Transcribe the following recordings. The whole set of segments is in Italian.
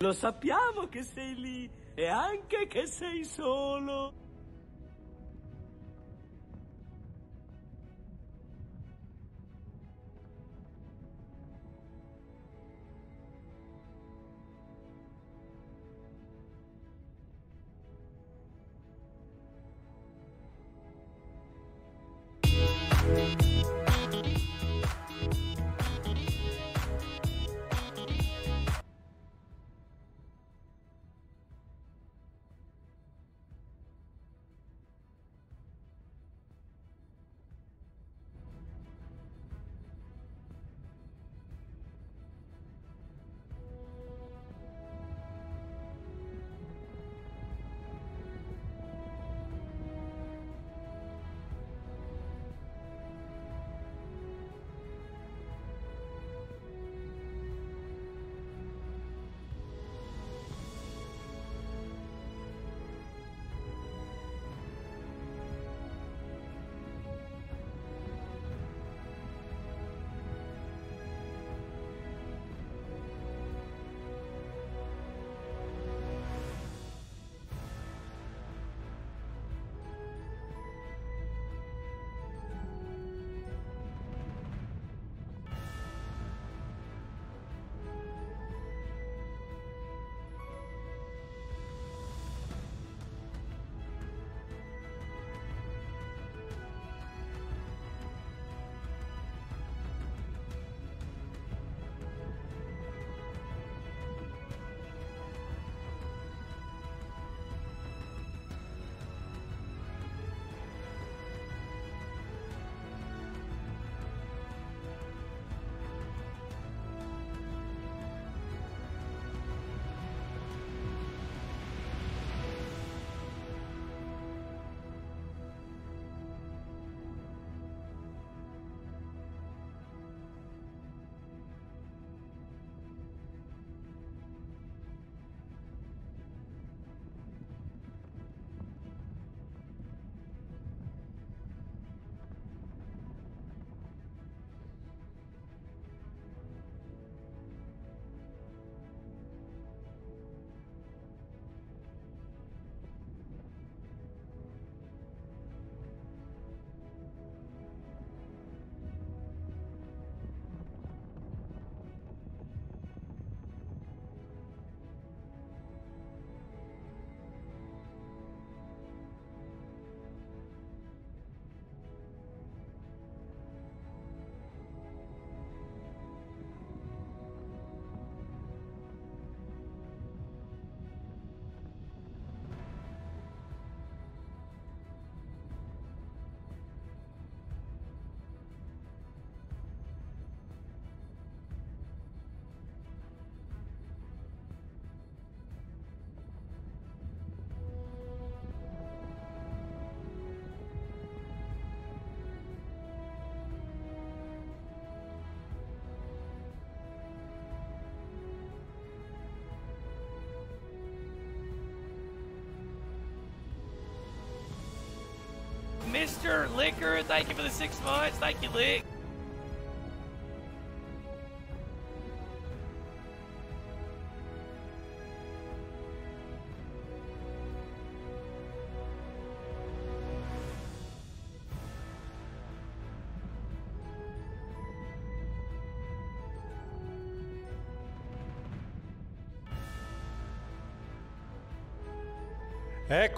Lo sappiamo che sei lì e anche che sei solo. Mr. Liquor, thank you for the six months. Thank you, Lick.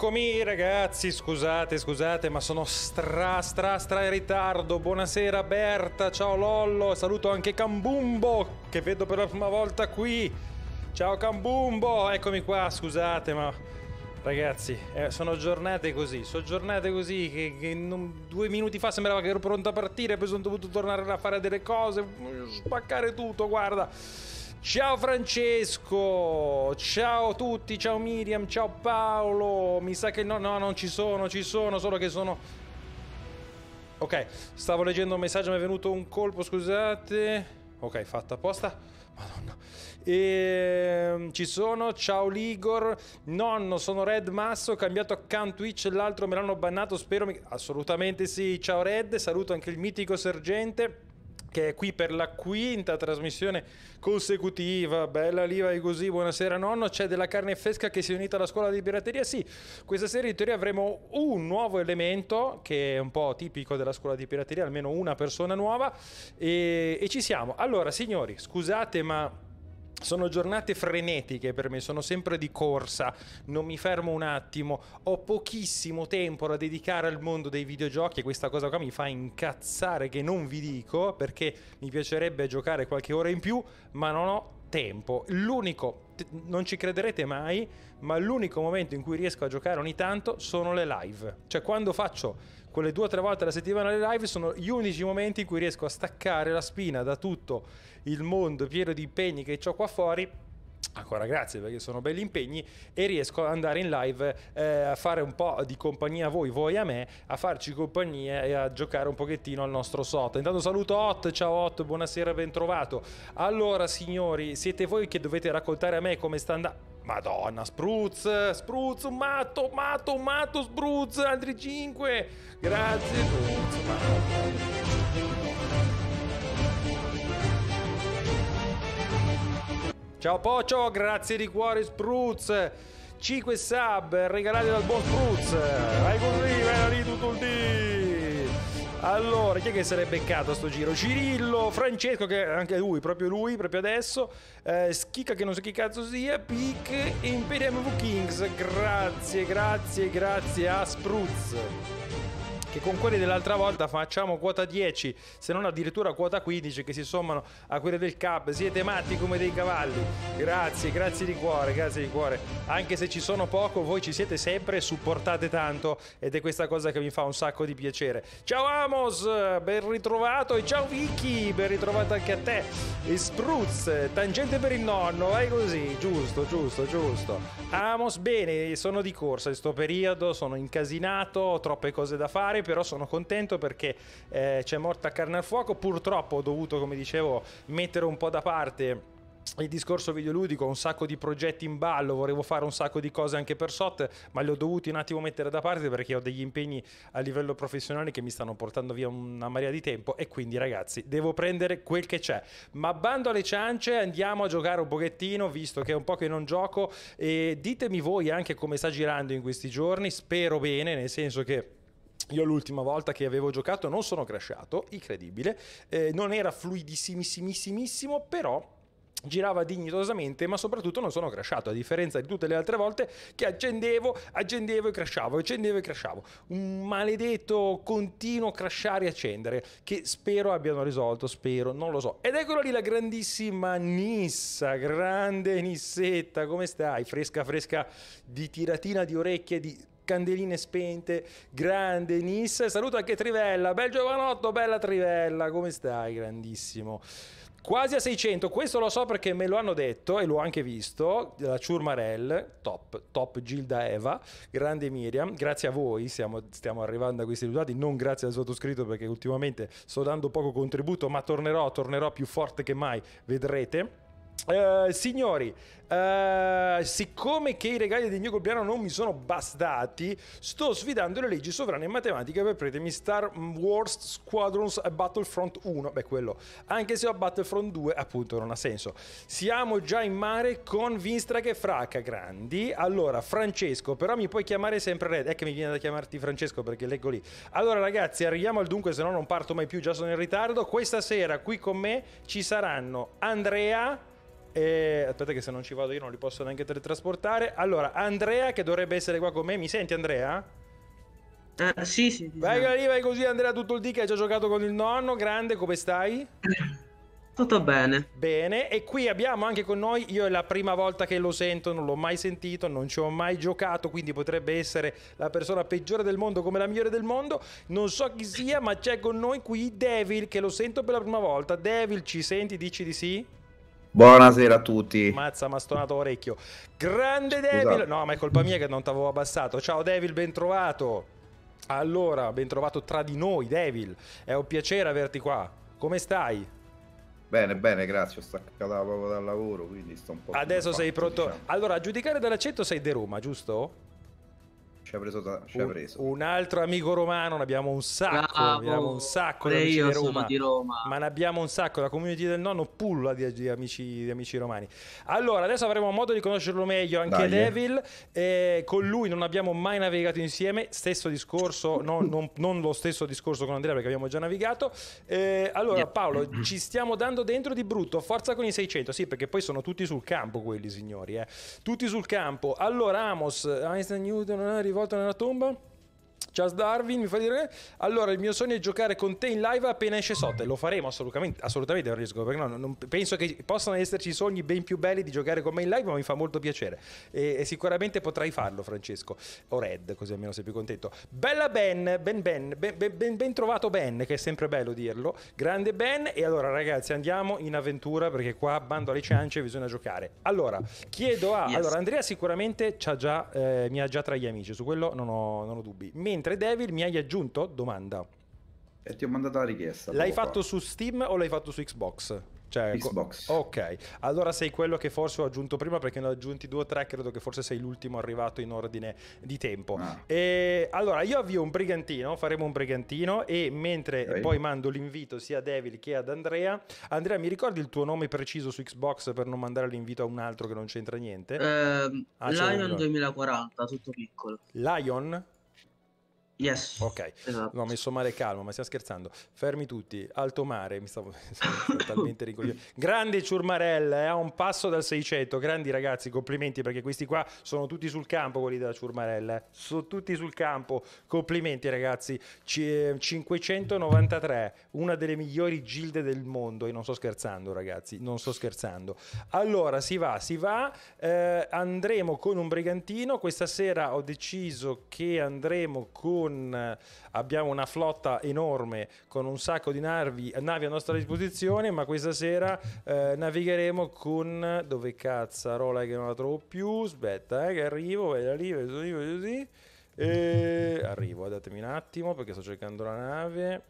Eccomi ragazzi, scusate, scusate, ma sono stra stra stra in ritardo. Buonasera Berta, ciao Lollo, saluto anche Cambumbo che vedo per la prima volta qui. Ciao Cambumbo, eccomi qua, scusate, ma ragazzi, eh, sono giornate così, sono giornate così che, che non- due minuti fa sembrava che ero pronto a partire, poi sono dovuto tornare a fare delle cose, spaccare tutto, guarda. Ciao Francesco, ciao a tutti, ciao Miriam, ciao Paolo. Mi sa che no, no, non ci sono, ci sono, solo che sono. Ok, stavo leggendo un messaggio, mi è venuto un colpo, scusate. Ok, fatta apposta. Madonna. E, ci sono, ciao Ligor. Nonno, sono Red Masso, ho cambiato account Twitch, l'altro me l'hanno bannato, spero mi... Assolutamente sì, ciao Red, saluto anche il mitico sergente. Che è qui per la quinta trasmissione consecutiva. Bella lì, vai così. Buonasera, nonno. C'è della carne fresca che si è unita alla scuola di pirateria? Sì, questa sera in teoria avremo un nuovo elemento che è un po' tipico della scuola di pirateria, almeno una persona nuova. E, e ci siamo. Allora, signori, scusate, ma sono giornate frenetiche per me, sono sempre di corsa, non mi fermo un attimo, ho pochissimo tempo da dedicare al mondo dei videogiochi e questa cosa qua mi fa incazzare che non vi dico perché mi piacerebbe giocare qualche ora in più, ma non ho tempo. L'unico, non ci crederete mai, ma l'unico momento in cui riesco a giocare ogni tanto sono le live. Cioè quando faccio quelle due o tre volte alla settimana le live sono gli unici momenti in cui riesco a staccare la spina da tutto il mondo pieno di impegni che ho qua fuori Ancora grazie perché sono belli impegni e riesco ad andare in live eh, a fare un po' di compagnia a voi, voi a me, a farci compagnia e a giocare un pochettino al nostro sotto. Intanto saluto Hot, ciao Hot, buonasera, ben trovato. Allora signori, siete voi che dovete raccontare a me come sta andando. Madonna, Spruz, Spruz, matto, matto, matto, Spruz, altri 5. Grazie, Spruz, Ciao Pocio, grazie di cuore Spruz. 5 sub regalati dal buon Spruz. Vai così, vai lì tutto il dì. Allora, chi è che è beccato a sto giro? Cirillo, Francesco, che anche lui, proprio lui, proprio adesso. Eh, Schicca, che non so chi cazzo sia. Pic, Imperium V Kings. Grazie, grazie, grazie a Spruz che con quelli dell'altra volta facciamo quota 10, se non addirittura quota 15 che si sommano a quelle del Cap. Siete matti come dei cavalli. Grazie, grazie di cuore, grazie di cuore. Anche se ci sono poco, voi ci siete sempre e supportate tanto ed è questa cosa che mi fa un sacco di piacere. Ciao Amos, ben ritrovato e ciao Vicky, ben ritrovato anche a te. E Spruz, tangente per il nonno, vai così, giusto, giusto, giusto. Amos, bene, sono di corsa in sto periodo, sono incasinato, ho troppe cose da fare fuori, però sono contento perché eh, c'è morta carne al fuoco. Purtroppo ho dovuto, come dicevo, mettere un po' da parte il discorso videoludico, un sacco di progetti in ballo, volevo fare un sacco di cose anche per SOT, ma li ho dovuti un attimo mettere da parte perché ho degli impegni a livello professionale che mi stanno portando via una marea di tempo e quindi ragazzi devo prendere quel che c'è. Ma bando alle ciance, andiamo a giocare un pochettino, visto che è un po' che non gioco e ditemi voi anche come sta girando in questi giorni, spero bene, nel senso che io l'ultima volta che avevo giocato non sono crashato, incredibile, eh, non era fluidissimissimissimo, però girava dignitosamente ma soprattutto non sono crashato a differenza di tutte le altre volte che accendevo, accendevo e crashavo accendevo e crashavo un maledetto continuo crashare e accendere che spero abbiano risolto spero, non lo so ed eccola lì la grandissima Nissa grande Nissetta come stai? fresca fresca di tiratina di orecchie di candeline spente, grande Nissa. Saluto anche Trivella, bel giovanotto, bella Trivella, come stai? Grandissimo. Quasi a 600, questo lo so perché me lo hanno detto e l'ho anche visto, la Ciurmarell, top, top Gilda Eva, grande Miriam, grazie a voi stiamo, stiamo arrivando a questi risultati, non grazie al sottoscritto perché ultimamente sto dando poco contributo, ma tornerò, tornerò più forte che mai, vedrete. Uh, signori, uh, siccome che i regali del mio compleanno non mi sono bastati, sto sfidando le leggi sovrane in matematica per prendermi Star Wars Squadrons Battlefront 1. Beh, quello, anche se ho Battlefront 2, appunto, non ha senso. Siamo già in mare con Vinstra che fracca, grandi. Allora, Francesco, però mi puoi chiamare sempre Red. È che mi viene da chiamarti Francesco perché leggo lì. Allora, ragazzi, arriviamo al dunque, se no non parto mai più, già sono in ritardo. Questa sera qui con me ci saranno Andrea. E aspetta che se non ci vado io non li posso neanche teletrasportare. Allora, Andrea che dovrebbe essere qua con me. Mi senti Andrea? Eh, sì, sì. Vai lì, vai così Andrea tutto il dì che hai già giocato con il nonno. Grande, come stai? Tutto bene. Bene, e qui abbiamo anche con noi, io è la prima volta che lo sento, non l'ho mai sentito, non ci ho mai giocato, quindi potrebbe essere la persona peggiore del mondo come la migliore del mondo. Non so chi sia, ma c'è con noi qui Devil che lo sento per la prima volta. Devil, ci senti? Dici di sì? Buonasera a tutti. Mazza, mi ha stonato orecchio. Grande Devil. No, ma è colpa mia che non ti avevo abbassato. Ciao Devil, ben trovato. Allora, ben trovato tra di noi, Devil. È un piacere averti qua. Come stai? Bene, bene, grazie. Ho staccato proprio dal lavoro, quindi sto un po'. Adesso sei pronto. Diciamo. Allora, a giudicare dall'accento sei di Roma, giusto? Ci ha preso, ta- ci ha Un, preso. un altro amico romano, ne abbiamo un sacco, Bravo. abbiamo un sacco di amici io di Roma. di Roma. Ma ne abbiamo un sacco, la community del nonno pulla di, di amici, di amici romani. Allora, adesso avremo modo di conoscerlo meglio anche Dai. Devil. eh, con lui non abbiamo mai navigato insieme. Stesso discorso, no, non, non lo stesso discorso con Andrea perché abbiamo già navigato. Eh, allora, Yeah. Paolo, ci stiamo dando dentro di brutto. Forza con i 600, sì, perché poi sono tutti sul campo quelli, signori. eh. Tutti sul campo. Allora, Amos, Einstein Newton, eh, rivolto nella tomba. Charles Darwin mi fa dire allora il mio sogno è giocare con te in live appena esce Sotte lo faremo assolutamente assolutamente non riesco perché no, non- penso che possano esserci sogni ben più belli di giocare con me in live ma mi fa molto piacere. E, e sicuramente potrai farlo Francesco. O Red così almeno sei più contento. Bella Ben Ben Ben ben, ben- ben- trovato Ben che è sempre bello dirlo. Grande Ben e allora ragazzi andiamo in avventura perché qua bando alle ciance bisogna giocare. Allora chiedo a Yes. allora Andrea sicuramente c'ha già, eh, mi ha già tra gli amici, su quello non ho, non ho dubbi. Mentre Devil mi hai aggiunto? Domanda. E ti ho mandato la richiesta. L'hai fatto su Steam o l'hai fatto su Xbox? Cioè, Xbox. ok, allora sei quello che forse ho aggiunto prima perché ne ho aggiunti due o tre, credo che forse sei l'ultimo arrivato in ordine di tempo. Ah. E, allora io avvio un brigantino, faremo un brigantino e mentre Ok. poi mando l'invito sia a Devil che ad Andrea. Andrea, mi ricordi il tuo nome preciso su Xbox per non mandare l'invito a un altro che non c'entra niente? Ehm, Ah, Lion allora. 2040, tutto piccolo. Lion? Yes. Ok, Esatto. l'ho messo male calmo, ma stiamo scherzando. Fermi tutti, alto mare, mi stavo sono talmente ricoglionito. Grandi Ciurmarella, eh, a un passo dal 600. Grandi ragazzi, complimenti perché questi qua sono tutti sul campo, quelli della Ciurmarella. eh. Sono tutti sul campo. Complimenti ragazzi. C- eh, 593, una delle migliori gilde del mondo e non sto scherzando ragazzi, non sto scherzando. Allora, si va, si va, eh, andremo con un brigantino, questa sera ho deciso che andremo con, eh, abbiamo una flotta enorme con un sacco di navi, navi a nostra disposizione, ma questa sera eh, navigheremo con, dove cazzarola che non la trovo più, aspetta eh, che arrivo, da lì, da lì. E arrivo, datemi un attimo perché sto cercando la nave.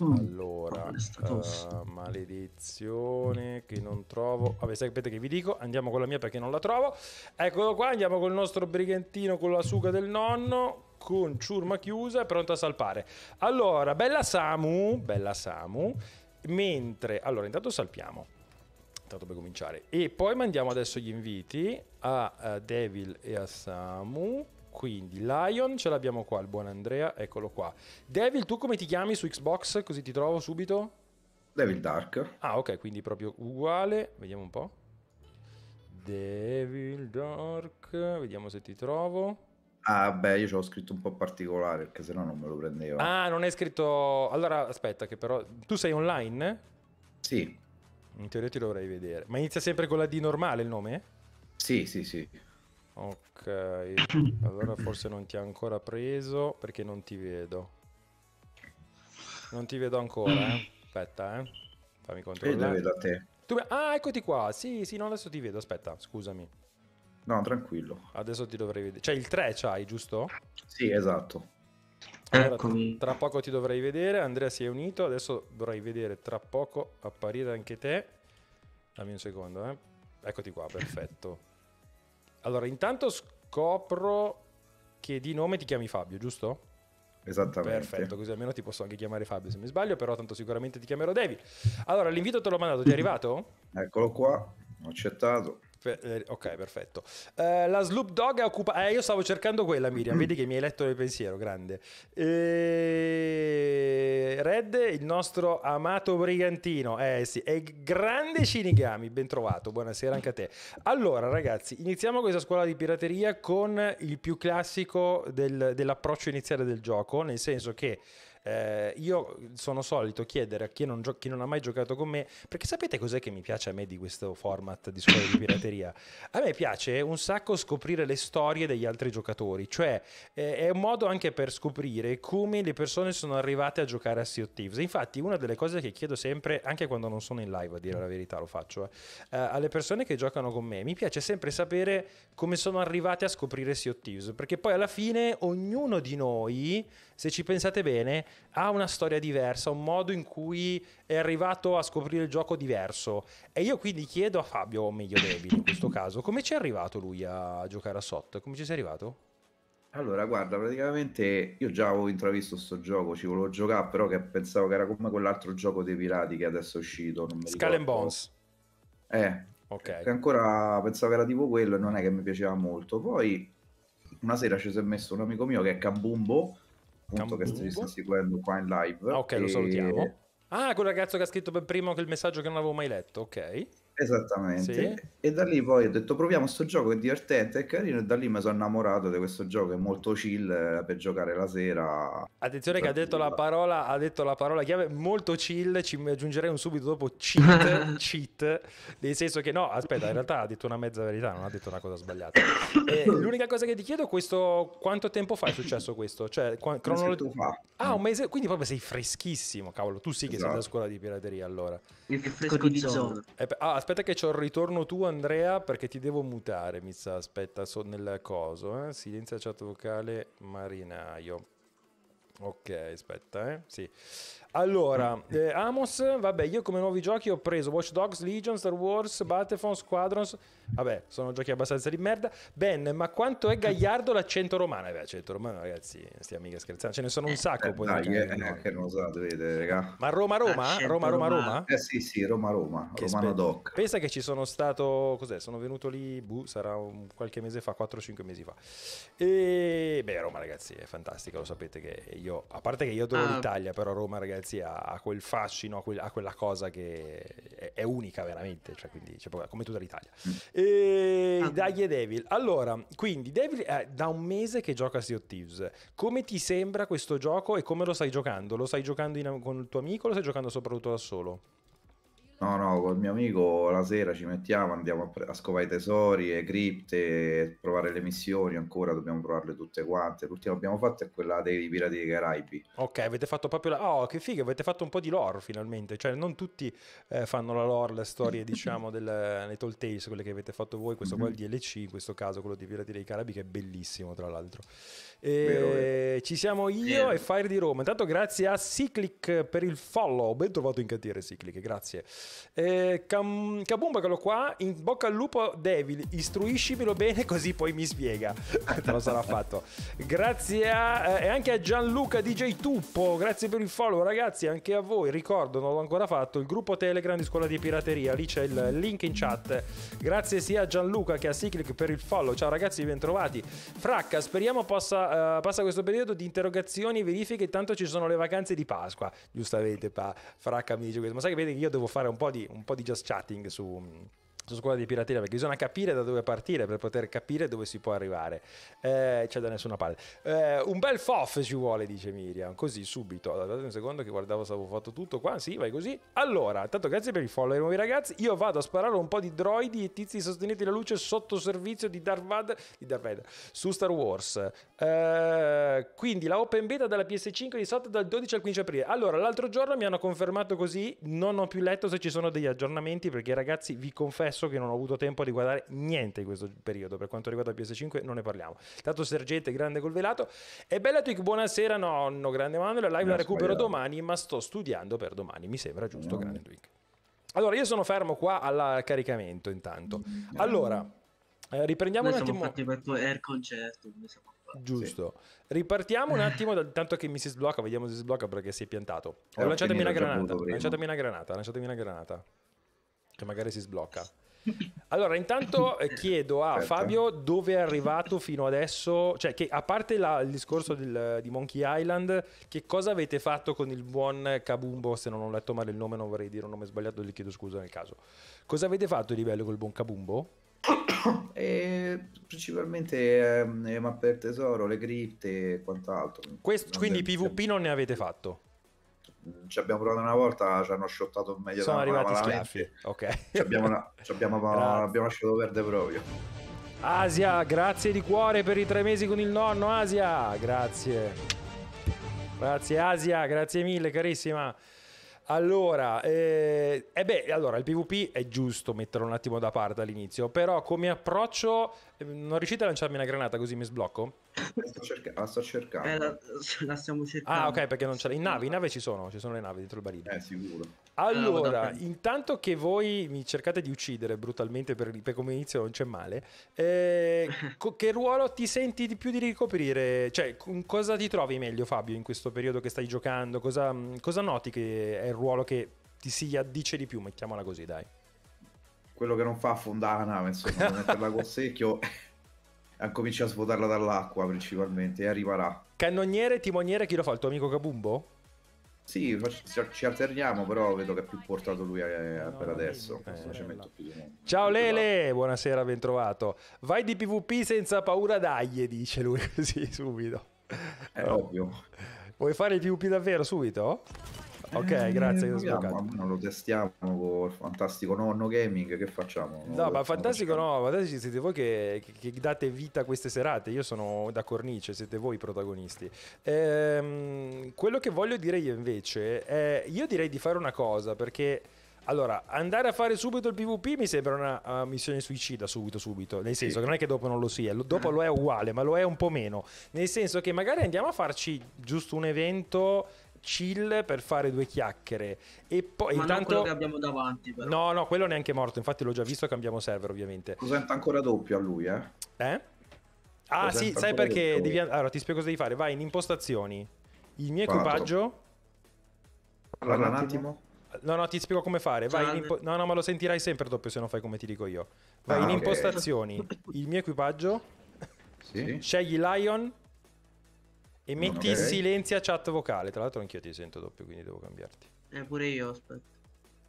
Allora, eh, maledizione che non trovo. Vabbè, sapete che vi dico? Andiamo con la mia perché non la trovo. Eccolo qua, andiamo col nostro brigantino con la suga del nonno, con ciurma chiusa e pronto a salpare. Allora, bella Samu, bella Samu, mentre... Allora, intanto salpiamo. Tanto per cominciare. E poi mandiamo adesso gli inviti a, eh, Devil e a Samu. Quindi Lion ce l'abbiamo qua, il buon Andrea, eccolo qua. Devil, tu come ti chiami su Xbox? Così ti trovo subito. Devil Dark. Ah, ok, quindi proprio uguale. Vediamo un po'. Devil Dark, vediamo se ti trovo. Ah, beh, io ci ho scritto un po' particolare perché sennò non me lo prendevo. Ah, non è scritto. Allora, aspetta, che però. Tu sei online? Sì, In teoria ti dovrei vedere. Ma inizia sempre con la D normale il nome? sì, sì, sì. Ok, allora forse non ti ha ancora preso perché non ti vedo. Non ti vedo ancora, eh. Aspetta, eh. Fammi controllare. vedo a te. Tu Ah, eccoti qua. Sì, sì, no, adesso ti vedo. Aspetta, scusami. No, tranquillo. Adesso ti dovrei vedere. Cioè, il 3 c'hai, giusto? Sì, esatto. Allora, Eccomi. tra poco ti dovrei vedere. Andrea si è unito. Adesso dovrai vedere tra poco apparire anche te. Dammi un secondo, eh. Eccoti qua, perfetto. Allora, intanto scopro che di nome ti chiami Fabio, giusto? Esattamente. Perfetto, così almeno ti posso anche chiamare Fabio se mi sbaglio, però tanto sicuramente ti chiamerò David. Allora, l'invito te l'ho mandato, ti è arrivato? Eccolo qua, ho accettato. Eh, ok, perfetto. Eh, la Sloop Dog è occupata. Eh, io stavo cercando quella, Miriam. Vedi che mi hai letto nel pensiero, grande. Eh, Red, il nostro amato brigantino. Eh sì, è grande Shinigami. Ben trovato. Buonasera anche a te. Allora, ragazzi, iniziamo questa scuola di pirateria con il più classico del- dell'approccio iniziale del gioco, nel senso che. Eh, io sono solito chiedere a chi non, gio- chi non ha mai giocato con me, perché sapete cos'è che mi piace a me di questo format di scuola di pirateria? A me piace un sacco scoprire le storie degli altri giocatori, cioè eh, è un modo anche per scoprire come le persone sono arrivate a giocare a Sea of Thieves. Infatti una delle cose che chiedo sempre, anche quando non sono in live a dire la verità, lo faccio, eh, eh, alle persone che giocano con me, mi piace sempre sapere come sono arrivate a scoprire Sea of Thieves, perché poi alla fine ognuno di noi, se ci pensate bene, ha una storia diversa, un modo in cui è arrivato a scoprire il gioco diverso. E io quindi chiedo a Fabio, o meglio David in questo caso, come ci è arrivato lui a giocare a SOT? Come ci sei arrivato? Allora, guarda, praticamente io già avevo intravisto sto gioco, ci volevo giocare, però che pensavo che era come quell'altro gioco dei pirati che adesso è uscito, non Skull and. Bones. Eh, Ok. che ancora pensavo che era tipo quello e non è che mi piaceva molto. Poi una sera ci si è messo un amico mio che è Cambumbo, appunto che ci sta seguendo qua in live. Ah, ok, lo e- salutiamo. Ah, quel ragazzo che ha scritto per primo quel messaggio che non avevo mai letto, ok. Esattamente. Sì. E da lì poi ho detto proviamo sto gioco, è divertente, è carino e da lì mi sono innamorato di questo gioco, è molto chill eh, per giocare la sera. Attenzione che ha detto la parola, ha detto la parola chiave molto chill, ci aggiungerei un subito dopo cheat, cheat, nel senso che no, aspetta, in realtà ha detto una mezza verità, non ha detto una cosa sbagliata. Eh, l'unica cosa che ti chiedo è questo, quanto tempo fa è successo questo? Cioè, qua- cronologi- Mesetto fa. Ah, un mese, quindi proprio sei freschissimo, cavolo, tu sì che sei Esatto. della scuola di pirateria allora. Il Fresco fresco di zona. Eh, ah, aspetta che c'ho il ritorno tu Andrea perché ti devo mutare, mi sa, aspetta, so nel coso, eh? silenzia chat vocale marinaio. Ok, aspetta, eh? Sì. Allora, eh, Amos, vabbè, io come nuovi giochi ho preso Watch Dogs, Legion, Star Wars, Battlefront, Squadrons. Vabbè, sono giochi abbastanza di merda. Ben, ma quanto è gagliardo l'accento romano? Eh beh, l'accento romano, ragazzi, stiamo mica scherzando. Ce ne sono un sacco Eh, poi. dai, nel eh, no? che non lo sapete, raga. Ma Roma, Roma? Accento Roma, Roma, romano. Roma? Eh sì, sì, Roma-Roma, Che Romano spe- Doc. Pensa che ci sono stato, cos'è? Sono venuto lì, buh, sarà un- qualche mese fa, 4-5 mesi fa. E beh, Roma ragazzi è fantastica, lo sapete che io, a parte che io adoro Ah. l'Italia, però Roma ragazzi ha, ha quel fascino, ha, quel- ha quella cosa che è, è unica veramente, cioè quindi cioè, come tutta l'Italia. E Ah. dai e Devil. Allora, quindi Devil è da un mese che gioca a Sea of Thieves. Come ti sembra questo gioco e come lo stai giocando? Lo stai giocando in- con il tuo amico o lo stai giocando soprattutto da solo? No, no, col mio amico la sera ci mettiamo, andiamo a, pre- a scovare i tesori, le cripte, provare le missioni ancora, dobbiamo provarle tutte quante. L'ultima che abbiamo fatto è quella dei Pirati dei Caraibi. Ok, avete fatto proprio la... Oh, che figo, avete fatto un po' di lore finalmente. Cioè, non tutti eh, fanno la lore, le storie, diciamo, del, nei Tall Tales, quelle che avete fatto voi. Questo qua è il DLC, in questo caso quello di Pirati dei Carabi, che è bellissimo, tra l'altro. E Vero, vero. Ci siamo io Vero. e Fire di Roma. Intanto grazie a Cyclic per il follow. Ben trovato in cantiere, Cyclic, grazie. Eh, Cam- Kabumba, eccolo qua. In bocca al lupo, Devil. Istruiscimelo bene, così poi mi spiega. Te lo sarà fatto. Grazie a, eh, anche a Gianluca DJ Tuppo. Grazie per il follow, ragazzi. Anche a voi. Ricordo, non l'ho ancora fatto. Il gruppo Telegram di Scuola di Pirateria. Lì c'è il link in chat. Grazie sia a Gianluca che a Cyclic per il follow. Ciao, ragazzi, ben trovati. Fracca, speriamo possa, eh, passa questo periodo di interrogazioni e verifiche. Intanto ci sono le vacanze di Pasqua. Giustamente, pa, Fracca mi dice questo. Ma sai che vedi che io devo fare un po' di, un po' di just chatting su su scuola di pirateria perché bisogna capire da dove partire per poter capire dove si può arrivare. Eh, c'è da nessuna parte. Eh, un bel foff ci vuole dice Miriam. Così subito. Allora, un secondo che guardavo se avevo fatto tutto qua. Sì vai così. Allora tanto grazie per il follow nuovi ragazzi. Io vado a sparare un po' di droidi e tizi sostenenti la luce sotto servizio di Darth Vader, di Darth Vader su Star Wars. Eh, quindi la open beta della PS5 di sotto dal 12 al 15 aprile. Allora l'altro giorno mi hanno confermato così. Non ho più letto se ci sono degli aggiornamenti perché ragazzi vi confesso che non ho avuto tempo di guardare niente in questo periodo per quanto riguarda il PS5 non ne parliamo tanto Sergente grande col velato e bella Twig buonasera nonno grande Manuel la live la recupero sbagliato. domani ma sto studiando per domani mi sembra giusto No. grande Twig allora io sono fermo qua al caricamento intanto allora eh, riprendiamo Noi un attimo fatti per air concerto. noi siamo. Giusto. Ripartiamo un attimo dal tanto che mi si sblocca, vediamo se si sblocca perché si è piantato. Ho lanciatemi una granata, lanciatemi una granata, lanciatemi una granata. Che magari si sblocca. Allora, intanto eh, chiedo a Aspetta. Fabio dove è arrivato fino adesso, cioè che a parte la- il discorso del- di Monkey Island, che cosa avete fatto con il buon Kabumbo? Se non ho letto male il nome, non vorrei dire un nome sbagliato, gli chiedo scusa nel caso. Cosa avete fatto di bello col buon Kabumbo? E principalmente ehm, le mappe del tesoro, le cripte e quant'altro. Quest- quindi PvP non ne avete fatto? Ci abbiamo provato una volta, ci hanno shottato meglio Sono arrivati schiaffi. Ok. Ci abbiamo, una- ci abbiamo, abbiamo lasciato perdere proprio. Asia, grazie di cuore per i tre mesi con il nonno, Asia, grazie. Grazie Asia, grazie mille carissima. Allora, eh, eh beh, allora il PvP è giusto metterlo un attimo da parte all'inizio, però come approccio eh, non riuscite a lanciarmi una granata così mi sblocco? La sto, cerca- la sto cercando. Eh, la, la stiamo cercando. Ah, ok, perché non c'è. In nave, in nave ci sono, ci sono le navi dentro il barile. Eh, sicuro. Allora, intanto che voi mi cercate di uccidere brutalmente per, per come inizio non c'è male, eh, co- che ruolo ti senti di più di ricoprire? Cioè, con cosa ti trovi meglio Fabio in questo periodo che stai giocando? Cosa, cosa noti che è il ruolo che ti si addice di più, mettiamola così, dai. Quello che non fa affondare la nave, insomma, metterla col secchio e comincia a svuotarla dall'acqua principalmente e arriverà. Cannoniere, timoniere, chi lo fa? Il tuo amico Kabumbo? Sì, ci- alterniamo, però vedo che è più portato lui eh, No, per adesso. eh, Non ci là. metto più di mo- Ciao Lele, buonasera, ben trovato. Vai di PvP senza paura d'aglie, dice lui così subito. È ovvio. Vuoi fare il PvP davvero subito? Ok, Eh, grazie. almeno lo testiamo col fantastico nonno gaming. Che facciamo? Non No, lo- ma non fantastico facciamo. no, fantastici siete voi che, che- date vita a queste serate, io sono da cornice, siete voi i protagonisti. Ehm, quello che voglio dire io invece è, io direi di fare una cosa, perché allora, andare a fare subito il PvP mi sembra una uh, missione suicida subito subito, nel senso Sì. che non è che dopo non lo sia, dopo lo è uguale, ma lo è un po' meno, nel senso che magari andiamo a farci giusto un evento chill per fare due chiacchiere e poi Ma non intanto... quello che abbiamo davanti, però. No, no, quello neanche morto, infatti l'ho già visto, cambiamo server ovviamente. Lo sento ancora doppio a lui, eh? Eh? Ah, sì, sai perché? Devi... Allora, ti spiego cosa devi fare. Vai in impostazioni. Il mio Quattro. equipaggio... Parla un attimo. No, no, ti spiego come fare. Vai impo- No, no, ma lo sentirai sempre doppio se non fai come ti dico io. Vai Ah, in ok. impostazioni. Il mio equipaggio. Sì. Scegli Lion. E metti Ok. silenzia chat vocale. Tra l'altro anch'io ti sento doppio, quindi devo cambiarti. Eh, pure io, aspetta.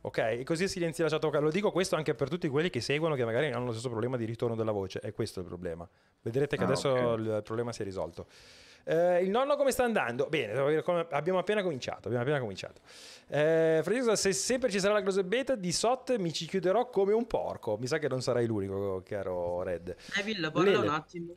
Ok, e così silenzi la chat vocale. Lo dico questo anche per tutti quelli che seguono che magari hanno lo stesso problema di ritorno della voce. È questo il problema. Vedrete che Ah, adesso ok. il problema si è risolto. Eh, il nonno come sta andando? Bene, abbiamo appena cominciato. Abbiamo appena cominciato. Eh, Francesco, se sempre ci sarà la close beta di SOT mi ci chiuderò come un porco. Mi sa che non sarai l'unico, caro Red. Neville, parla Lele. un attimo.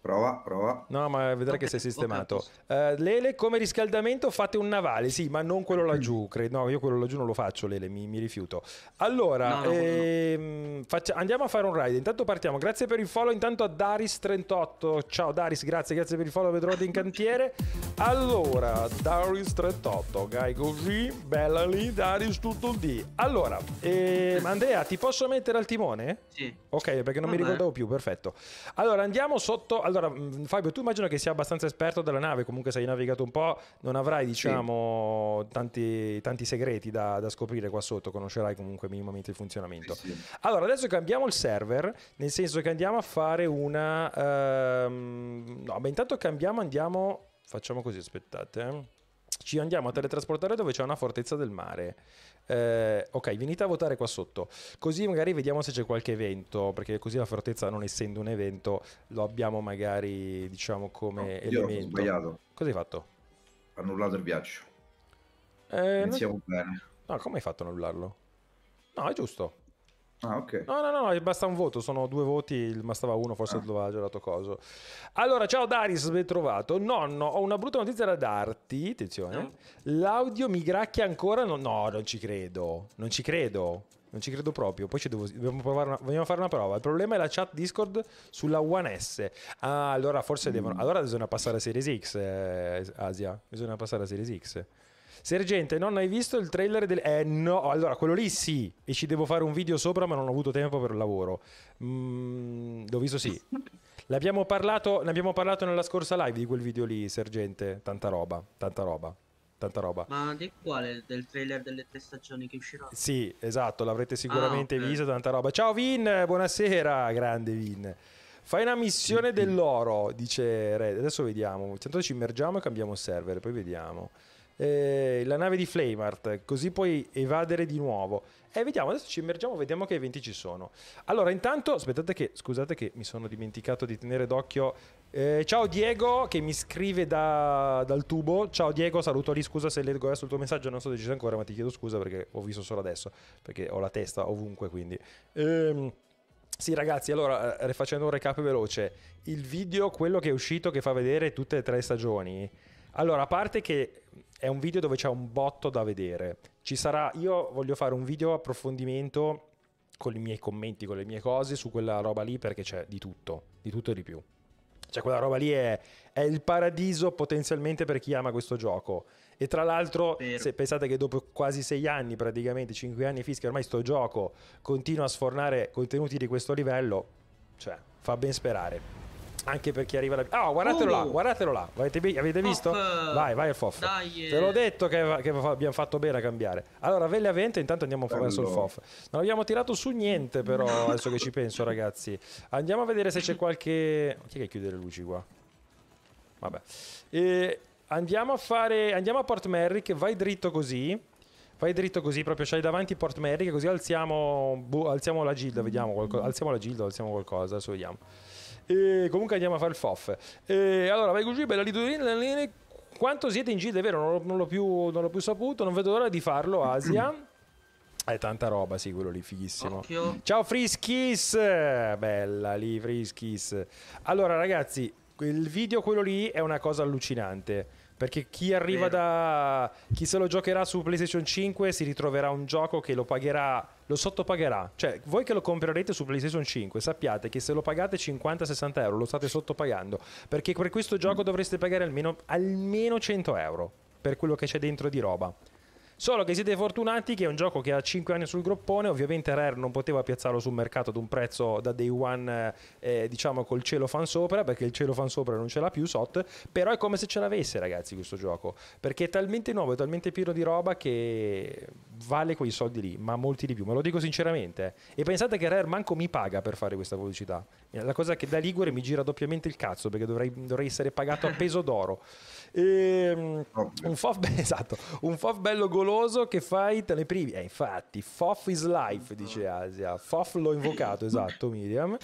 Prova, prova. No, ma vedrai che sei sistemato. Eh, Lele, come riscaldamento fate un navale, sì, ma non quello laggiù. Credo, no, io quello laggiù non lo faccio, Lele, mi, mi rifiuto. Allora, No, no, quello no. ehm, faccia- andiamo a fare un ride. Intanto partiamo. Grazie per il follow. Intanto a Daris38. Ciao Daris, grazie, grazie per il follow. Vedrò in cantiere. Allora, Daris38, gai così, bella lì, Daris tutto il D. Allora, ehm, Andrea, ti posso mettere al timone? Sì. Ok, perché non mi Vabbè. ricordavo più, perfetto. Allora andiamo sotto. Allora, mh, Fabio, tu immagino che sia abbastanza esperto della nave, comunque se hai navigato un po', non avrai, diciamo, tanti, tanti segreti da, da scoprire qua sotto, conoscerai comunque minimamente il funzionamento. Sì, sì. Allora, adesso cambiamo il server, nel senso che andiamo a fare una... ehm, no, beh, intanto cambiamo, andiamo... Facciamo così, aspettate. eh. Ci andiamo a teletrasportare dove c'è una fortezza del mare. Eh, ok, venite a votare qua sotto. Così magari vediamo se c'è qualche evento, perché così la fortezza, non essendo un evento, lo abbiamo magari, diciamo, come Io ho elemento. sbagliato. Cosa hai fatto? Ho annullato il viaggio. Eh, non- Iniziamo bene. No, come hai fatto a annullarlo? No, è giusto. Ah, ok. No, no, no, no, basta un voto, sono due voti, il- bastava uno, forse Ah. doveva già dato coso. Allora, ciao Daris, ben trovato. Nonno, ho una brutta notizia da darti, attenzione. No. L'audio mi gracchia ancora, no, no, non ci credo, non ci credo. Non ci credo proprio, poi ci devo, dobbiamo, provare una, vogliamo fare una prova. Il problema è la chat Discord sulla One S. Ah, allora forse devono. Allora bisogna passare a Series X, eh, Asia. Bisogna passare a Series X. Sergente, non hai visto il trailer del... Eh no, allora quello lì sì, e ci devo fare un video sopra ma non ho avuto tempo per il lavoro. Mm, l'ho visto sì. L'abbiamo parlato, ne abbiamo parlato nella scorsa live di quel video lì, Sergente. Tanta roba, tanta roba, tanta roba. Ma di quale? Del trailer delle tre stagioni che uscirà? Sì, esatto, l'avrete sicuramente Ah, ok. visto, tanta roba. Ciao Vin, buonasera, grande Vin. Fai una missione dell'oro, dice Red. Adesso vediamo. Intanto ci immergiamo e cambiamo server, poi vediamo. Eh, la nave di Flamart, così puoi evadere di nuovo. E vediamo, adesso ci immergiamo, vediamo che eventi ci sono. Allora, intanto, aspettate che, scusate che mi sono dimenticato di tenere d'occhio. Eh, ciao Diego, che mi scrive da- dal tubo. Ciao Diego, saluto lì, scusa se leggo adesso il tuo messaggio, non so deciso ancora, ma ti chiedo scusa perché ho visto solo adesso, perché ho la testa ovunque, quindi... Ehm, sì, ragazzi, allora, eh, rifacendo un recap veloce, il video, quello che è uscito, che fa vedere tutte e tre stagioni, allora, a parte che è un video dove c'è un botto da vedere, ci sarà, io voglio fare un video approfondimento con i miei commenti, con le mie cose su quella roba lì, perché c'è di tutto, di tutto e di più. Cioè, quella roba lì è, è il paradiso potenzialmente per chi ama questo gioco. E tra l'altro, se pensate che dopo quasi sei anni, praticamente 5 anni fischi, ormai sto gioco continua a sfornare contenuti di questo livello, cioè, fa ben sperare. Anche per chi arriva da... Ah, guardatelo là, Oh! guardatelo là. Avete, avete visto? Vai, vai al FOF. Dai, Te l'ho detto che, che abbiamo fatto bene a cambiare. Allora, Velle a Vento, intanto andiamo Bello. verso il FOF. Non abbiamo tirato su niente, però, adesso che ci penso, ragazzi. Andiamo a vedere se c'è qualche... Chi è che chiude le luci qua? Vabbè. E andiamo a fare... Andiamo a Port Merrick, vai dritto così. Vai dritto così, proprio c'hai davanti Port Merrick, così alziamo, boh, alziamo la gilda, vediamo qualcosa. Alziamo la gilda, alziamo qualcosa, adesso vediamo. E comunque andiamo a fare il FOF. E allora, vai così, bella lidurina. Quanto siete in gilda, è vero? Non l'ho, non l'ho più, non l'ho più saputo, non vedo l'ora di farlo, Asia. È tanta roba, sì, quello lì, fighissimo. Occhio. Ciao Friskis! Bella lì, Friskis. Allora, ragazzi, il video quello lì è una cosa allucinante. Perché chi arriva Vero. da. chi se lo giocherà su PlayStation 5 si ritroverà un gioco che lo pagherà. Lo sottopagherà. Cioè, voi che lo comprerete su PlayStation 5, sappiate che se lo pagate 50-60 euro lo state sottopagando. Perché per questo gioco dovreste pagare almeno, almeno 100 euro per quello che c'è dentro di roba. Solo che siete fortunati che è un gioco che ha 5 anni sul groppone, ovviamente Rare non poteva piazzarlo sul mercato ad un prezzo da day one, eh, diciamo col cielo fan sopra, perché il cielo fan sopra non ce l'ha più sotto, però è come se ce l'avesse ragazzi questo gioco, perché è talmente nuovo, è talmente pieno di roba che vale quei soldi lì, ma molti di più, me lo dico sinceramente. eh. E pensate che Rare manco mi paga per fare questa pubblicità. La cosa che da Ligure mi gira doppiamente il cazzo, perché dovrei, dovrei essere pagato a peso d'oro. Ehm, Ovvio. un FOF, esatto, un FOF bello goloso che fai te ne privi. Eh, infatti, FOF is life, dice Asia. FOF l'ho invocato, esatto, Miriam.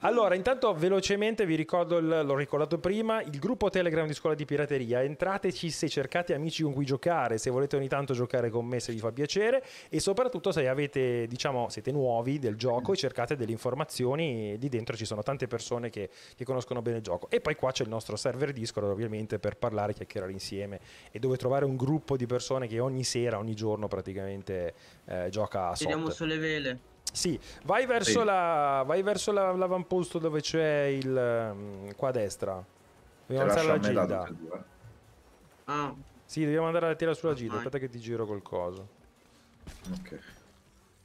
Allora, intanto velocemente vi ricordo, il- l'ho ricordato prima, il gruppo Telegram di Scuola di Pirateria. Entrateci se cercate amici con cui giocare, se volete ogni tanto giocare con me se vi fa piacere e soprattutto se avete, diciamo, siete nuovi del gioco e cercate delle informazioni, lì dentro ci sono tante persone che, che conoscono bene il gioco. E poi qua c'è il nostro server Discord ovviamente per parlare, chiacchierare insieme e dove trovare un gruppo di persone che ogni sera, ogni giorno praticamente eh, gioca a Tiriamo SOT. sulle vele. Sì, vai verso, Sì. la, vai verso la- l'avamposto dove c'è il... mm, qua a destra. Dobbiamo alzare la gilda. Ah, Sì, dobbiamo andare a tirare sulla gilda. Aspetta che ti giro col coso. Ok.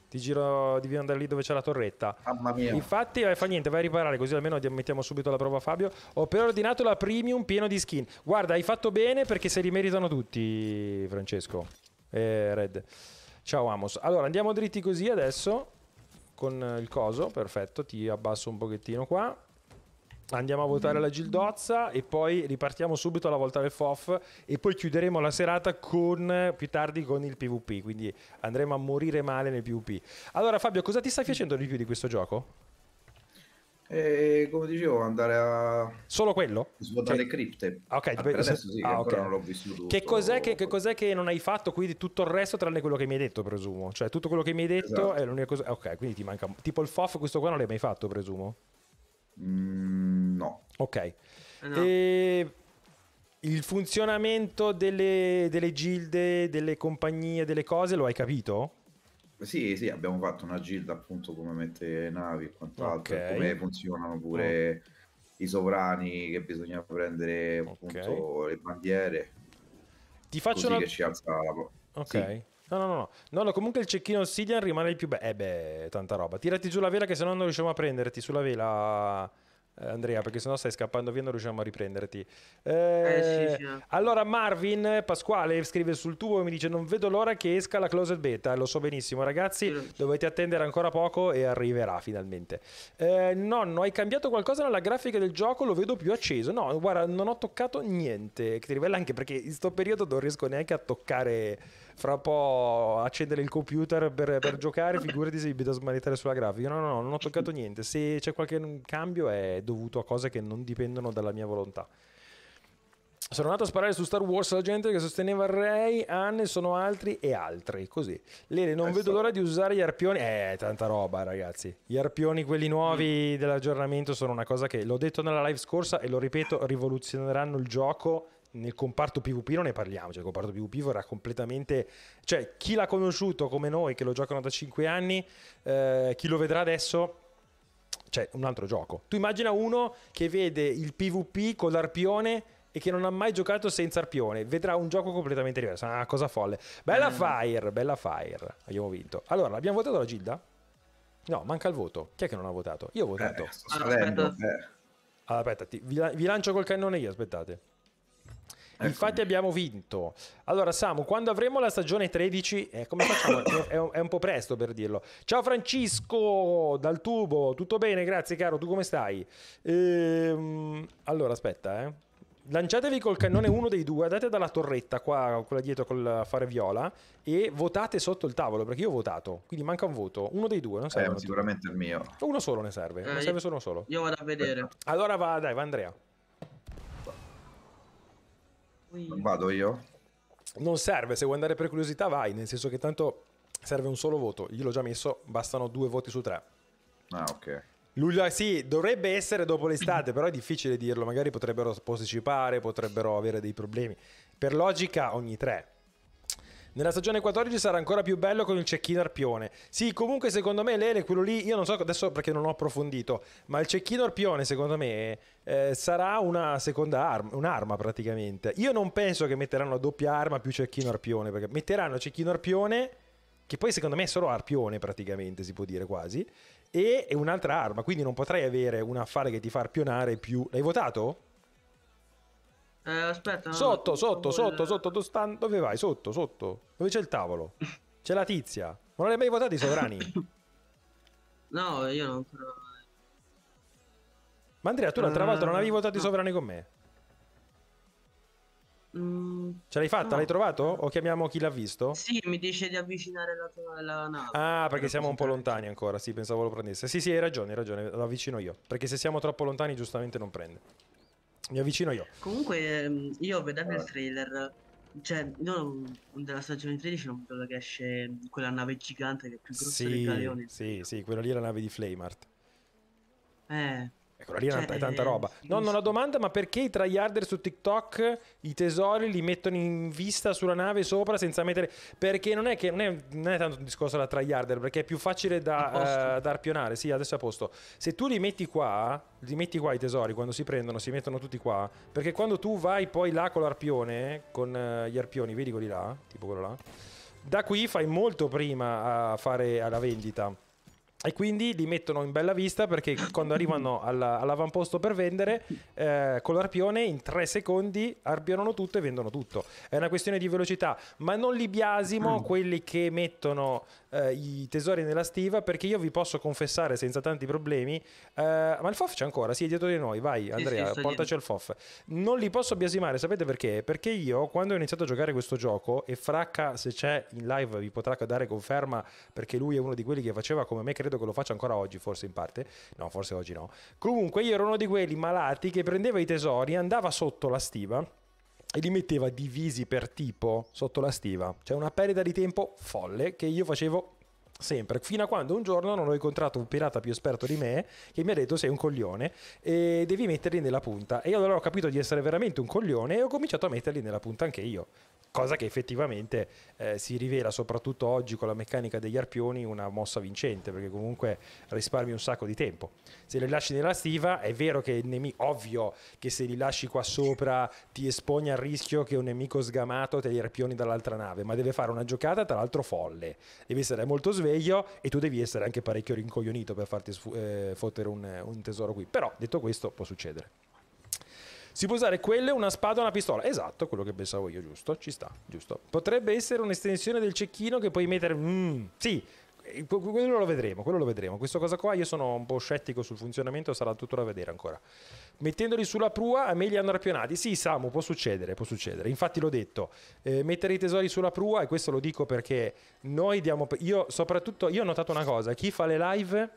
Ti giro, devi andare lì dove c'è la torretta. Mamma mia. Infatti, eh, fa niente, vai a riparare così almeno mettiamo subito alla prova a Fabio. Ho preordinato la premium pieno di skin. Guarda, hai fatto bene perché se li meritano tutti, Francesco. E Red. Ciao Amos. Allora, andiamo dritti così adesso con eh, il coso. Perfetto, ti abbasso un pochettino qua. Andiamo a votare la Gildozza e poi ripartiamo subito alla volta del FOF e poi chiuderemo la serata con più tardi con il PvP, quindi andremo a morire male nel PvP. Allora Fabio, cosa ti stai piacendo di più di questo gioco? E come dicevo, andare a Solo quello? svuotare Cioè- le cripte. Ah, ok, Ah, per- adesso sì, che ah, ancora ok. non l'ho vissuto. Che cos'è che, che cos'è che non hai fatto? Quindi tutto il resto tranne quello che mi hai detto, presumo. Cioè tutto quello che mi hai detto Esatto. è l'unica cosa... Ok, quindi ti manca... Tipo il FOF, questo qua non l'hai mai fatto, presumo? Mm, no. Ok. eh no. E il funzionamento delle, delle gilde, delle compagnie, delle cose, lo hai capito? Sì, sì, abbiamo fatto una gilda appunto come mette navi e quant'altro, Ok. come funzionano pure i sovrani che bisogna prendere appunto le bandiere, Ti faccio così una... che ci alza la... Ok. Sì. No, no, no, no. No, no, comunque il cecchino Obsidian rimane il più bello. Eh beh, tanta roba. Tirati giù la vela che se no non riusciamo a prenderti sulla vela, Andrea, perché sennò stai scappando via e non riusciamo a riprenderti. Eh, Eh, sì, sì. Allora Marvin Pasquale scrive sul tubo e mi dice non vedo l'ora che esca la closed beta. Lo so benissimo, ragazzi. Sì. Dovete attendere ancora poco e arriverà finalmente. Eh, nonno, hai cambiato qualcosa nella grafica del gioco? Lo vedo più acceso. No, guarda, non ho toccato niente. Che ti rivela anche perché in questo periodo non riesco neanche a toccare. Fra un po' accendere il computer per, per giocare. Figurati se mi vedo smanettare sulla grafica. No, no, no, non ho toccato niente. Se c'è qualche cambio è dovuto a cose che non dipendono dalla mia volontà. Sono andato a sparare su Star Wars la gente che sosteneva Rey, Anne, sono altri e altri. Così. Lele, non Eh, vedo l'ora di usare gli arpioni. Eh, tanta roba, ragazzi. Gli arpioni, quelli nuovi Mm. dell'aggiornamento, sono una cosa che l'ho detto nella live scorsa e lo ripeto, rivoluzioneranno il gioco. Nel comparto PvP non ne parliamo, cioè il comparto PvP vorrà completamente... Cioè, chi l'ha conosciuto come noi, che lo giocano da 5 anni, eh, chi lo vedrà adesso Cioè, un altro gioco. Tu immagina uno che vede il PvP con l'arpione e che non ha mai giocato senza arpione. Vedrà un gioco completamente diverso. Una cosa folle. Bella Eh. Fire, bella Fire. Abbiamo vinto. Allora, abbiamo votato la Gilda? No, manca il voto. Chi è che non ha votato? Io ho votato. Eh, eh. Allora, aspetta, ti- vi, vi lancio col cannone io, aspettate. Infatti abbiamo vinto. Allora, Samu, quando avremo la stagione 13, eh, come facciamo? è, un, è un po' presto per dirlo. Ciao Francisco, dal tubo, tutto bene? Grazie caro, tu come stai? Ehm, allora, aspetta, eh. Lanciatevi col cannone uno dei due, andate dalla torretta qua, quella dietro col fare viola, e votate sotto il tavolo, perché io ho votato, quindi manca un voto. Uno dei due, non Eh, serve. ma sicuramente il mio. Uno solo ne serve, ne Eh, serve io- solo uno solo. Io vado a vedere. Allora va, dai, va Andrea. Vado io? Non serve, se vuoi andare per curiosità vai, nel senso che tanto serve un solo voto. Io l'ho già messo, bastano due voti su tre. Ah, ok. Luglio, sì, dovrebbe essere dopo l'estate, però è difficile dirlo. Magari potrebbero posticipare, potrebbero avere dei problemi. Per logica, ogni tre. Nella stagione 14 sarà ancora più bello con il cecchino arpione. Sì, comunque secondo me Lele, quello lì, io non so adesso perché non ho approfondito, ma il cecchino arpione secondo me eh, sarà una seconda arma, un'arma praticamente. Io non penso che metteranno doppia arma più cecchino arpione, perché metteranno cecchino arpione, che poi secondo me è solo arpione praticamente, si può dire quasi, e è un'altra arma, quindi non potrai avere un affare che ti fa arpionare più... L'hai votato? Eh, aspetta. Sotto, sotto, sotto, sotto, dove dove vai? Sotto, sotto. Dove c'è il tavolo? C'è la tizia. Ma non hai mai votato i sovrani? No, io non però... Ma Andrea, tu l'altra volta non avevi votato i no. sovrani con me? Mm, Ce l'hai fatta? No. L'hai trovato? O chiamiamo chi l'ha visto? sì, mi dice di avvicinare la, tua- la nave. Ah, perché Per siamo un po' lontani ancora. Sì, pensavo lo prendesse. Sì, sì, hai ragione, hai ragione. Lo avvicino io. Perché se siamo troppo lontani, giustamente non prende. Mi avvicino io. Comunque, ehm, io vedendo il Vabbè. trailer, cioè, io della stagione 13 non vedo che esce quella nave gigante che è più grossa del Sì, galeone. sì, sì, quella lì è la nave di Flamart. Eh, Quella lì è, Cioè, tanta- è tanta eh, roba. sì, No, non sì. domanda, ma perché i tryharder su TikTok i tesori li mettono in vista sulla nave sopra senza mettere. Perché non è che non è, non è tanto un discorso da tryharder, perché è più facile da, eh, da arpionare. Sì, adesso è a posto. Se tu li metti qua, li metti qua i tesori quando si prendono, si mettono tutti qua. Perché quando tu vai poi là con l'arpione, con eh, gli arpioni, vedi quelli là, tipo quello là. Da qui fai molto prima a fare alla vendita. E quindi li mettono in bella vista perché quando arrivano alla- all'avamposto per vendere, eh, con l'arpione in tre secondi arpionano tutto e vendono tutto. È una questione di velocità, ma non li biasimo quelli che mettono eh, i tesori nella stiva perché io vi posso confessare senza tanti problemi. eh, ma il FOF c'è ancora, sì, è dietro di noi. Vai, Andrea, sì, portaci il FOF. Non li posso biasimare, sapete perché? Perché io quando ho iniziato a giocare questo gioco, e Fracca, se c'è in live, vi potrà dare conferma perché lui è uno di quelli che faceva come me, credo che lo faccia ancora oggi, forse in parte. No, forse oggi no. Comunque io ero uno di quelli malati che prendeva i tesori, andava sotto la stiva e li metteva divisi per tipo sotto la stiva. Cioè una perdita di tempo folle che io facevo sempre, fino a quando un giorno non ho incontrato un pirata più esperto di me che mi ha detto sei un coglione e devi metterli nella punta. E io allora ho capito di essere veramente un coglione e ho cominciato a metterli nella punta anche io. Cosa che effettivamente eh, si rivela soprattutto oggi con la meccanica degli arpioni una mossa vincente perché comunque risparmi un sacco di tempo. Se li lasci nella stiva è vero che il nemico, ovvio che se li lasci qua sopra ti esponi al rischio che un nemico sgamato te li arpioni dall'altra nave, ma deve fare una giocata tra l'altro folle. Devi essere molto sveglio e tu devi essere anche parecchio rincoglionito per farti eh, fottere un, un tesoro qui. Però detto questo può succedere. Si può usare quello, una spada o una pistola. Esatto, quello che pensavo io, giusto? Ci sta, giusto. Potrebbe essere un'estensione del cecchino che puoi mettere... Mm, sì, eh, que- quello lo vedremo, quello lo vedremo. Questa cosa qua io sono un po' scettico sul funzionamento, sarà tutto da vedere ancora. Mettendoli sulla prua, a me li hanno arpionati. Sì, Samu, può succedere, può succedere. Infatti l'ho detto, eh, mettere i tesori sulla prua, e questo lo dico perché noi diamo... Io soprattutto, io ho notato una cosa, chi fa le live...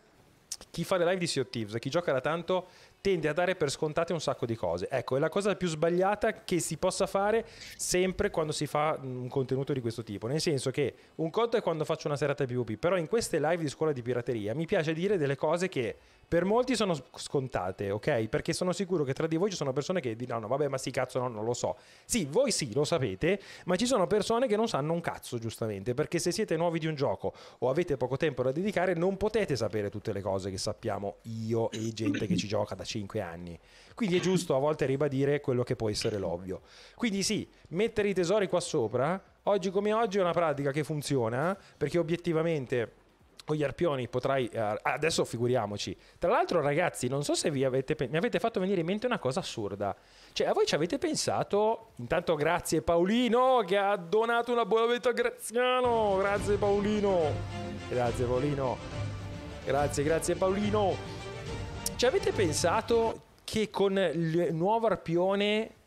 Chi fa le live di Sea of Thieves, chi gioca da tanto, tende a dare per scontate un sacco di cose. Ecco, è la cosa più sbagliata che si possa fare sempre quando si fa un contenuto di questo tipo. Nel senso che un conto è quando faccio una serata PvP, però in queste live di scuola di pirateria mi piace dire delle cose che per molti sono scontate, ok? Perché sono sicuro che tra di voi ci sono persone che diranno, vabbè, ma sti cazzo, no, non lo so. Sì, voi sì, lo sapete, ma ci sono persone che non sanno un cazzo, giustamente, perché se siete nuovi di un gioco o avete poco tempo da dedicare, non potete sapere tutte le cose che sappiamo io e gente che ci gioca da 5 anni. Quindi è giusto a volte ribadire quello che può essere l'ovvio. Quindi sì, mettere i tesori qua sopra, oggi come oggi è una pratica che funziona, perché obiettivamente con gli arpioni potrai uh, adesso figuriamoci. Tra l'altro ragazzi non so se vi avete mi avete fatto venire in mente una cosa assurda. Cioè a voi ci avete pensato intanto grazie Paolino che ha donato una buona vita a Graziano. Grazie Paolino. Grazie Paolino. Grazie grazie Paolino. Ci avete pensato che con il nuovo arpione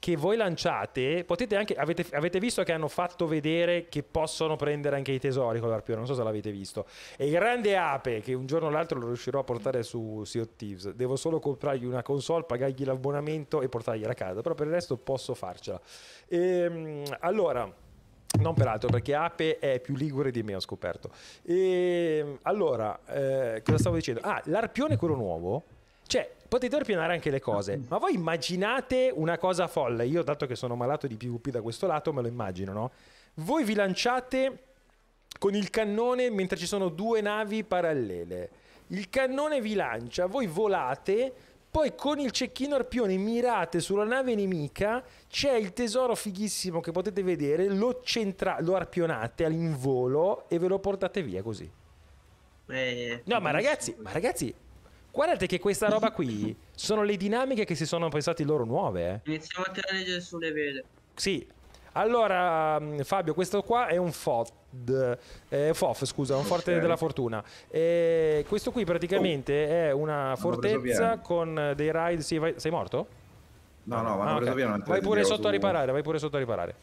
che voi lanciate, potete anche, avete, avete, visto che hanno fatto vedere che possono prendere anche i tesori con l'arpione, non so se l'avete visto. E il grande ape, che un giorno o l'altro lo riuscirò a portare su Sea of Thieves, devo solo comprargli una console, pagargli l'abbonamento e portargli a casa, però per il resto posso farcela. Ehm, allora... Non peraltro, perché Ape è più ligure di me, ho scoperto. E, allora, eh, cosa stavo dicendo? Ah, l'arpione quello nuovo. Cioè, potete arpionare anche le cose, ma voi immaginate una cosa folle. Io, dato che sono malato di PvP da questo lato, me lo immagino, no? Voi vi lanciate con il cannone mentre ci sono due navi parallele. Il cannone vi lancia, voi volate, poi con il cecchino arpione mirate sulla nave nemica, c'è il tesoro fighissimo che potete vedere, lo, centra- lo arpionate all'involo e ve lo portate via così. Eh, no, ma ragazzi, ma ragazzi, Guardate che questa roba qui sono le dinamiche che si sono pensate loro nuove. Eh. Iniziamo a tirare sulle vele. Sì. Allora, mm, Fabio, questo qua è un FOD, eh, FOF, scusa, un forte okay. della fortuna. E questo qui praticamente oh. è una fortezza con dei raid. Sì, vai... sei morto? No, no, ma ah, okay. Vai pure sotto su... a riparare, vai pure sotto a riparare.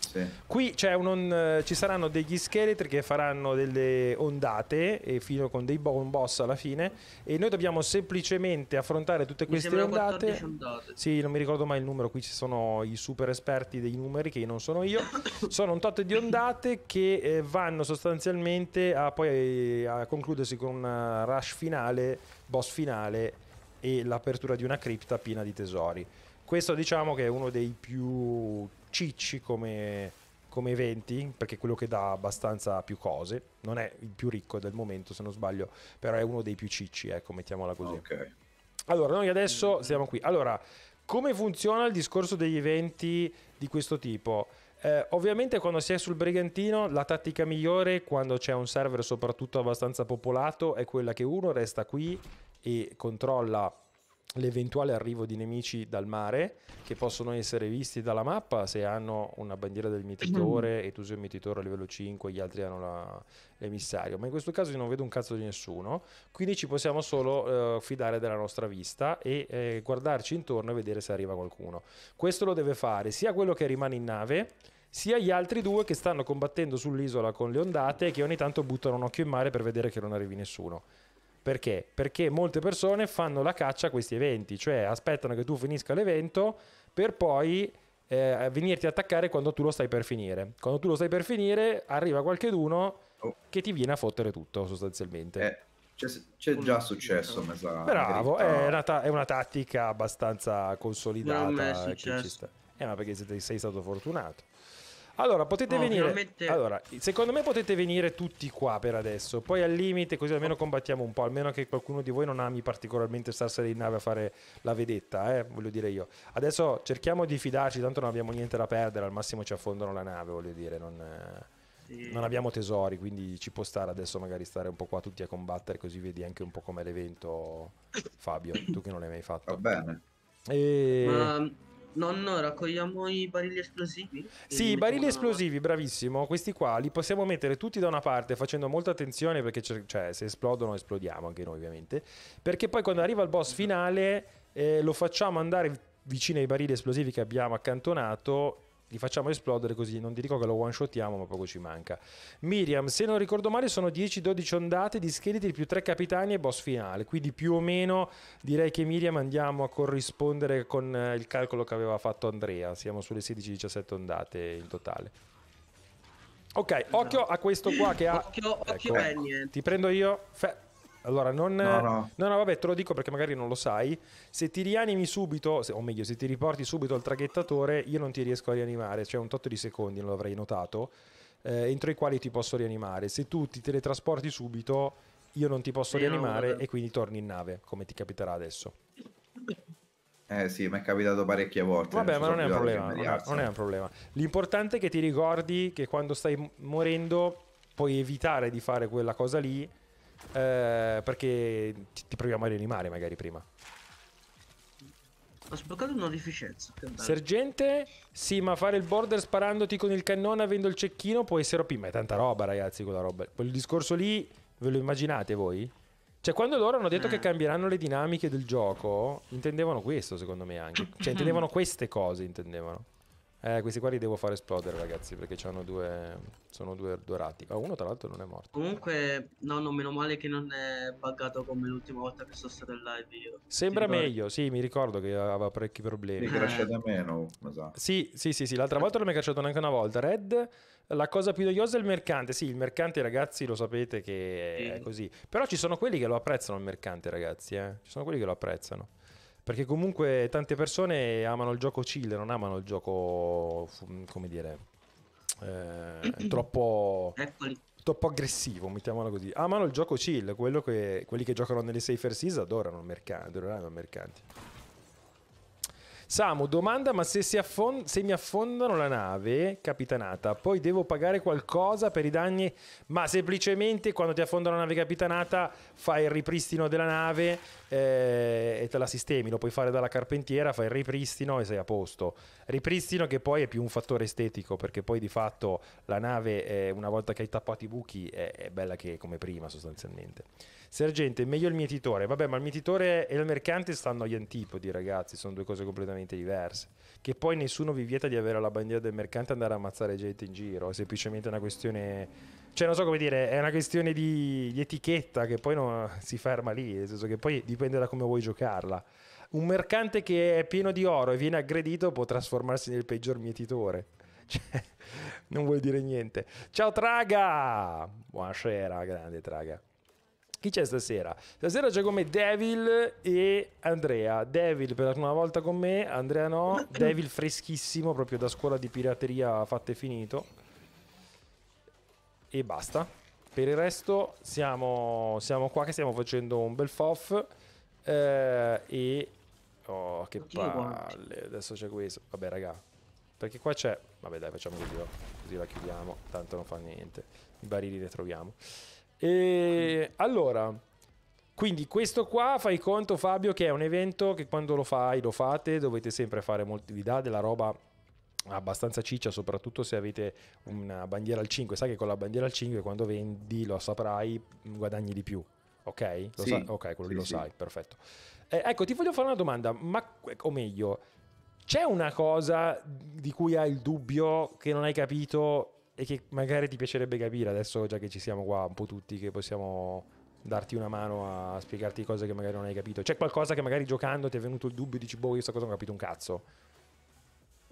Sì. Qui un, uh, ci saranno degli scheletri che faranno delle ondate e fino con dei bo- un boss alla fine e noi dobbiamo semplicemente affrontare tutte queste ondate. ondate. Sì, non mi ricordo mai il numero, qui ci sono i super esperti dei numeri che non sono io. sono un tot di ondate che eh, vanno sostanzialmente a poi a concludersi con un rush finale, boss finale e l'apertura di una cripta piena di tesori. Questo diciamo che è uno dei più cicci come, come eventi, perché è quello che dà abbastanza più cose. Non è il più ricco del momento, se non sbaglio, però è uno dei più cicci, ecco, mettiamola così. Ok. Allora, noi adesso siamo qui. Allora, come funziona il discorso degli eventi di questo tipo? Eh, ovviamente quando si è sul brigantino la tattica migliore quando c'è un server soprattutto abbastanza popolato è quella che uno resta qui e controlla l'eventuale arrivo di nemici dal mare che possono essere visti dalla mappa se hanno una bandiera del mietitore e tu sei un mietitore a livello 5 gli altri hanno la, l'emissario. Ma in questo caso io non vedo un cazzo di nessuno quindi ci possiamo solo uh, fidare della nostra vista e eh, guardarci intorno e vedere se arriva qualcuno. Questo lo deve fare sia quello che rimane in nave sia gli altri due che stanno combattendo sull'isola con le ondate e che ogni tanto buttano un occhio in mare per vedere che non arrivi nessuno perché? Perché molte persone fanno la caccia a questi eventi, cioè aspettano che tu finisca l'evento per poi eh, venirti a attaccare quando tu lo stai per finire. Quando tu lo stai per finire, arriva qualcheduno oh. che ti viene a fottere tutto sostanzialmente. Eh, c'è, c'è, già successo, mi sa. Bravo, è una, ta- è una, tattica abbastanza consolidata. Eh, ma perché sei stato fortunato. Allora, potete no, venire. Finalmente... Allora, secondo me potete venire tutti qua per adesso. Poi al limite, così almeno combattiamo un po'. Almeno che qualcuno di voi non ami particolarmente starsene in nave a fare la vedetta, eh, voglio dire io. Adesso cerchiamo di fidarci, tanto non abbiamo niente da perdere. Al massimo ci affondano la nave, voglio dire. Non, sì. non abbiamo tesori, quindi ci può stare adesso magari stare un po' qua tutti a combattere, così vedi anche un po' com'è l'evento. Fabio, tu che non l'hai mai fatto. Va bene. E... Ma Nonno, raccogliamo i barili esplosivi? Sì, i barili esplosivi, bravissimo. Questi qua li possiamo mettere tutti da una parte facendo molta attenzione perché cioè, se esplodono esplodiamo anche noi ovviamente. Perché poi quando arriva il boss finale eh, lo facciamo andare vicino ai barili esplosivi che abbiamo accantonato li facciamo esplodere così, non ti dico che lo one shotiamo, ma poco ci manca. Miriam, se non ricordo male, sono 10-12 ondate di scheletri più 3 capitani e boss finale. Quindi più o meno direi che Miriam andiamo a corrispondere con eh, il calcolo che aveva fatto Andrea. Siamo sulle 16-17 ondate in totale. Ok, occhio a questo qua che ha. Occhio, occhio Ecco. eh, niente. Ti prendo io. Fe- allora, non. No, no. no, vabbè, te lo dico perché magari non lo sai. Se ti rianimi subito, se- o meglio, se ti riporti subito al traghettatore, io non ti riesco a rianimare. Cioè, un tot di secondi, non l'avrei notato. eh, entro i quali ti posso rianimare. Se tu ti teletrasporti subito, io non ti posso non- rianimare e quindi torni in nave, come ti capiterà adesso. Eh sì, mi è capitato parecchie volte. Vabbè, ci ma non è problema. Non è, non un problema. L'importante è che ti ricordi che quando stai morendo puoi evitare di fare quella cosa lì. Eh, perché ti, ti proviamo a rianimare magari prima. Ho sbloccato. Che bello. Sergente, sì, ma fare il border sparandoti con il cannone avendo il cecchino può essere OP, ma è tanta roba, ragazzi, quella roba. Quel discorso lì, ve lo immaginate voi? Cioè, quando loro hanno detto Eh. che cambieranno le dinamiche del gioco, intendevano questo, secondo me, anche. Cioè, intendevano queste cose, intendevano. Eh, questi qua li devo fare esplodere, ragazzi, perché c'hanno due... sono due dorati. Ah, uno, tra l'altro, non è morto. Comunque, no, no, meno male che non è buggato come l'ultima volta che sono stato in live io. Sembra meglio, sì, mi ricordo che aveva parecchi problemi. Mi crashate meno, mi sa. Sì, sì, sì, sì, l'altra volta non mi è cacciato neanche una volta. Red, la cosa più noiosa è il mercante. Sì, il mercante, ragazzi, lo sapete che è Sì. così. Però ci sono quelli che lo apprezzano il mercante, ragazzi, eh. Ci sono quelli che lo apprezzano. Perché comunque tante persone amano il gioco chill, non amano il gioco, come dire, eh, troppo, Eccoli. troppo aggressivo, mettiamolo così. Amano il gioco chill, quello che quelli che giocano nelle safer seas adorano il mercante, adoreranno il mercante. Samu domanda: ma se, si affon- se mi affondano la nave, capitanata, poi devo pagare qualcosa per i danni? Ma semplicemente quando ti affondano la nave capitanata, fai il ripristino della nave eh, e te la sistemi. Lo puoi fare dalla carpentiera, fai il ripristino e sei a posto. Ripristino che poi è più un fattore estetico, perché poi di fatto la nave, eh, una volta che hai tappato i buchi, è, è bella che è come prima, sostanzialmente. Sergente, meglio il mietitore. Vabbè, ma il mietitore e il mercante stanno agli antipodi, ragazzi, sono due cose completamente diverse. Che poi nessuno vi vieta di avere la bandiera del mercante e andare a ammazzare gente in giro, è semplicemente una questione... Cioè, non so come dire, è una questione di, di etichetta che poi non si ferma lì, nel senso che poi dipende da come vuoi giocarla. Un mercante che è pieno di oro e viene aggredito può trasformarsi nel peggior mietitore. Cioè, non vuol dire niente. Ciao Traga! Buonasera, grande Traga. Chi c'è stasera? Stasera c'è con me Devil e Andrea. Devil per la prima volta con me, Andrea no. Devil freschissimo, proprio da scuola di pirateria fatto e finito. E basta. Per il resto siamo, siamo qua che stiamo facendo un bel fof. eh, e... Oh, che palle. Adesso c'è questo. Vabbè, raga. Perché qua c'è... Vabbè, dai, facciamo così. va. Così la chiudiamo. Tanto non fa niente. I barili li troviamo. E allora, quindi questo qua fai conto Fabio che è un evento che quando lo fai, lo fate, dovete sempre fare molti, vi dà della roba abbastanza ciccia, soprattutto se avete una bandiera al 5, sai che con la bandiera al 5 quando vendi, lo saprai, guadagni di più. Ok? Lo Sì, sai? Ok, quello sì, lo sì. sai, perfetto. Eh, ecco, ti voglio fare una domanda, ma o meglio, c'è una cosa di cui hai il dubbio che non hai capito e che magari ti piacerebbe capire adesso già che ci siamo qua un po' tutti che possiamo darti una mano a spiegarti cose che magari non hai capito. C'è qualcosa che magari giocando ti è venuto il dubbio e dici boh io questa cosa non ho capito un cazzo.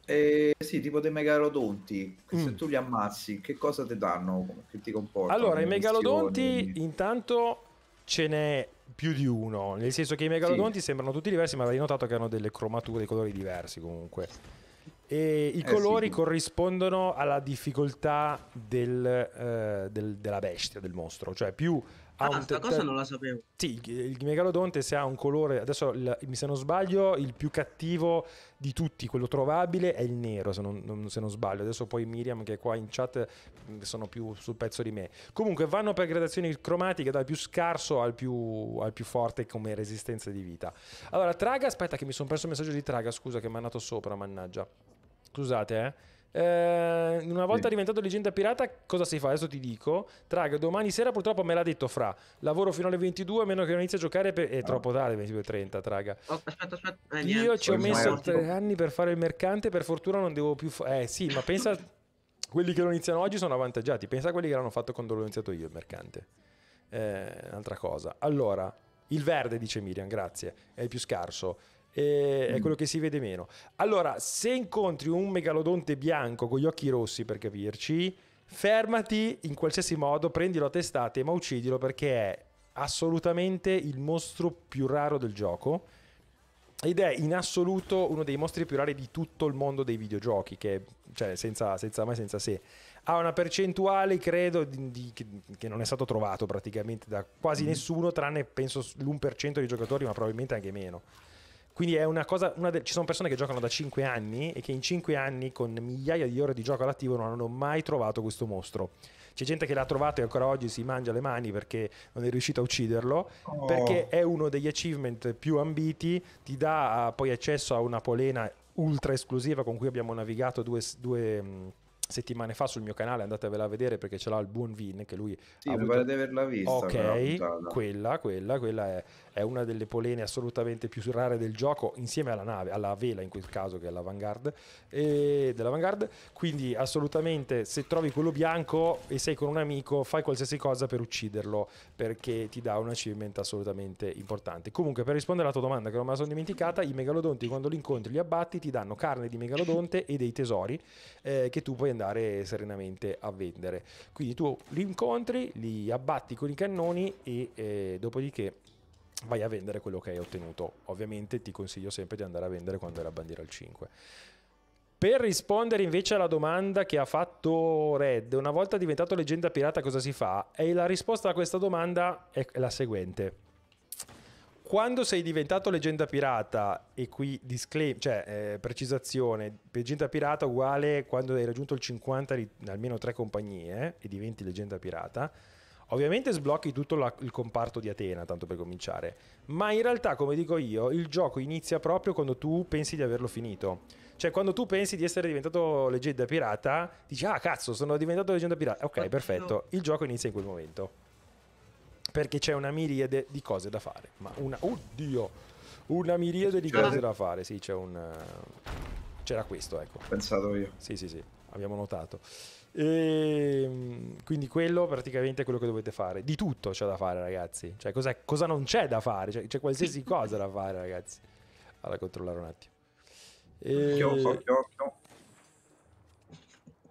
Eh, sì, tipo dei megalodonti, Mm. se tu li ammazzi, che cosa ti danno? Che ti comportano? Allora, i megalodonti intanto ce n'è più di uno, nel senso che i megalodonti sembrano tutti diversi, ma avevi notato che hanno delle cromature, dei colori diversi comunque. E i Eh, colori sì. corrispondono alla difficoltà del, eh, del- della bestia, del mostro, cioè più Ah, un sta te- cosa non la sapevo. Sì, il megalodonte se ha un colore, adesso il- se non sbaglio, il più cattivo di tutti, quello trovabile, è il nero, se non, non- se non sbaglio. Adesso poi Miriam che è qua in chat mh, sono più sul pezzo di me. Comunque vanno per gradazioni cromatiche dal più scarso al più, al più forte come resistenza di vita. Allora, Traga, aspetta che mi sono perso il messaggio di Traga, scusa che mi è andato sopra, mannaggia. Scusate, eh. Eh, una volta Sì. diventato leggenda pirata, cosa si fa? Adesso ti dico. Traga, domani sera purtroppo me l'ha detto Fra. Lavoro fino alle 22, a meno che non inizi a giocare. Per... È troppo tardi, 22.30, Traga. Oh, aspetta, aspetta. Eh, Io ci ho messo tre anni per fare il mercante, per fortuna non devo più... fa- eh sì, ma pensa... quelli che lo iniziano oggi sono avvantaggiati. Pensa a quelli che l'hanno fatto quando l'ho iniziato io il mercante. Eh, un'altra cosa. Allora, il verde, dice Miriam, grazie, è il più scarso. E È quello che si vede meno. Allora, se incontri un megalodonte bianco con gli occhi rossi, per capirci, fermati in qualsiasi modo, prendilo a testate, ma uccidilo perché è assolutamente il mostro più raro del gioco. Ed è in assoluto uno dei mostri più rari di tutto il mondo dei videogiochi, che cioè senza, senza mai senza se. Ha una percentuale, credo, di- di- che, che non è stato trovato praticamente da quasi nessuno, tranne penso l'1% dei giocatori, ma probabilmente anche meno. Quindi è una cosa. una de- ci sono persone che giocano da 5 anni e che in 5 anni, con migliaia di ore di gioco all'attivo, non hanno mai trovato questo mostro. C'è gente che l'ha trovato e ancora oggi si mangia le mani perché non è riuscito a ucciderlo. Oh. Perché è uno degli achievement più ambiti, ti dà poi accesso a una polena ultra esclusiva con cui abbiamo navigato due, due, mh, settimane fa sul mio canale, andatevela a vedere perché ce l'ha il buon Vin che lui Sì, ha mi avuto- pare di averla vista. Ok, quella, quella, quella è, è una delle polene assolutamente più rare del gioco, insieme alla nave, alla vela in quel caso che è l'Avangard, e dell'Avangard. Quindi assolutamente se trovi quello bianco e sei con un amico, fai qualsiasi cosa per ucciderlo, perché ti dà un achievement assolutamente importante. Comunque, per rispondere alla tua domanda che non me la sono dimenticata, i megalodonti quando li incontri li abbatti, ti danno carne di megalodonte e dei tesori eh, che tu puoi andare serenamente a vendere. Quindi tu li incontri, li abbatti con i cannoni e eh, dopodiché vai a vendere quello che hai ottenuto. Ovviamente ti consiglio sempre di andare a vendere quando è la bandiera al 5. Per rispondere invece alla domanda che ha fatto Red, una volta diventato leggenda pirata cosa si fa? E la risposta a questa domanda è la seguente. Quando sei diventato leggenda pirata, e qui disclaim, cioè eh, precisazione, leggenda pirata uguale quando hai raggiunto il 50 di almeno tre compagnie e diventi leggenda pirata, ovviamente sblocchi tutto la- il comparto di Atena, tanto per cominciare, ma in realtà, come dico io, il gioco inizia proprio quando tu pensi di averlo finito. Cioè, quando tu pensi di essere diventato leggenda pirata, dici, ah cazzo, sono diventato leggenda pirata. Ok, Oddio. perfetto. Il gioco inizia in quel momento. Perché c'è una miriade di cose da fare. Ma una... Oddio! Una miriade di Cioè- cose da fare. Sì, c'è un... C'era questo, ecco. Pensato io. Sì, sì, sì, abbiamo notato. E, quindi quello praticamente è quello che dovete fare. Di tutto c'è da fare, ragazzi. Cioè, cos'è- cosa non c'è da fare? Cioè, c'è qualsiasi cosa da fare, ragazzi. Allora, controllare un attimo. E- occhio.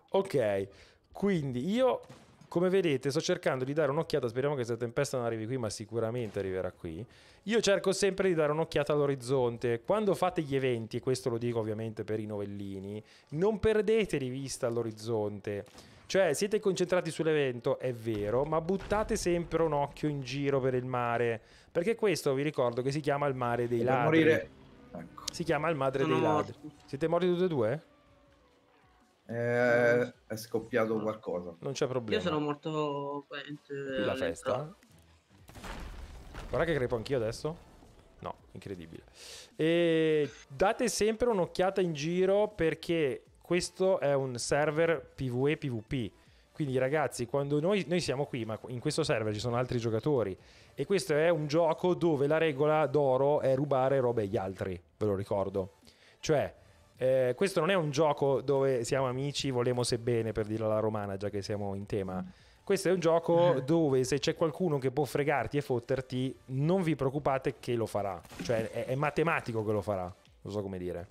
Ok, quindi io, come vedete, sto cercando di dare un'occhiata. Speriamo che questa tempesta non arrivi qui, ma sicuramente arriverà qui. Io cerco sempre di dare un'occhiata all'orizzonte. Quando fate gli eventi, e questo lo dico ovviamente per i novellini, non perdete di vista l'orizzonte. Cioè, siete concentrati sull'evento, è vero, ma buttate sempre un occhio in giro per il mare. Perché questo vi ricordo che si chiama il mare dei Per ladri. morire. Ecco. Si chiama il madre Sono dei ladri. morto. Siete morti tutti e due? Eh, è scoppiato qualcosa. Non c'è problema. Io sono molto la festa. Guarda che crepo anch'io adesso. No, incredibile. E date sempre un'occhiata in giro perché questo è un server PvE PvP. Quindi ragazzi, quando noi, noi siamo qui, ma in questo server ci sono altri giocatori e questo è un gioco dove la regola d'oro è rubare robe agli altri, ve lo ricordo. Cioè, eh, questo non è un gioco dove siamo amici, volemo se bene, per dirla alla romana, già che siamo in tema. Questo è un gioco dove se c'è qualcuno che può fregarti e fotterti, non vi preoccupate che lo farà. Cioè, è, è matematico che lo farà. Non so come dire.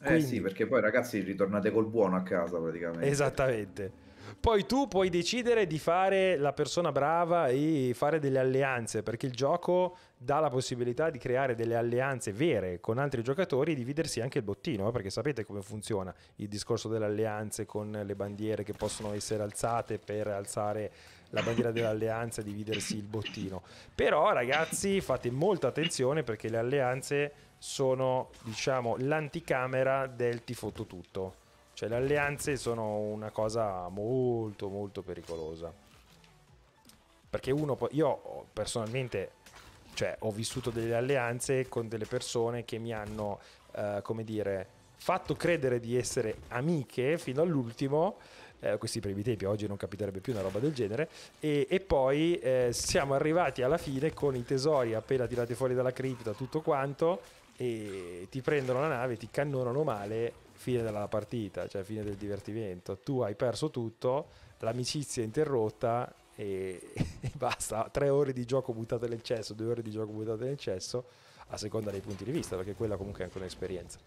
Eh Quindi- sì, perché poi ragazzi ritornate col buono a casa praticamente. Esattamente. Poi tu puoi decidere di fare la persona brava e fare delle alleanze, perché il gioco dà la possibilità di creare delle alleanze vere con altri giocatori e dividersi anche il bottino, eh, perché sapete come funziona il discorso delle alleanze con le bandiere che possono essere alzate per alzare la bandiera dell'alleanza e dividersi il bottino. Però ragazzi fate molta attenzione perché le alleanze sono, diciamo, l'anticamera del ti fotto tutto. Cioè le alleanze sono una cosa molto molto pericolosa. Perché uno io personalmente cioè ho vissuto delle alleanze con delle persone che mi hanno eh, come dire fatto credere di essere amiche fino all'ultimo. eh, questi primi tempi, oggi non capiterebbe più una roba del genere. E, e poi eh, siamo arrivati alla fine con i tesori appena tirati fuori dalla cripta, tutto quanto. E ti prendono la nave, ti cannonano male, fine della partita, cioè fine del divertimento. Tu hai perso tutto, l'amicizia è interrotta e, e basta. Tre ore di gioco buttate nel cesso, due ore di gioco buttate nel cesso, a seconda dei punti di vista, perché quella comunque è anche un'esperienza.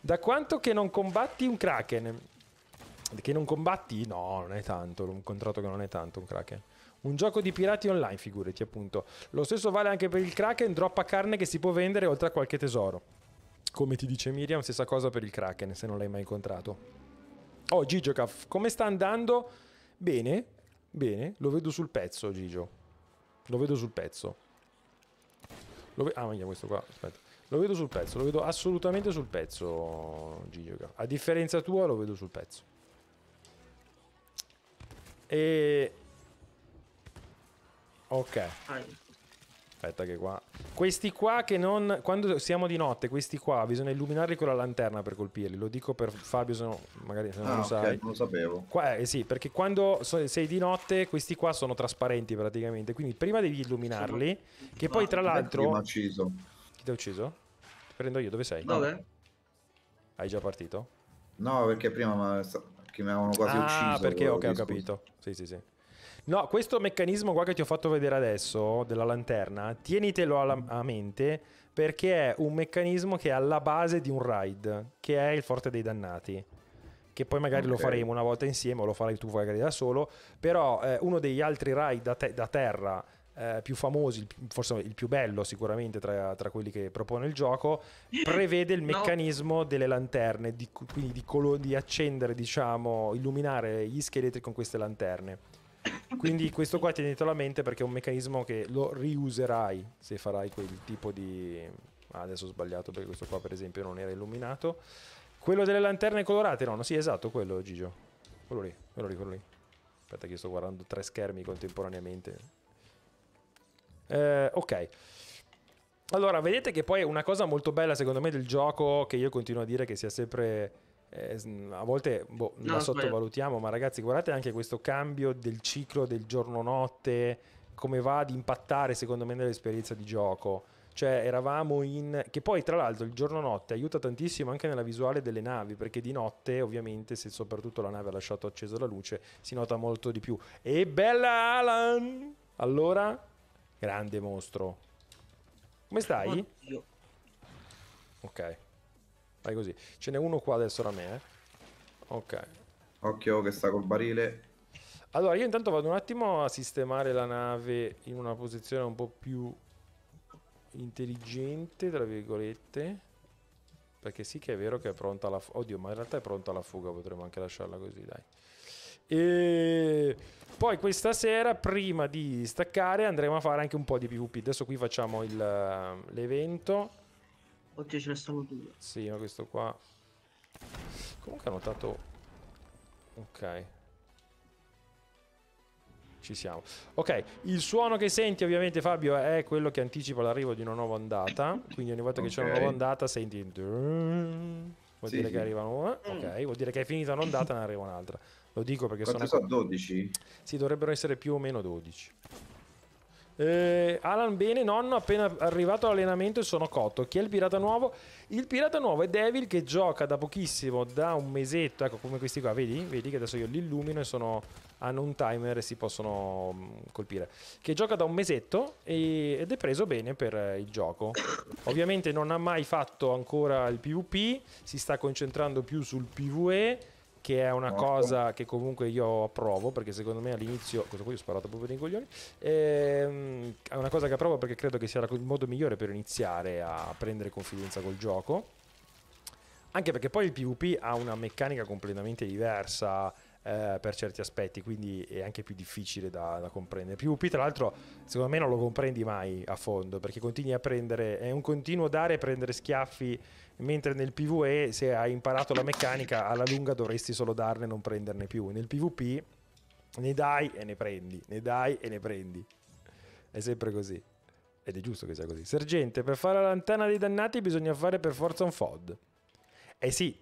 Da quanto che non combatti un Kraken? Che non combatti? No, non è tanto. Ho incontrato che non è tanto un Kraken. Un gioco di pirati online, figurati appunto. Lo stesso vale anche per il Kraken, droppa carne che si può vendere oltre a qualche tesoro. Come ti dice Miriam, stessa cosa per il Kraken, se non l'hai mai incontrato. Oh, Gigiocaf, come sta andando? Bene, bene, lo vedo sul pezzo, Gigio. Lo vedo sul pezzo. Ve- ah, ma questo qua, aspetta. Lo vedo sul pezzo, lo vedo assolutamente sul pezzo, Gigiocaf. A differenza tua, lo vedo sul pezzo. E... Ok. Ah, Aspetta che qua. Questi qua che non... Quando siamo di notte, questi qua, bisogna illuminarli con la lanterna per colpirli. Lo dico per Fabio, se no, magari se non Ah, lo sai. non lo sapevo. Qua, eh, sì, perché quando so- sei di notte, questi qua sono trasparenti praticamente. Quindi prima devi illuminarli. Che poi, tra Chi mi ha l'altro... ucciso? Chi ti ha ucciso? Ti prendo io, dove sei? Dove? Hai già partito? No, perché prima che mi avevano quasi ah, ucciso. perché quello ok, ho capito. Sì, sì, sì. No, questo meccanismo qua che ti ho fatto vedere adesso della lanterna, tienitelo alla- a mente perché è un meccanismo che è alla base di un ride, che è il Forte dei Dannati. Che poi magari lo Ok. faremo una volta insieme o lo farai tu magari da solo. Però eh, uno degli altri ride da, te- da terra eh, più famosi, forse il più bello sicuramente tra, tra quelli che propone il gioco, prevede il No. meccanismo delle lanterne, di, quindi di, colo- di accendere, diciamo, illuminare gli scheletri con queste lanterne. Quindi questo qua tienitelo a mente perché è un meccanismo che lo riuserai se farai quel tipo di... Ah, adesso ho sbagliato perché questo qua per esempio non era illuminato. Quello delle lanterne colorate, no, no sì esatto, quello Gigio. Quello lì, quello lì, quello lì. Aspetta che io sto guardando tre schermi contemporaneamente. Eh, ok. Allora, vedete che poi una cosa molto bella secondo me del gioco, che io continuo a dire che sia sempre... eh, a volte boh, No, la sottovalutiamo, ma ragazzi guardate anche questo cambio del ciclo del giorno-notte, come va ad impattare secondo me nell'esperienza di gioco. Cioè eravamo in... che poi tra l'altro il giorno-notte aiuta tantissimo anche nella visuale delle navi, perché di notte ovviamente se soprattutto la nave ha lasciato accesa la luce si nota molto di più. E bella Alan! Allora, grande mostro. Come stai? Oddio. Ok. Vai così. Ce n'è uno qua adesso da me, eh. Ok. Occhio che sta col barile. Allora, io intanto vado un attimo a sistemare la nave in una posizione un po' più intelligente, tra virgolette. Perché sì che è vero che è pronta la fuga. Oddio, ma in realtà è pronta la fuga, potremmo anche lasciarla così, dai. E poi questa sera, prima di staccare, andremo a fare anche un po' di PvP. Adesso qui facciamo il, eh, l'evento. Oddio, ce ne stanno due. Sì, ma questo qua. Comunque ha notato. Ok. Ci siamo. Ok, il suono che senti ovviamente Fabio è quello che anticipa l'arrivo di una nuova ondata. Quindi ogni volta che c'è una nuova ondata senti... Vuol Sì, dire sì. che arrivano... Ok, vuol dire che è finita un'ondata e ne arriva un'altra. Lo dico perché Quanti sono... sono? 12? Sì, dovrebbero essere più o meno 12. Eh, Alan bene, nonno, appena arrivato all'allenamento e sono cotto. Chi è il pirata nuovo? Il pirata nuovo è Devil che gioca da pochissimo, da un mesetto, ecco come questi qua, vedi? Vedi che adesso io li illumino e sono, hanno un timer e si possono mm, colpire. Che gioca da un mesetto e- ed è preso bene per eh, il gioco. Ovviamente non ha mai fatto ancora il PvP, si sta concentrando più sul PvE che è una cosa che comunque io approvo perché secondo me all'inizio cosa poi ho sparato proprio nei coglioni ehm, è una cosa che approvo perché credo che sia il modo migliore per iniziare a prendere confidenza col gioco. Anche perché poi il PvP ha una meccanica completamente diversa eh, per certi aspetti, quindi è anche più difficile da, da comprendere. PvP, tra l'altro, secondo me non lo comprendi mai a fondo perché continui a prendere, è un continuo dare e prendere schiaffi. Mentre nel PvE, se hai imparato la meccanica, alla lunga dovresti solo darne e non prenderne più. Nel PvP ne dai e ne prendi, ne dai e ne prendi. È sempre così. Ed è giusto che sia così. Sergente, per fare la lanterna dei dannati bisogna fare per forza un FOD. Eh sì,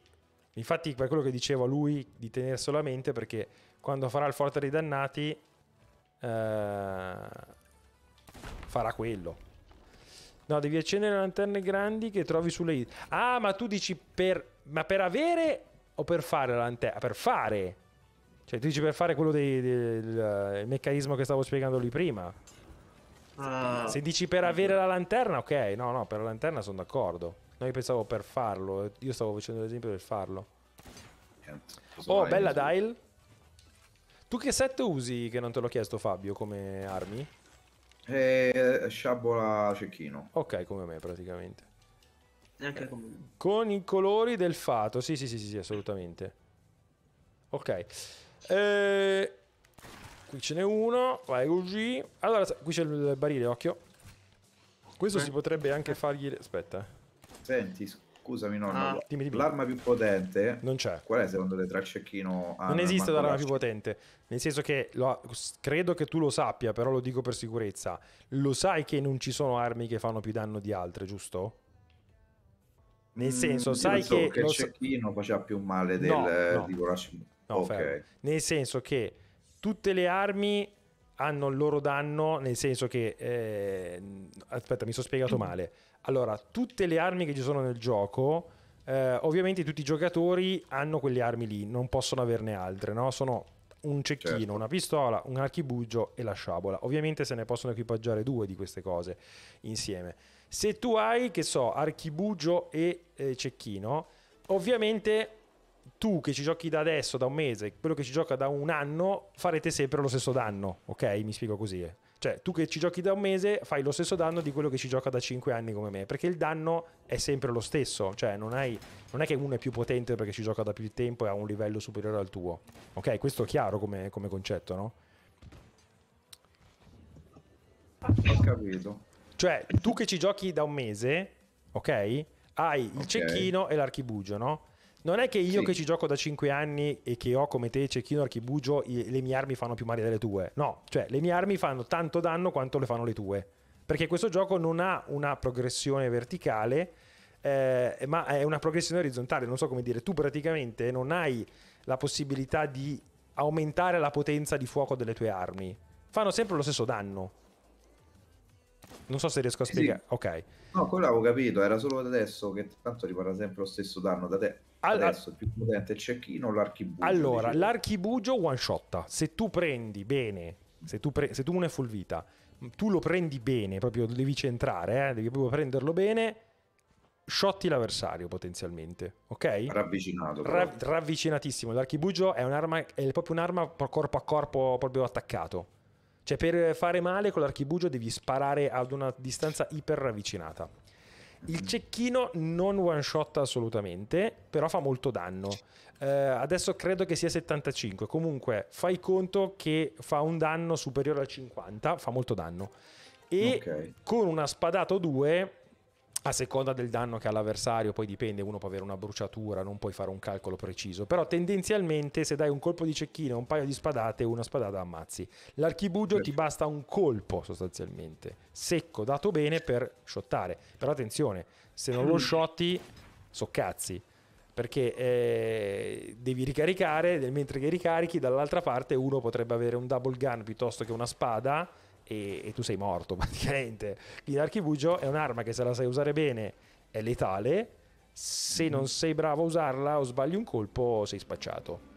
Infatti, per quello che dicevo a lui di tenerselo a mente, perché quando farà il forte dei dannati, eh, farà quello. No, devi accendere le lanterne grandi che trovi sulle isole. Ah, ma tu dici per. Ma per avere o per fare la lanterna? Per fare. Cioè, tu dici per fare quello dei- del il meccanismo che stavo spiegando lì prima. Ah, Se dici per avere la lanterna, ok. No, no, per la lanterna sono d'accordo. No, io pensavo per farlo. Io stavo facendo l'esempio del farlo. Cosa Oh, bella dial. Tu che set usi che non te l'ho chiesto Fabio come armi? Eh, sciabola cecchino. Ok, come me praticamente. neanche come... Con i colori del fato. Sì, sì, sì, sì, sì, assolutamente. Ok. Eh, qui ce n'è uno. Vai così. Allora, qui c'è il barile, occhio. Questo Eh. si potrebbe anche fargli... Aspetta. Senti, scusami, nonno. Ah. Dimmi, dimmi. L'arma più potente, Non c'è. qual è secondo te tra il cecchino Non esiste l'arma più potente. Nel senso che lo- credo che tu lo sappia, però lo dico per sicurezza. Lo sai che non ci sono armi che fanno più danno di altre, giusto? Nel senso, sai che, che lo il sa- cecchino faceva più male del No, no. di No, ok. fermo. Nel senso che tutte le armi hanno il loro danno, nel senso che... eh, aspetta, mi sono spiegato male. Allora, tutte le armi che ci sono nel gioco, eh, ovviamente tutti i giocatori hanno quelle armi lì, non possono averne altre, no? Sono un cecchino, Certo. una pistola, un archibugio e la sciabola. Ovviamente se ne possono equipaggiare due di queste cose insieme. Se tu hai, che so, archibugio e eh, cecchino, ovviamente tu che ci giochi da adesso, da un mese, quello che ci gioca da un anno, farete sempre lo stesso danno, ok? Mi spiego così. eh. Cioè, tu che ci giochi da un mese fai lo stesso danno di quello che ci gioca da 5 anni come me, perché il danno è sempre lo stesso, cioè non, hai, non è che uno è più potente perché ci gioca da più tempo e ha un livello superiore al tuo. Ok, questo è chiaro come, come concetto, no? Ho capito. Cioè, tu che ci giochi da un mese, ok? Hai il Ok. cecchino e l'archibugio, no? Non è che io Sì. che ci gioco da 5 anni e che ho come te cecchino archibugio, le mie armi fanno più male delle tue. No, cioè le mie armi fanno tanto danno quanto le fanno le tue. Perché questo gioco non ha una progressione verticale, eh, ma è una progressione orizzontale. Non so come dire, tu praticamente non hai la possibilità di aumentare la potenza di fuoco delle tue armi. Fanno sempre lo stesso danno. Non so se riesco a Sì, spiegare. Ok. No, quello avevo capito, era solo adesso che tanto riparla sempre lo stesso danno da te. Adesso il più potente è il cecchino o l'archibugio? Allora, dici tu? l'archibugio one shot. Se tu prendi bene, se tu, pre- se tu uno è full vita, tu lo prendi bene, proprio devi centrare, eh, devi proprio prenderlo bene, shotti l'avversario potenzialmente, ok? ravvicinato. Ra- ravvicinatissimo. L'archibugio è un'arma, è proprio un'arma corpo a corpo proprio attaccato. Cioè, per fare male con l'archibugio devi sparare ad una distanza iper ravvicinata. Il cecchino non one shot assolutamente, però fa molto danno. Eh, adesso credo che sia 75. Comunque, fai conto che fa un danno superiore al 50, fa molto danno. E Ok. con una spadata o due, a seconda del danno che ha l'avversario, poi dipende, uno può avere una bruciatura, non puoi fare un calcolo preciso, però tendenzialmente se dai un colpo di cecchino un paio di spadate, una spadata ammazzi. L'archibugio ti Certo. basta un colpo sostanzialmente, secco, dato bene per shottare. Però attenzione, se non lo shotti, so cazzi. Perché eh, devi ricaricare, mentre che ricarichi, dall'altra parte uno potrebbe avere un double gun piuttosto che una spada e, e tu sei morto praticamente. Quindi l'archibugio è un'arma che se la sai usare bene è letale, se non sei bravo a usarla o sbagli un colpo sei spacciato.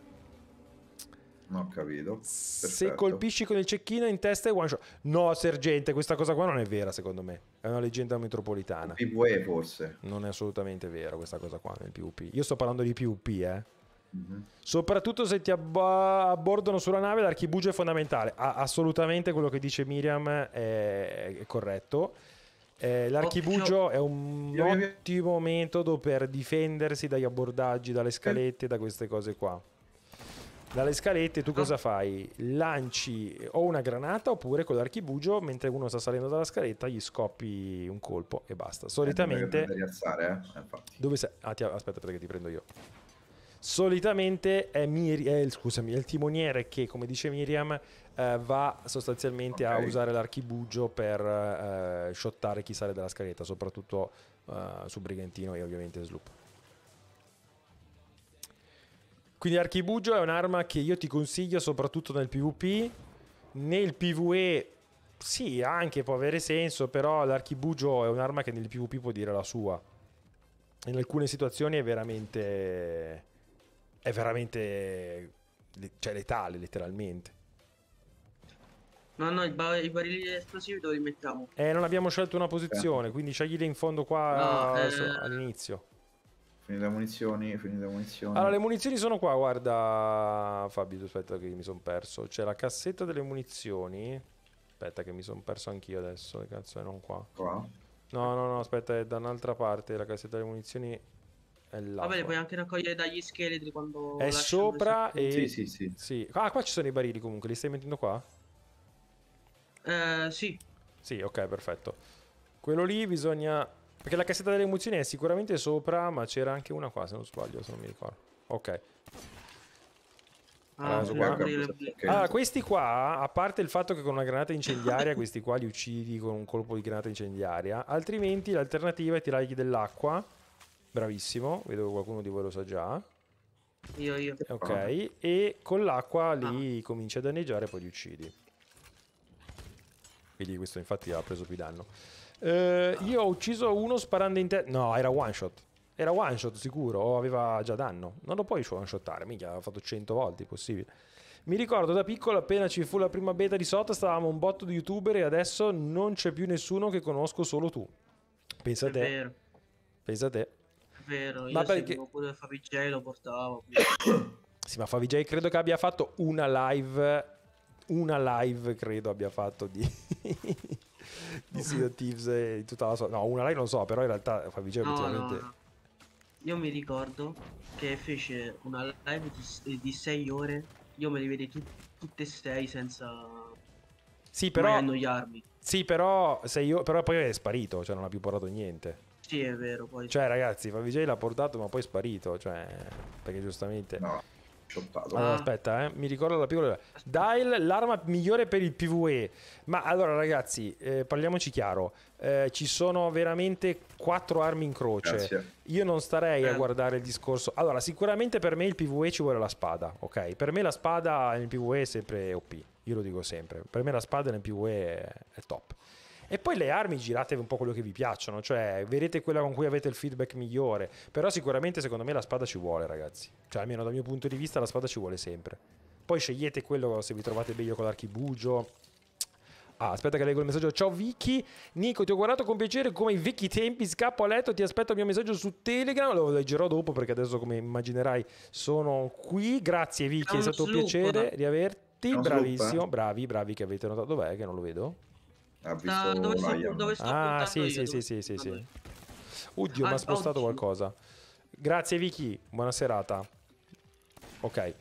Non ho capito. Se Perfetto. colpisci con il cecchino in testa è one shot. No, sergente, questa cosa qua non è vera secondo me. È una leggenda metropolitana. PvE forse. Non è assolutamente vera questa cosa qua nel PvP. Io sto parlando di PvP, eh. Mhm. Soprattutto se ti abba- abbordano sulla nave, l'archibugio è fondamentale. Ah, assolutamente quello che dice Miriam è, è corretto. Eh, l'archibugio è un Io- io- io- ottimo metodo per difendersi dagli abbordaggi, dalle scalette, da queste cose qua. Dalle scalette tu cosa fai? Lanci o una granata oppure con l'archibugio mentre uno sta salendo dalla scaletta gli scoppi un colpo e basta. Solitamente rialzare, eh? Eh, infatti. dove sei? Ah, ti- aspetta perché ti prendo io. Solitamente è, Miri- è il, scusami, è il timoniere che, come dice Miriam, eh, va sostanzialmente a Ok. usare l'archibugio per eh, shottare chi sale dalla scaletta, soprattutto eh, su Brigantino e ovviamente Sloop. Quindi archibugio è un'arma che io ti consiglio soprattutto nel PvP. Nel PvE sì, anche può avere senso, però l'archibugio è un'arma che nel PvP può dire la sua. In alcune situazioni è veramente è veramente cioè letale letteralmente. No, no, i, ba- i barili esplosivi dove li mettiamo? Eh, non abbiamo scelto una posizione, quindi sceglili in fondo qua No, eh, eh, all'inizio. Finite le munizioni, finite le munizioni. Allora, le munizioni sono qua, guarda Fabio, aspetta che mi sono perso. C'è la cassetta delle munizioni. Aspetta che mi sono perso anch'io adesso, che cazzo è non qua. Qua. No, no, no, aspetta, è da un'altra parte, la cassetta delle munizioni. Vabbè, puoi anche raccogliere dagli scheletri quando È sopra e... Sì, sì, sì. Sì. Ah, qua ci sono i barili comunque, li stai mettendo qua? Eh, sì. Sì, ok, perfetto. Quello lì bisogna... Perché la cassetta delle munizioni è sicuramente sopra, ma c'era anche una qua, se non sbaglio, se non mi ricordo. Ok. Ah, qua. Allora, questi qua, a parte il fatto che con una granata incendiaria questi qua li uccidi con un colpo di granata incendiaria, altrimenti l'alternativa è tirargli dell'acqua. Bravissimo, vedo che qualcuno di voi lo sa già. Io, io. Ok, e con l'acqua li cominci a danneggiare e poi li uccidi. Quindi questo infatti ha preso più danno. Eh, io ho ucciso uno sparando in testa. No, era one shot. Era one shot sicuro, o aveva già danno. Non lo puoi one shottare, minchia, l'ha fatto 100 volte, possibile. Mi ricordo da piccolo, appena ci fu la prima beta di SOT, stavamo un botto di youtuber e adesso non c'è più nessuno che conosco, solo tu. Pensa a te, pensa a te. Vero. Ma Io perché- seguivo pure Favij lo portavo. Sì, ma Favij credo che abbia fatto una live. Una live credo abbia fatto di. di Sea of Thieves e di tutta la sua. No, una live non so, però in realtà Favij No, no, effettivamente. no. Io mi ricordo che fece una live di, di 6 ore. Io me li vedi tut- tutte e 6 senza Sì, mai però. annoiarmi. Sì, però. Se io, però poi è sparito, cioè non ha più portato niente. Sì, è vero. Poi Cioè, ragazzi, Favij l'ha portato, ma poi è sparito. Cioè, perché giustamente. No. Allora, Ah. aspetta, eh, mi ricordo la piccola. Dial, l'arma migliore per il PvE. Ma allora, ragazzi, eh, parliamoci chiaro. Eh, ci sono veramente quattro armi in croce. Grazie. Io non starei a guardare il discorso. Allora, sicuramente per me il PvE ci vuole la spada, ok? Per me la spada nel PvE è sempre OP. Io lo dico sempre. Per me la spada nel PvE è, è top. E poi le armi giratevi un po' quello che vi piacciono, cioè vedete quella con cui avete il feedback migliore. Però sicuramente secondo me la spada ci vuole, ragazzi. Cioè, almeno dal mio punto di vista la spada ci vuole sempre. Poi scegliete quello se vi trovate meglio con l'archibugio. Ah, aspetta che leggo il messaggio. Ciao Vicky. Nico, ti ho guardato con piacere come ai vecchi tempi. Scappo a letto, ti aspetto il mio messaggio su Telegram. Lo leggerò dopo perché adesso, come immaginerai, sono qui. Grazie Vicky, è stato un piacere riaverti. È uno Bravissimo, eh? bravi, bravi che avete notato. Dov'è che non lo vedo? Ha Da visto dove sto, dove sto Ah, puntando sì, io, sì, dove sì, sì, sì. Oddio, mi Ah, ha spostato oddio. qualcosa. Grazie Vicky, buona serata. Ok.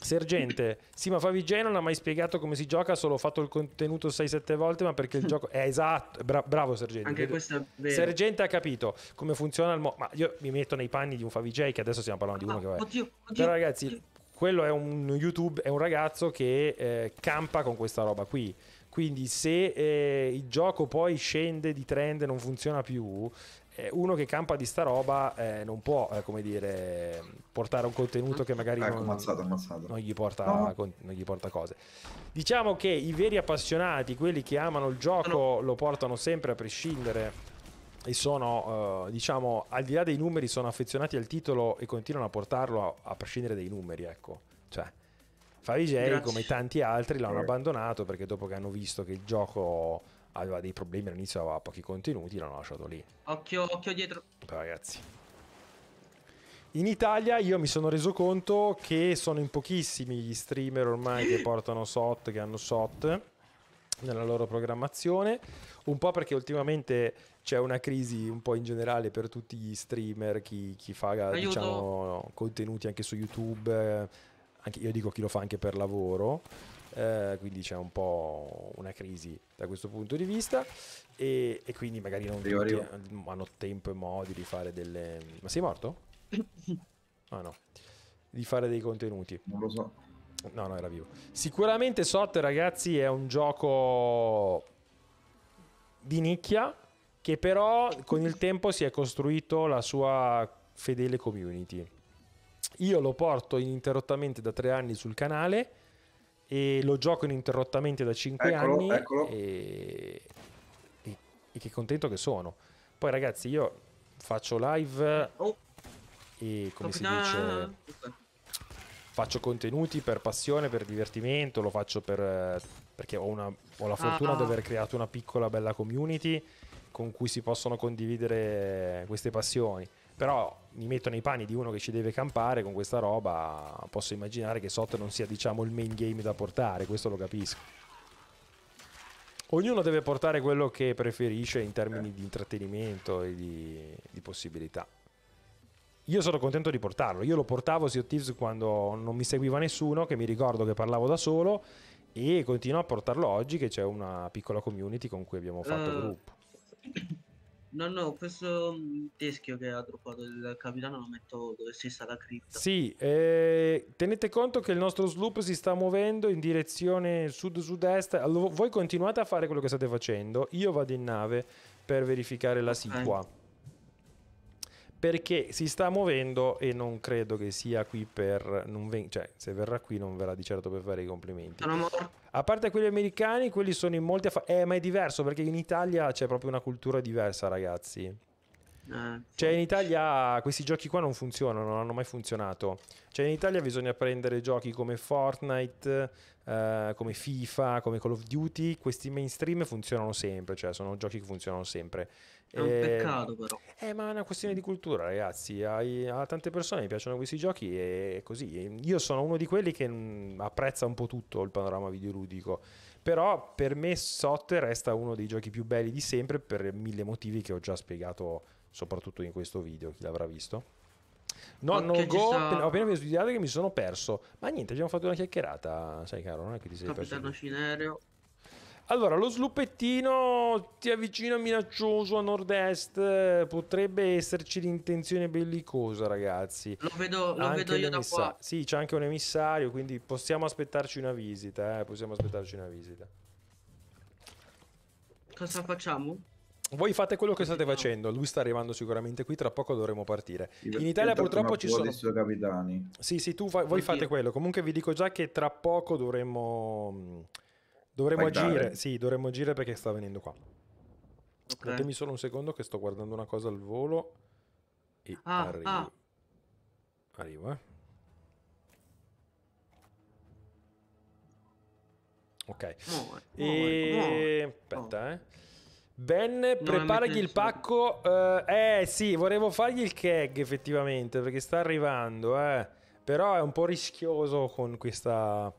Sergente, sì, ma Favij non ha mai spiegato come si gioca, solo ho fatto il contenuto 6-7 volte, ma perché il gioco... È esatto, bra- bravo Sergente. Anche questo è vero. Sergente ha capito come funziona il mo... Ma io mi metto nei panni di un Favij, che adesso stiamo parlando di Ah, uno che... va- oddio, oddio, Però ragazzi, oddio. Quello è un YouTube, è un ragazzo che eh, campa con questa roba qui. Quindi se eh, il gioco poi scende di trend e non funziona più, eh, uno che campa di sta roba eh, non può, eh, come dire, portare un contenuto che magari Ecco, non, ammazzato, ammazzato. non gli porta, No. con- non gli porta cose. Diciamo che i veri appassionati, quelli che amano il gioco, lo portano sempre a prescindere e sono, eh, diciamo, al di là dei numeri, sono affezionati al titolo e continuano a portarlo a, a prescindere dai numeri, ecco. Cioè, Favij, Grazie. come tanti altri, l'hanno Eh. abbandonato perché dopo che hanno visto che il gioco aveva dei problemi all'inizio, aveva pochi contenuti, l'hanno lasciato lì. Occhio, occhio dietro. Però, ragazzi. In Italia io mi sono reso conto che sono in pochissimi gli streamer ormai che portano SOT, che hanno SOT nella loro programmazione, un po' perché ultimamente c'è una crisi un po' in generale per tutti gli streamer, chi, chi fa diciamo, contenuti anche su YouTube, eh, anche, io dico chi lo fa anche per lavoro, eh, quindi c'è un po' una crisi da questo punto di vista e, e quindi magari non tutti hanno tempo e modi di fare delle... Ma sei morto? Ah no, di fare dei contenuti. Non lo so. No, no, era vivo. Sicuramente SOT, ragazzi, è un gioco di nicchia che però con il tempo si è costruito la sua fedele community. Io lo porto ininterrottamente da tre anni sul canale e lo gioco ininterrottamente da cinque Eccolo, anni eccolo. E... e- e che contento che sono. Poi ragazzi io faccio live Oh, e come si capitano. dice Ok. Faccio contenuti per passione, per divertimento, lo faccio per, eh, perché ho, una- ho la fortuna Ah. di aver creato una piccola bella community con cui si possono condividere queste passioni. Però mi metto nei panni di uno che ci deve campare con questa roba, posso immaginare che sotto non sia diciamo il main game da portare, questo lo capisco. Ognuno deve portare quello che preferisce in termini di intrattenimento e di, di possibilità. Io sono contento di portarlo. Io lo portavo Sea of Thieves quando non mi seguiva nessuno, che mi ricordo che parlavo da solo e continuo a portarlo oggi che c'è una piccola community con cui abbiamo fatto Eh, gruppo. No, no, questo mm, teschio che ha droppato il capitano lo metto dove si sta la cripta. Sì, eh, tenete conto che il nostro sloop si sta muovendo in direzione sud-sud-est. Allora, voi continuate a fare quello che state facendo. Io vado in nave per verificare la Ok. situa. Perché si sta muovendo e non credo che sia qui per... Non ven- cioè, se verrà qui non verrà di certo per fare i complimenti. A parte quelli americani, quelli sono in molti... Affa- eh, ma è diverso perché in Italia c'è proprio una cultura diversa, ragazzi. Eh, Cioè in Italia questi giochi qua non funzionano, non hanno mai funzionato. Cioè in Italia bisogna prendere giochi come Fortnite, eh, come FIFA, come Call of Duty, questi mainstream funzionano sempre, cioè sono giochi che funzionano sempre. È un Eh, peccato però. eh, ma è una questione di cultura, ragazzi. Ai- A, tante persone piacciono questi giochi e così. Io sono uno di quelli che mm, apprezza un po' tutto il panorama videoludico. Però per me SOT resta uno dei giochi più belli di sempre per mille motivi che ho già spiegato, soprattutto in questo video. Chi l'avrà visto? No, no, go. sta- Ho appena studiato che mi sono perso. Ma niente, abbiamo fatto una chiacchierata. Sai, caro, non è che ti sei perso. Capitano tu. Allora, lo sluppettino ti avvicina minaccioso a nord-est. Potrebbe esserci l'intenzione bellicosa, ragazzi. Lo vedo, lo Anche vedo io da qua. Sì, c'è anche un emissario, quindi possiamo aspettarci una visita. Eh? Possiamo aspettarci una visita. Cosa facciamo? Voi fate quello che state facendo. Lui sta arrivando sicuramente qui. Tra poco dovremo partire. In Italia purtroppo ci sono. capitani. Sì, sì, tu fa- voi fate quello. Comunque vi dico già che tra poco dovremmo. Dovremmo agire. Sì, dovremmo agire perché sta venendo qua. Ok. Datemi solo un secondo che sto guardando una cosa al volo. E Ah, arrivo. ah. Arrivo, eh. Ok. Muore, muore, E... muore. Aspetta, eh. Ben, preparagli metti il pacco. eh, eh, sì, volevo fargli il keg effettivamente perché sta arrivando, eh. Però è un po' rischioso con questa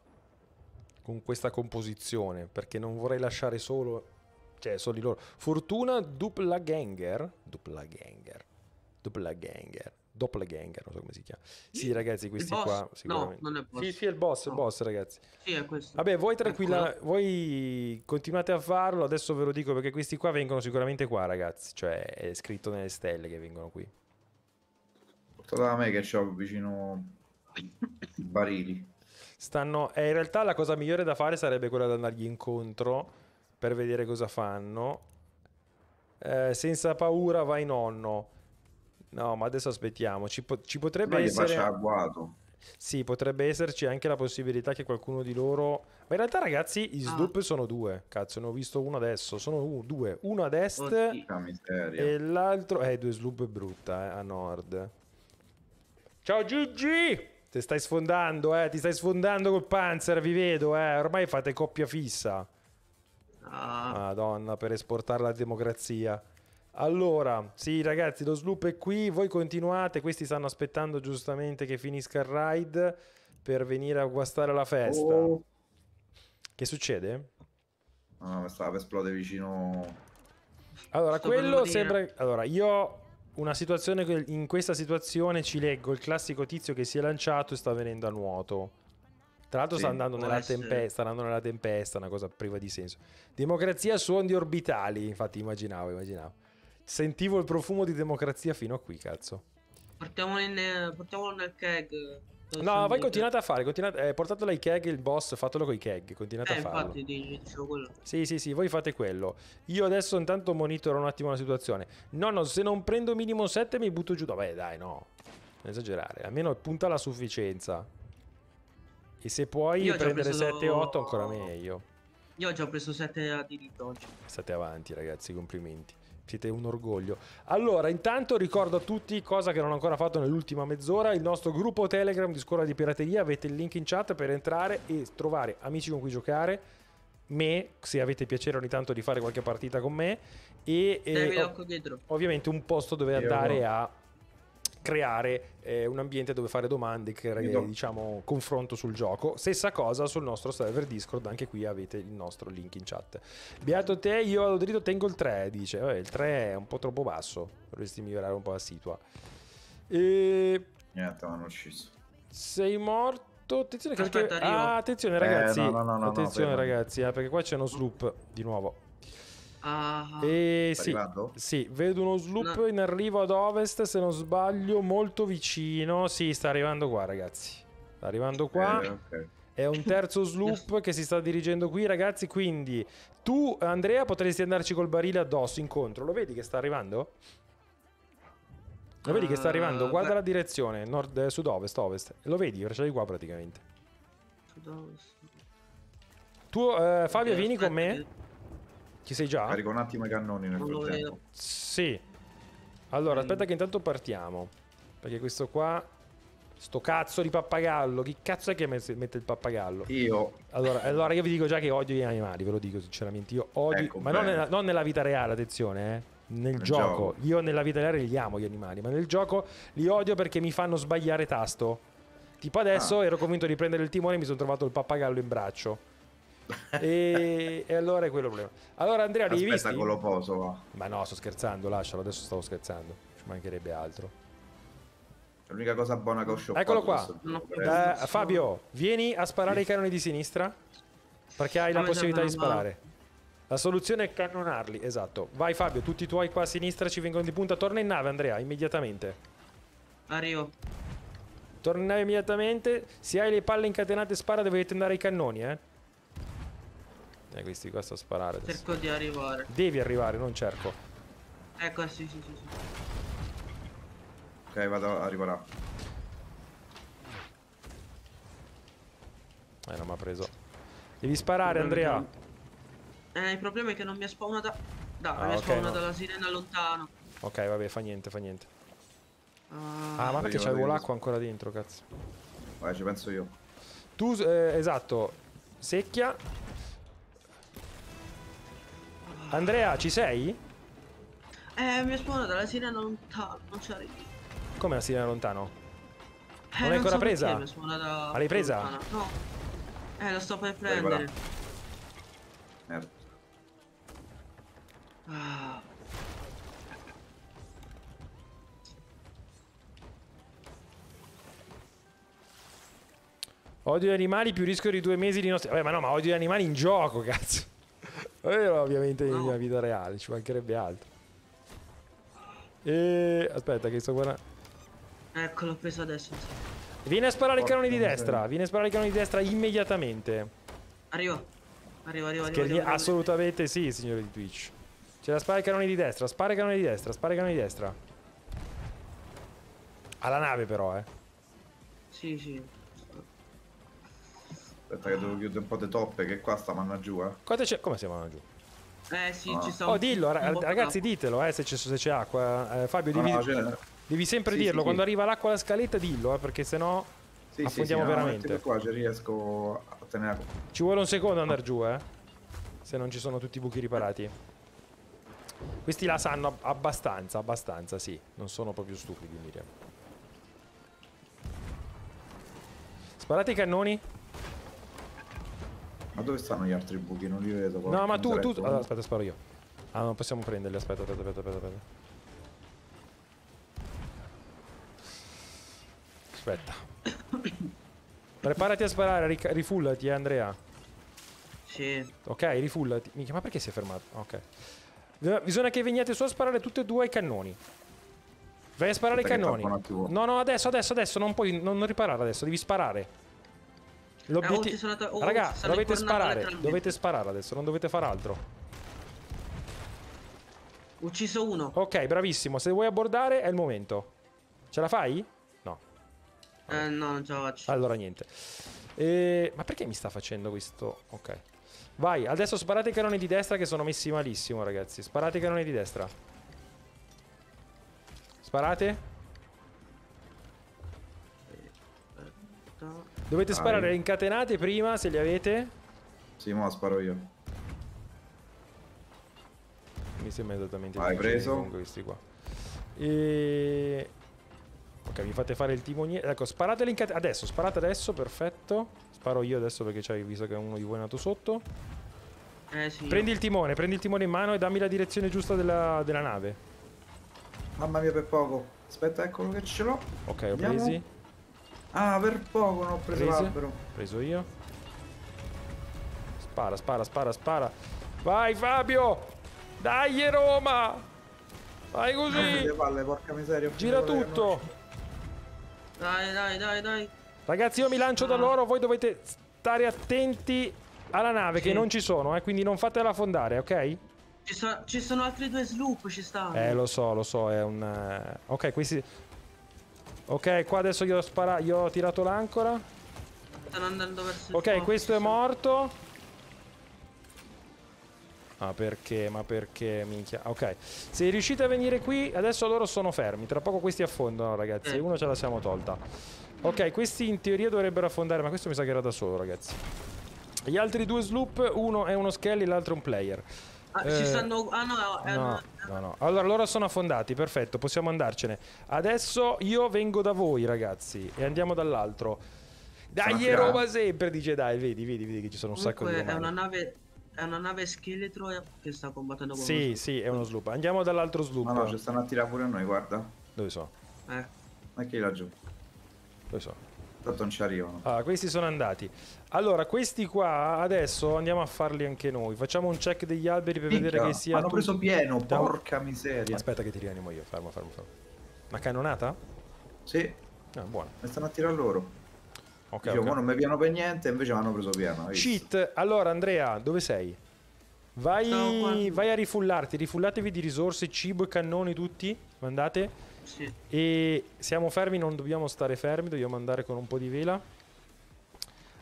con questa composizione perché non vorrei lasciare solo cioè soli loro. Fortuna dupla ganger, dupla ganger. Dupla ganger. Doppelganger, non so come si chiama. Sì, ragazzi, questi qua No, sicuramente. non è il boss. Sì, sì, è il boss, è il No. boss, ragazzi. Sì, è questo. Vabbè, voi tranquilla, Eccolo. voi continuate a farlo, adesso ve lo dico perché questi qua vengono sicuramente qua, ragazzi, cioè è scritto nelle stelle che vengono qui. Portata da me che ho vicino i barili. Stanno, eh, in realtà la cosa migliore da fare sarebbe quella di andargli incontro per vedere cosa fanno. Eh, senza paura vai nonno. No, ma adesso aspettiamo, ci, po- ci potrebbe Ma essere... Sì, potrebbe esserci anche la possibilità che qualcuno di loro. Ma in realtà, ragazzi, gli Ah. sloop sono due. Cazzo, ne ho visto uno adesso. Sono u- due. Uno ad est Oddio. E l'altro. Eh, due sloop brutta, eh, a nord. Ciao Gigi! Ti stai sfondando, eh. Ti stai sfondando col panzer, vi vedo, eh. Ormai fate coppia fissa. Ah, Madonna, per esportare la democrazia. Allora, sì, ragazzi, lo sloop è qui. Voi continuate. Questi stanno aspettando giustamente che finisca il ride per venire a guastare la festa. Oh. Che succede? Ah, mi stava per esplodere vicino. Allora, Sto quello sembra. Allora, io. Una situazione. In questa situazione ci leggo il classico tizio che si è lanciato e sta venendo a nuoto. Tra l'altro, Sì, sta andando nella tempesta. Sta andando nella tempesta, una cosa priva di senso. Democrazia su onde orbitali. Infatti, immaginavo, immaginavo. Sentivo il profumo di democrazia fino a qui, cazzo. portiamolo, in, portiamolo nel keg. No, voi continuate a fare. Continuate, eh, portatelo ai keg, il boss, fatelo con i keg. Continuate Eh, a farlo. infatti, dici, dicevo quello. Sì, sì, sì, voi fate quello. Io adesso intanto monitoro un attimo la situazione. No, no, se non prendo minimo 7 mi butto giù. Vabbè, dai, no. Non esagerare, almeno punta alla sufficienza. E se puoi Io prendere preso- 7 e 8 ancora meglio. Io ho già preso 7 a diritto oggi. State avanti ragazzi, complimenti. Siete un orgoglio. Allora, intanto ricordo a tutti, cosa che non ho ancora fatto nell'ultima mezz'ora, il nostro gruppo Telegram di Scuola di Pirateria. Avete il link in chat per entrare e trovare amici con cui giocare. Me, se avete piacere ogni tanto di fare qualche partita con me. E, e ov- ovviamente un posto dove Io andare no. a creare eh, un ambiente dove fare domande, creare Io no. diciamo confronto sul gioco. Stessa cosa sul nostro server Discord, anche qui avete il nostro link in chat. Beato te, io vado dritto, tengo il 3, dice. Vabbè, il 3 è un po' troppo basso, dovresti migliorare un po' la situa. E Niente, ma non ucciso. sei morto? Attenzione Aspetta. Ah, attenzione Eh, ragazzi. no, no, no, no, attenzione ragazzi, eh, perché qua c'è uno sloop di nuovo. Ah, E sì, sì, vedo uno sloop No. in arrivo ad ovest, se non sbaglio, molto vicino. Sì, sta arrivando qua, ragazzi. Sta arrivando qua. Eh, ok. È un terzo sloop che si sta dirigendo qui, ragazzi. Quindi tu, Andrea, potresti andarci col barile addosso incontro. Lo vedi che sta arrivando? Lo vedi che sta arrivando? Eh, Guarda beh. la direzione, nord, eh, sud-ovest, ovest. Lo vedi? Ce l'hai qua praticamente. sud-ovest. Tu, eh, Fabio, Ok, vieni con me? Che- Ci sei già? Carico un attimo i cannoni nel Non frattempo. Sì. Allora, Mm. aspetta che intanto partiamo. Perché questo qua... Sto cazzo di pappagallo. Chi cazzo è che mette il pappagallo? Io Allora, allora io vi dico già che odio gli animali, ve lo dico sinceramente. Io odio... Ecco, ma non nella, non nella vita reale, attenzione, eh. Nel, Nel gioco. gioco. Io nella vita reale li amo gli animali, ma nel gioco li odio perché mi fanno sbagliare tasto. Tipo adesso Ah. ero convinto di prendere il timone e mi sono trovato il pappagallo in braccio. E, e allora è quello il problema. Allora Andrea, li hai visti? con lo poso va. Ma no, sto scherzando, lascialo, adesso stavo scherzando. Ci mancherebbe altro. È l'unica cosa buona che ho shoppato. Eccolo qua. più- Eh, Fabio, vieni a sparare i canoni di sinistra. Perché hai la Come possibilità di sparare. La soluzione è cannonarli, esatto. Vai Fabio, tutti i tuoi qua a sinistra ci vengono di punta. Torna in nave Andrea, immediatamente. Arrivo. Torna in nave immediatamente. Se hai le palle incatenate spara dove dovete andare i cannoni, eh. Eh, questi qua sto a sparare adesso. Cerco di arrivare. Devi arrivare, non cerco. Ecco, sì, sì, sì. sì. Ok, vado, arriverà. Eh, non mi ha preso. Devi sparare Andrea. Eh, il problema è che non mi è spawnata. Da, Ah, mi è ok, spawnata no. la sirena lontano. Ok, vabbè, fa niente, fa niente. Ah, Ah, ma perché c'avevo l'acqua ancora dentro, cazzo. Vai, ci penso io. Tu, eh, esatto, secchia. Andrea, ci sei? Eh, mi è spawnata la sirena lontano. Non c'arrivo. Come la sirena lontano? Eh, Non l'hai ancora so presa? Ma l'hai presa? lontana. No. Eh, la sto per prendere. Merda. Ah. Odio gli animali più rischio di due mesi di nostri... Vabbè, ma no, ma odio gli animali in gioco, cazzo. Eh, ovviamente No. nella vita reale, ci mancherebbe altro. E... Aspetta che sto guardando... Ecco, l'ho preso adesso. Vieni a sparare i canoni di destra, vieni a sparare i canoni di destra immediatamente. Arrivo. Arrivo, arrivo, arrivo. Scherzi- arrivo, arrivo. assolutamente sì, signori di Twitch. C'è da sparare i canoni di destra, spara i canoni di destra, spara i canoni di destra. Alla nave però, eh. Sì, sì. Aspetta che devo chiudere un po' di toppe che qua sta manna giù, eh. Quante c'è? Come si vanno giù? Eh, sì, Ah. ci sta Oh, dillo, ragazzi, ditelo, eh, se c'è, se c'è acqua. Eh, Fabio, No, devi, no, devi sempre Sì, dirlo. sì, Quando sì. arriva l'acqua alla scaletta, dillo, eh, perché sennò Sì, sì, Affondiamo veramente. qua ci riesco a tenere. ci vuole un secondo andare giù, eh. Se non ci sono tutti i buchi riparati. Questi la sanno ab- abbastanza, abbastanza, sì. Non sono proprio stupidi, Miriam. Sparate i cannoni. Ma dove stanno gli altri buchi? Non li vedo. No, ma tu, tu... allora, aspetta, sparo io. Ah, non possiamo prenderli. Aspetta, aspetta, aspetta, aspetta. aspetta. Aspetta. Preparati a sparare, rifullati, eh, Andrea. Sì. Ok, rifullati. Minchia, ma perché si è fermato? Ok. Bisogna- che veniate su a sparare tutte e due ai cannoni. Vai a sparare Aspetta i cannoni. No, no, adesso, adesso, adesso. Non puoi non, non riparare adesso, devi sparare. L'obiettivo. Eh, oh, ci sono to- oh, Raga, dovete sparare. Dovete sparare adesso, non dovete fare altro. Ucciso uno. Ok, bravissimo. Se vuoi abbordare è il momento. Ce la fai? No. Eh, no, non ce la faccio. Allora niente. Eh, ma perché mi sta facendo questo? Ok. Vai, adesso sparate i canoni di destra che sono messi malissimo, ragazzi. Sparate i canoni di destra. Sparate. Dovete sparare le incatenate prima, se li avete. Sì, mo la sparo io. Mi sembra esattamente Hai preso? comunque questi qua. E... Ok, mi fate fare il timoniere. Ecco, sparate le incatenate. Adesso, sparate adesso, perfetto. Sparo io adesso perché c'hai visto che uno di voi è nato sotto. Eh sì. Prendi il timone, prendi il timone in mano e dammi la direzione giusta della, della nave. Mamma mia, per poco. Aspetta, eccolo che ce l'ho. Ok, ho Andiamo. presi. Ah, per poco non ho preso Prese. l'albero. Preso io. Spara, spara, spara, spara. Vai Fabio! Dai Roma! Vai così! le palle, porca miseria. Gira tutto! Dai, dai, dai, dai. Ragazzi, io mi lancio da Ah. loro, voi dovete stare attenti alla nave che Sì. non ci sono, eh, quindi non fatela affondare, ok? Ci, so- ci sono altri due sloop, ci stanno. Eh, lo so, lo so, è un... eh, Ok, questi... Ok, qua adesso io ho, spara... io ho tirato l'ancora. Stanno andando verso Ok, porto, questo è ci sono- morto. Ma perché? Ma perché? Minchia. Ok. Se riuscite a venire qui, adesso loro sono fermi. Tra poco questi affondano, ragazzi. Eh. Uno ce la siamo tolta. Ok, questi in teoria dovrebbero affondare, ma questo mi sa che era da solo, ragazzi. Gli altri due sloop, uno è uno skelly, l'altro un player. Ah, Eh, ci stanno... Ah no, è No, no, no. Allora loro sono affondati, perfetto, possiamo andarcene. Adesso io vengo da voi, ragazzi, e andiamo dall'altro. Dai, Roma fiamme. sempre, dice dai, vedi, vedi, vedi che ci sono un sacco di Comunque è una nave... È una nave scheletro che sta combattendo con Sì, uno sì, è uno sloop. Andiamo dall'altro sloop. No, no, ci stanno a tirare pure a noi, guarda. Dove so? Eh. Ma che laggiù? Dove so? Tanto non ci arrivano. Ah, questi sono andati. Allora, questi qua adesso andiamo a farli anche noi. Facciamo un check degli alberi per vedere Minchia, che sia. hanno preso pieno, Andiamo- porca miseria. Aspetta che ti rianimo io. Fermo, fermo, fermo. Una cannonata? Sì, Ah, buona. mi stanno a tirare loro. Ok, Dicevo, ok. mo non mi piano per niente, invece mi hanno preso pieno. Cheat. Allora, Andrea, dove sei? Vai, vai a rifullarti. Rifullatevi di risorse, cibo e cannoni tutti. Mandate. Sì. E siamo fermi, non dobbiamo stare fermi, dobbiamo andare con un po' di vela.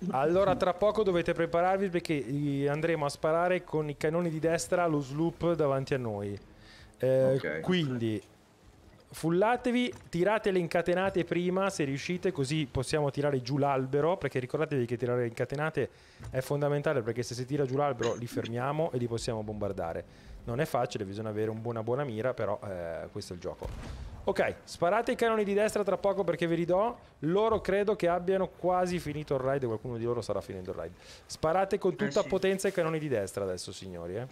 Allora, tra poco dovete prepararvi perché andremo a sparare con i cannoni di destra allo sloop davanti a noi. Eh, Ok. Quindi, fullatevi, tirate le incatenate prima se riuscite, così possiamo tirare giù l'albero. Perché ricordatevi che tirare le incatenate è fondamentale perché se si tira giù l'albero li fermiamo e li possiamo bombardare. Non è facile, bisogna avere un buona buona mira, però eh, questo è il gioco. Ok, sparate i canoni di destra tra poco perché ve li do. Loro credo che abbiano quasi finito il raid. Qualcuno di loro starà finendo il raid. Sparate con tutta sì. potenza i canoni di destra adesso, signori. Eh.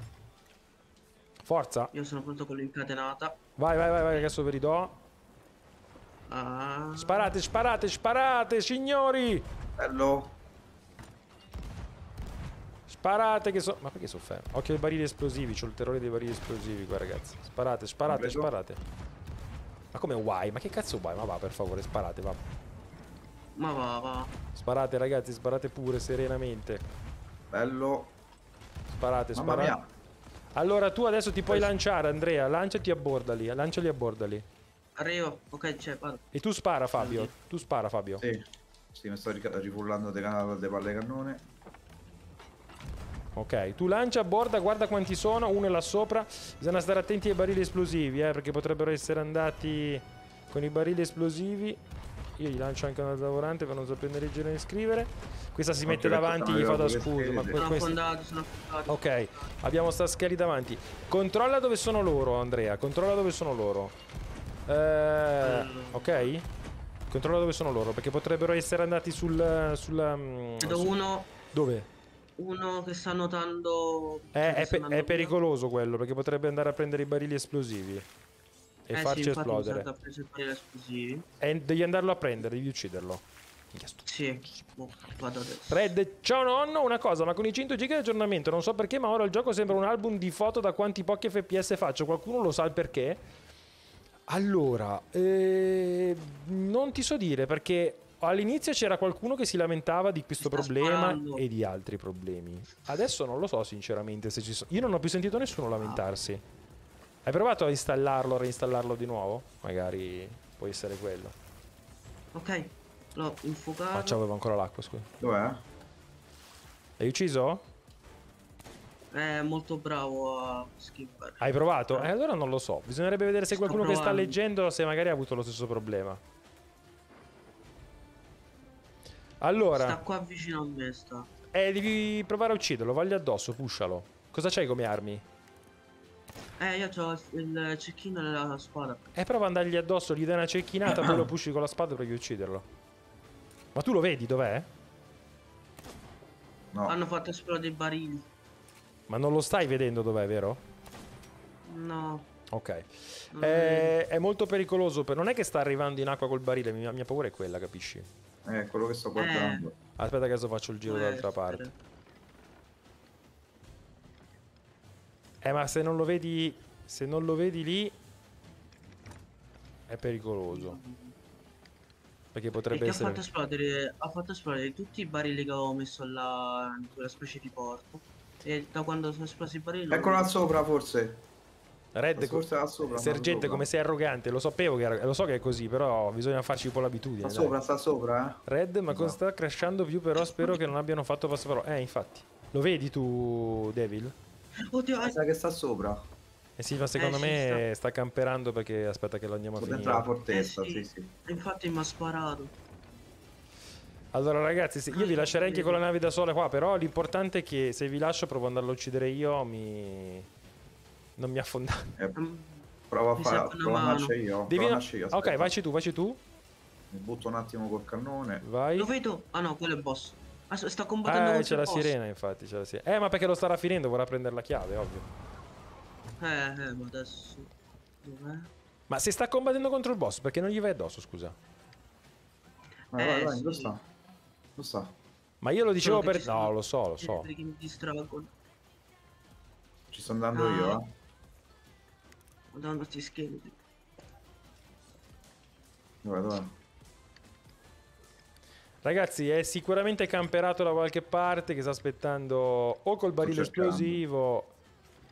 Forza. Io sono pronto con l'incatenata. Vai, vai, vai, vai, adesso ve li do. Ah. Sparate, sparate, sparate, signori. Bello. Sparate che so... Ma perché sono fermo? Occhio ai barili esplosivi, c'ho il terrore dei barili esplosivi qua, ragazzi. Sparate, sparate, sparate. Ma come why? Ma che cazzo why? Ma va, per favore, sparate, va. Ma va, va. Sparate, ragazzi, sparate pure, serenamente. Bello. Sparate, Mamma sparate. Allora tu adesso ti puoi lanciare, Andrea. Lanciati a borda lì, lanciali a borda lì. Arrivo. Ok, c'è, vado. E tu spara, Fabio. Tu spara, Fabio. Sì. Sì, mi sto rifullando dei palle cannone. Ok, tu lancia a borda, guarda quanti sono, uno è là sopra. Bisogna stare attenti ai barili esplosivi, eh, perché potrebbero essere andati con i barili esplosivi. Io gli lancio anche una lavorante per non sapere leggere e scrivere. Questa si mette davanti, gli fa da scudo. Ma Sono questi... affondato, sono affondato. Ok, abbiamo sta scheli davanti. Controlla dove sono loro, Andrea. Controlla dove sono loro. Eh, ok? Controlla dove sono loro, perché potrebbero essere andati sul... sulla, mm, Vedo su- uno, Dove? uno che sta nuotando. Eh, è, pe- è pericoloso quello perché potrebbe andare a prendere i barili esplosivi e Eh farci sì, esplodere. E devi andarlo a prendere, devi ucciderlo. Sì, boh, vado adesso. Red, ciao nonno, una cosa, ma con i 100 giga di aggiornamento, non so perché, ma ora il gioco sembra un album di foto da quanti pochi FPS faccio. Qualcuno lo sa il perché? Allora, eh, non ti so dire perché all'inizio c'era qualcuno che si lamentava di questo problema sparando. e di altri problemi. Adesso non lo so sinceramente se ci sono. Io non ho più sentito nessuno lamentarsi. Hai provato a installarlo, a reinstallarlo di nuovo? Magari può essere quello. Ok, L'ho infuocato. Ma c'avevo ancora l'acqua, scusa. Dov'è? Hai ucciso? È molto bravo a schivare. Hai provato? Eh, allora non lo so. Bisognerebbe vedere se Sto qualcuno che sta provando. leggendo se magari ha avuto lo stesso problema. Allora, Sta qua vicino a me, sta. eh, devi provare a ucciderlo, vagli addosso, pushalo. Cosa c'hai come armi? Eh, io ho il cecchino e la spada. Eh, prova ad andargli addosso, gli dai una cecchinata, poi lo pushi con la spada e provi a ucciderlo. Ma tu lo vedi dov'è? No. Hanno fatto esplodere i barili. Ma non lo stai vedendo dov'è, vero? No. Ok. non Eh, è molto pericoloso. Per... Non è che sta arrivando in acqua col barile. Mia, mia paura è quella, capisci? Eh, quello che sto guardando. Aspetta che adesso faccio il giro dall'altra essere. parte. Eh, ma se non lo vedi. Se non lo vedi lì. È pericoloso. Perché potrebbe Perché ha essere. fatto esplodere. Ha fatto esplodere tutti i barili che avevo messo là in quella specie di porto. E da quando sono esplosi i barili. Eccolo là sopra, forse. Red, Forse là sopra. sergente, come sei arrogante. Lo sapevo che era- Lo so che è così, però bisogna farci un po' l'abitudine. Sta dai. sopra, sta sopra, eh. Red, ma cosa No. sta crashando più? Però spero che non abbiano fatto passaparola. Eh, infatti. Lo vedi tu, Devil? Oddio, Mi eh, sa che sta sopra. Eh sì, ma secondo sì, me sta camperando perché aspetta che lo andiamo a Sta dentro la finire. fortezza, Eh, sì. sì, sì. infatti mi ha sparato. Allora ragazzi, io vi lascerei anche con la nave da sola qua, però l'importante è che se vi lascio provo ad andarlo a uccidere io, mi... non mi affondate. Eh, Mm, prova a fare. Prova a andarci io. Devi... A andarci io. ok, vacci tu, vacci tu. Mi butto un attimo col cannone. Vai. Lo vedo? Ah no, quello è il boss. Ah, sta combattendo Eh, contro c'è la boss. sirena infatti, c'è la sirena. Eh, ma perché lo starà finendo, vorrà prendere la chiave, ovvio. Eh, eh, ma adesso. Dov'è? Ma se sta combattendo contro il boss, perché non gli vai addosso, scusa? Vai, Eh, vai, vai, sì. dove sta? Dove sta? Ma io lo dicevo per... No, lo so, lo so. Che mi distraggono. Ci sto andando Ah. io, eh. Madonna, sti scheletri. Dove, dove? Ragazzi, è sicuramente camperato da qualche parte che sta aspettando o col barile esplosivo,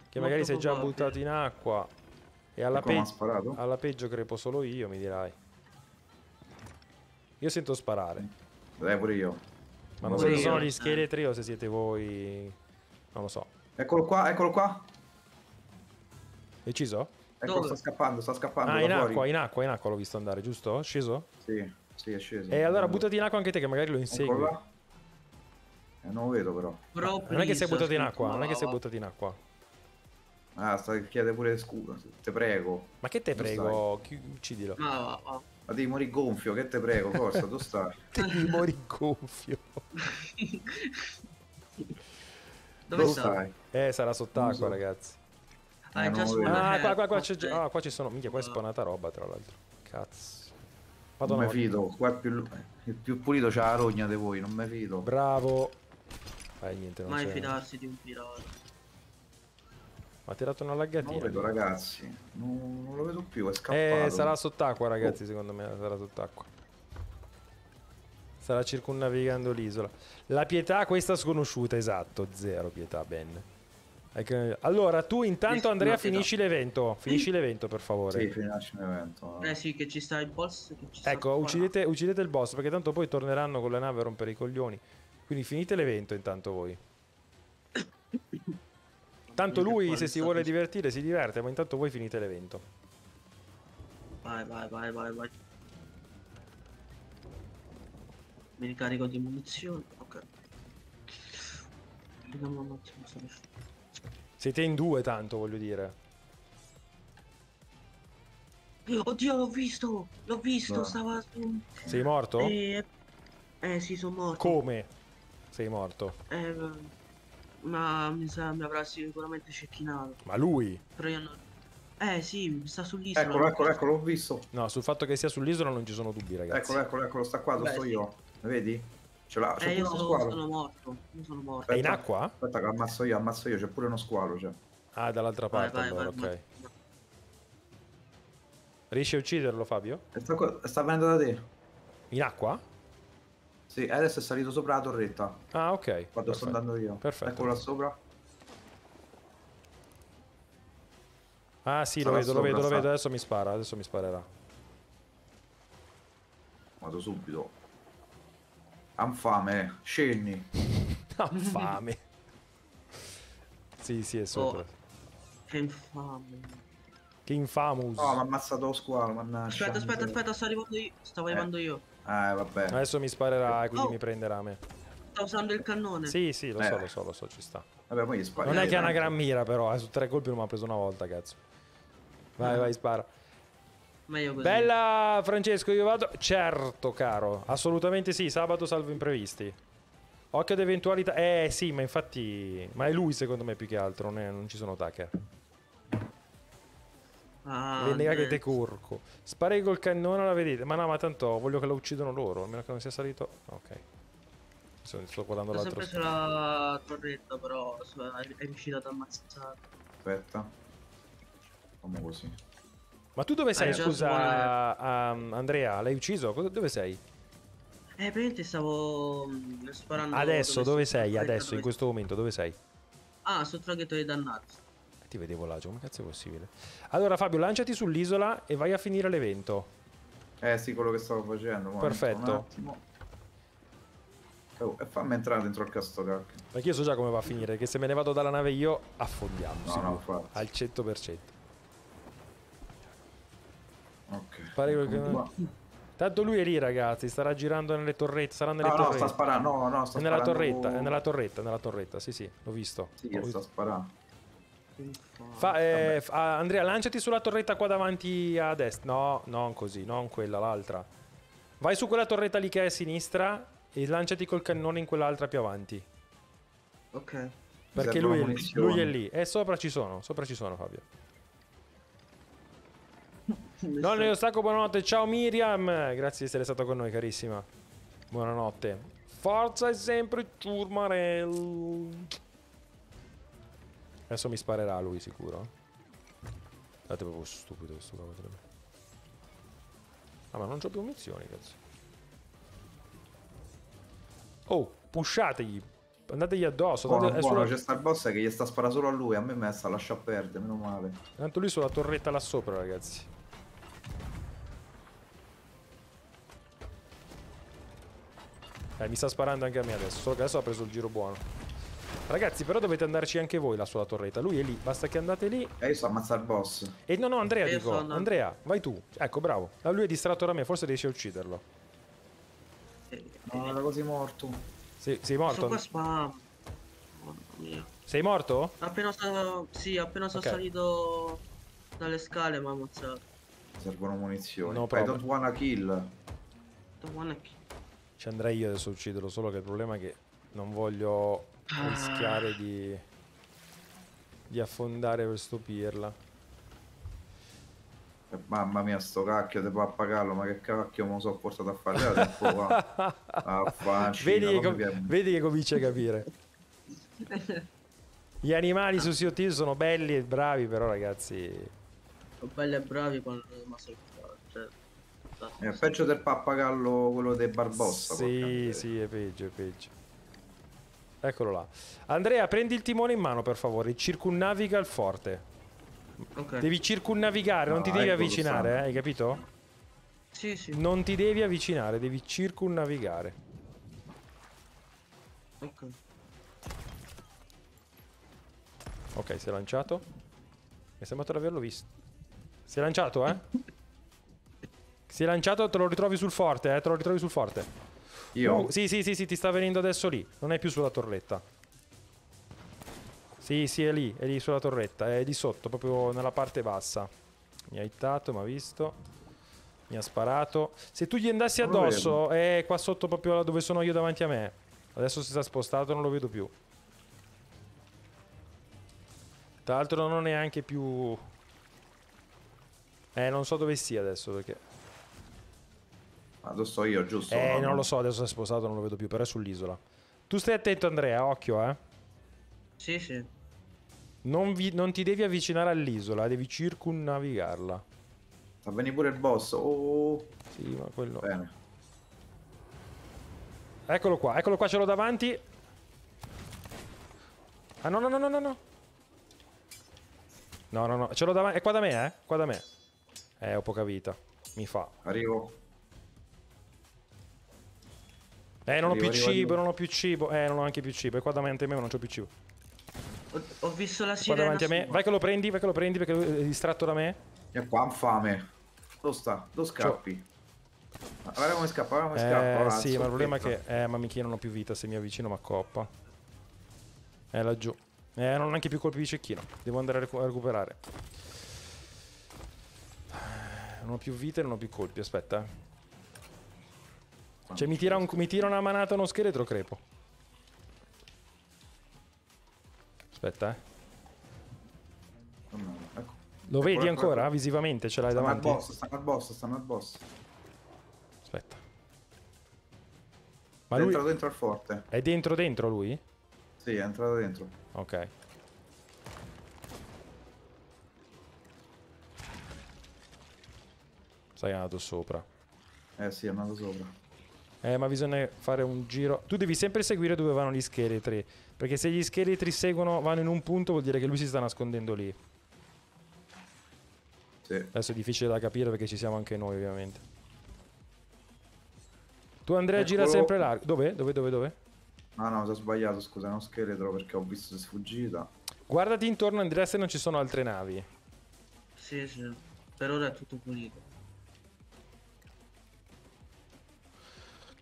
che magari si è già probabile. buttato in acqua. E alla, Come pe- alla peggio crepo solo io, mi dirai. Io sento sparare. Dai, pure io. Ma non so se sono gli eh. scheletri o se siete voi. Non lo so. Eccolo qua, eccolo qua. Deciso? Eccolo, Dove? sta scappando, sta scappando. Ah, da in fuori. acqua, in acqua, in acqua l'ho visto andare, giusto? Sceso? Sì, sì, è sceso. E allora buttati in acqua anche te, che magari lo insegui. Eh, non lo vedo però. Però Non è che sei buttato in acqua, non è che sei buttato in acqua. Ah, sta chiede pure scusa, te prego. Ma che te Dove prego, chi- uccidilo. Ma va, va. Ma devi morire gonfio, che te prego, forza, dove stai? Te mi mori gonfio. Dove Dove sta? stai? Eh, sarà sott'acqua, so. ragazzi. Ah, Eh, Ah, qua, qua, qua, ah, qua ci sono. Minchia, qua è spawnata roba, tra l'altro. Cazzo. Non Madonna, mi fido, qua il più, il più pulito c'ha la rogna di voi, non mi fido. bravo. Eh, niente, non Mai fidarsi di un pirata. Ma ha tirato una Non lo laggatina. vedo ragazzi, non, non lo vedo più, è scappato. Eh, sarà sott'acqua, ragazzi, secondo me. Sarà sott'acqua. Starà circumnavigando l'isola. La pietà, questa sconosciuta, esatto. Zero pietà, Ben. Allora, tu intanto, Andrea, finisci l'evento. Finisci l'evento, per favore. Sì, finisci l'evento. Eh sì, che ci sta il boss. Che ci sta Ecco, uccidete, uccidete il boss perché tanto poi torneranno con la nave a rompere i coglioni. Quindi finite l'evento intanto voi. Tanto lui se si vuole divertire si diverte, ma intanto voi finite l'evento. Vai, vai, vai, vai, vai. Mi ricarico di munizioni. Ok. Vediamo un attimo se riesco. Siete in due tanto, voglio dire. Oddio, l'ho visto! L'ho visto, No. stava su... Sei morto? Eh, eh sì, sono morto. Come? Sei morto. Eh, ma mi sa mi avrà sicuramente cecchinato. Ma lui? Però io non... Eh sì, sta sull'isola. Eccolo, eccolo, eccolo, l'ho visto. No, sul fatto che sia sull'isola non ci sono dubbi, ragazzi. Eccolo, eccolo, eccolo, sta qua, dove Beh, sto sì. io. Vedi? Ce l'ha, c'è Eh, pure uno sono, squalo. sono morto. Io sono morto. È in Aspetta. acqua? Aspetta che ammazzo io, ammazzo io, c'è pure uno squalo, cioè. Ah, dall'altra parte vai, allora, vai, ok. vai. Riesci a ucciderlo, Fabio? Sta, qua- sta venendo da te. In acqua? Sì, adesso è salito sopra la torretta. Ah, ok. Quando perfetto. sto andando io. Perfetto. Eccolo là sopra. Ah, sì, lo vedo, lo sopra, vedo, lo sta. vedo. Adesso mi spara, adesso mi sparerà. Vado subito. Han fame, scendi. Ha fame. sì, sì, è sopra. Oh, che infame. Che infamous. No, mi ha ammazzato lo squalo, mannaggia. Aspetta, aspetta, aspetta, sto arrivando io. Stavo Eh. arrivando io. Eh, vabbè. Adesso mi sparerà e quindi Oh. mi prenderà a me. Sto usando il cannone. Sì, sì, lo Eh. so, lo so, lo so, ci sta. Vabbè, poi gli spari. Non è che ha una gran mira, però, eh, su tre colpi non mi ha preso una volta, cazzo. Vai, vai, spara. Meglio così. Bella Francesco, io vado. Certo, caro, assolutamente sì. Sabato salvo imprevisti. Occhio ad eventualità. Eh sì, ma infatti. Ma è lui secondo me più che altro. Non, è- non ci sono tacker. Ah, Vendica che te curco. Spari col cannone, la vedete. Ma no, ma tanto voglio che lo uccidono loro. A meno che non sia salito. Ok. Sto, sto guardando l'altro. sempre sulla torretta, però è riuscito ad ammazzare. Aspetta. Come così. Ma tu dove sei, scusa, um, Andrea? L'hai ucciso? Dove sei? Eh, praticamente stavo mm, sparando. Adesso, dove sto- sei? torretta Adesso, in dove- questo momento, dove sei? Ah, sul traghetto dei dannati. Eh, Ti vedevo là, come cazzo è possibile? Allora, Fabio, lanciati sull'isola e vai a finire l'evento. Eh sì, quello che stavo facendo. Perfetto. Un attimo. Oh, e fammi entrare dentro il casto cacchio. Perché io so già come va a finire, che se me ne vado dalla nave io, affondiamo. No, no. Al 100%. Ok. Pare che- Eccomi qua. Tanto lui è lì, ragazzi, starà girando nelle torrette, sarà nelle No, no, torrette. sta sparando. No, no, sta è nella sparando torretta, è nella torretta, nella torretta, sì, sì, l'ho visto. Sì, che visto. sta sparando. Fa- eh, f- ah, Andrea, lanciati sulla torretta qua davanti a destra. No, non così, non quella, l'altra. Vai su quella torretta lì che è a sinistra e lanciati col cannone in quell'altra più avanti. Ok. Perché lui lui è lì. E sopra ci sono, sopra ci sono Fabio. Nonno io stacco, buonanotte. Ciao Miriam. Grazie di essere stato con noi, carissima. Buonanotte. Forza è sempre Ciurmarel. Adesso mi sparerà lui sicuro. Guardate proprio stupido questo cavolo. Ah ma non c'ho più munizioni, cazzo. Oh, pushategli. Andategli addosso. Buono, tanto buono, sulla- c'è sta il boss che gli sta sparando solo a lui. A me me sta lascia perdere, meno male. Tanto lui sulla torretta là sopra, ragazzi. Eh, mi sta sparando anche a me adesso. Solo che adesso ha preso il giro buono. Ragazzi, però dovete andarci anche voi là sulla torretta. Lui è lì, basta che andate lì. E io sto ammazzare il boss. E no, no, Andrea, Io dico. andando. Andrea, vai tu. Ecco, bravo. Ah, lui è distratto da me, forse riesci a ucciderlo. No, era così morto. Sei, sei Sono morto? qua spam. Mamma mia. Sei morto? Appena sono. Sì, appena sono Ok. salito dalle scale mi ha ammazzato. Servono munizioni. No I problem. don't wanna kill. Da buona chi- Ci andrei io adesso a ucciderlo. Solo che il problema è che non voglio rischiare di. di affondare questo pirla. Eh, Mamma mia, sto cacchio di pappagallo, ma che cacchio me lo sono portato a fare? Era tempo qua. A fancina, Vedi che, vedi che cominci a capire. Gli animali su Thieves sono belli e bravi, però ragazzi. Sono belli e bravi quando ma sono È peggio del pappagallo, quello dei Barbossa. Sì, sì, è peggio, è peggio. Eccolo là. Andrea, prendi il timone in mano, per favore. Circunnaviga il forte. Ok. Devi circunnavigare, non No, ti devi ecco, avvicinare, eh, hai capito? Sì, sì. Non ti devi avvicinare, devi circunnavigare. Ok. Ok, si è lanciato. Mi è sembrato di averlo visto. Si è lanciato, eh? Si è lanciato, te lo ritrovi sul forte, eh? Te lo ritrovi sul forte. Io? Uh, sì, sì, sì, sì, ti sta venendo adesso lì. Non è più sulla torretta. Sì, sì, è lì, è lì sulla torretta. È di sotto, proprio nella parte bassa. Mi ha hittato, mi ha visto. Mi ha sparato. Se tu gli andassi addosso, è qua sotto proprio dove sono io davanti a me. Adesso si sta spostato, non lo vedo più. Tra l'altro non ho neanche più... Eh, non so dove sia adesso perché... Ma dove sto io, giusto? Eh, No, non no. lo so, adesso è spostato, non lo vedo più, però è sull'isola. Tu stai attento Andrea, occhio, eh. Sì, sì. Non, vi- non ti devi avvicinare all'isola, devi circunnavigarla. Sta venire pure il boss. Oh, Sì, ma quello... bene. Eccolo qua, eccolo qua, ce l'ho davanti. Ah, no, no, no, no, no, no. No, no, no, ce l'ho davanti. È qua da me, eh? Qua da me. Eh, ho poca vita. Mi fa. Arrivo. Eh, non ho più cibo, non ho più cibo. Eh, non ho anche più cibo. È qua davanti a me, ma non c'ho più cibo. Ho, ho visto la Qua sirena davanti a me. sua. Vai che lo prendi, vai che lo prendi perché è distratto da me. E qua, infame. Dove sta? Dove scappi? Guarda come scappa, guarda come scappa. Eh, sì, ma il problema è che... Eh, ma mica non ho più vita se mi avvicino, ma coppa. È laggiù. Eh, non ho neanche più colpi di cecchino. Devo andare a, recu- a recuperare. Non ho più vita e non ho più colpi, aspetta. Cioè, mi tira, un- mi tira una manata uno scheletro, crepo. Aspetta, eh. Ecco. Lo vedi eccolo, ancora? eccolo. Visivamente ce l'hai Stanno al davanti? boss, stanno al boss, stanno al boss. Aspetta. Ma lui dentro, dentro al forte. è dentro dentro lui? Sì, è entrato dentro. Ok. Sai, è andato sopra. Eh sì, è andato sopra. Eh, ma bisogna fare un giro. Tu devi sempre seguire dove vanno gli scheletri. Perché se gli scheletri seguono, vanno in un punto, vuol dire che lui si sta nascondendo lì. Sì. Adesso è difficile da capire perché ci siamo anche noi, ovviamente. Tu, Andrea, gira Eccolo. sempre largo. Dove? Dove, dove, dove? No, no, sono sbagliato, scusa, è uno scheletro perché ho visto se è sfuggita. Guardati intorno, Andrea, se non ci sono altre navi. Sì, sì. Per ora è tutto pulito.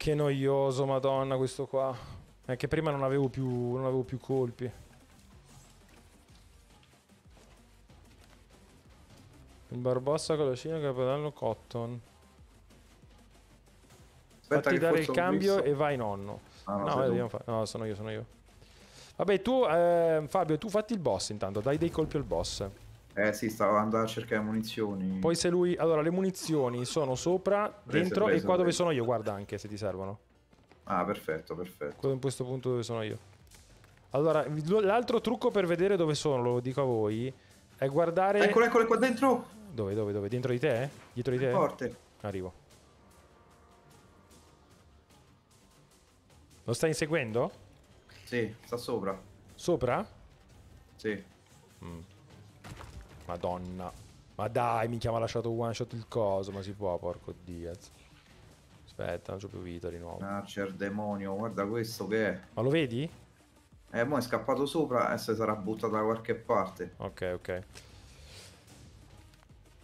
Che noioso, madonna, questo qua. È che prima non avevo più, non avevo più colpi. Il Barbossa con la Cina, Capodanno Cotton. Aspetta Fatti dare il cambio e vai nonno. Ah, no, No, no, sono io, sono io. Vabbè, tu, eh, Fabio, tu fatti il boss intanto, dai dei colpi al boss. Eh sì, stavo andando a cercare munizioni. Poi se lui... Allora, le munizioni sono sopra, Prese, dentro prese, e qua dove sono io, guarda anche se ti servono. Ah, perfetto, perfetto. Quello in questo punto dove sono io. Allora, l'altro trucco per vedere dove sono, lo dico a voi, è guardare... Eccolo, eccolo qua dentro! Dove, dove, dove? Dentro di te? Dietro di te? Forte. Arrivo. Lo stai inseguendo? Sì, sta sopra. Sopra? Sì. Madonna. Ma dai, minchia, mi ha lasciato one shot il coso, ma si può, porco Diaz. Aspetta, non c'ho più vita di nuovo. Ah, c'è il demonio, guarda questo che è. Ma lo vedi? Eh, mo è scappato sopra e si sarà buttato da qualche parte. Ok, ok.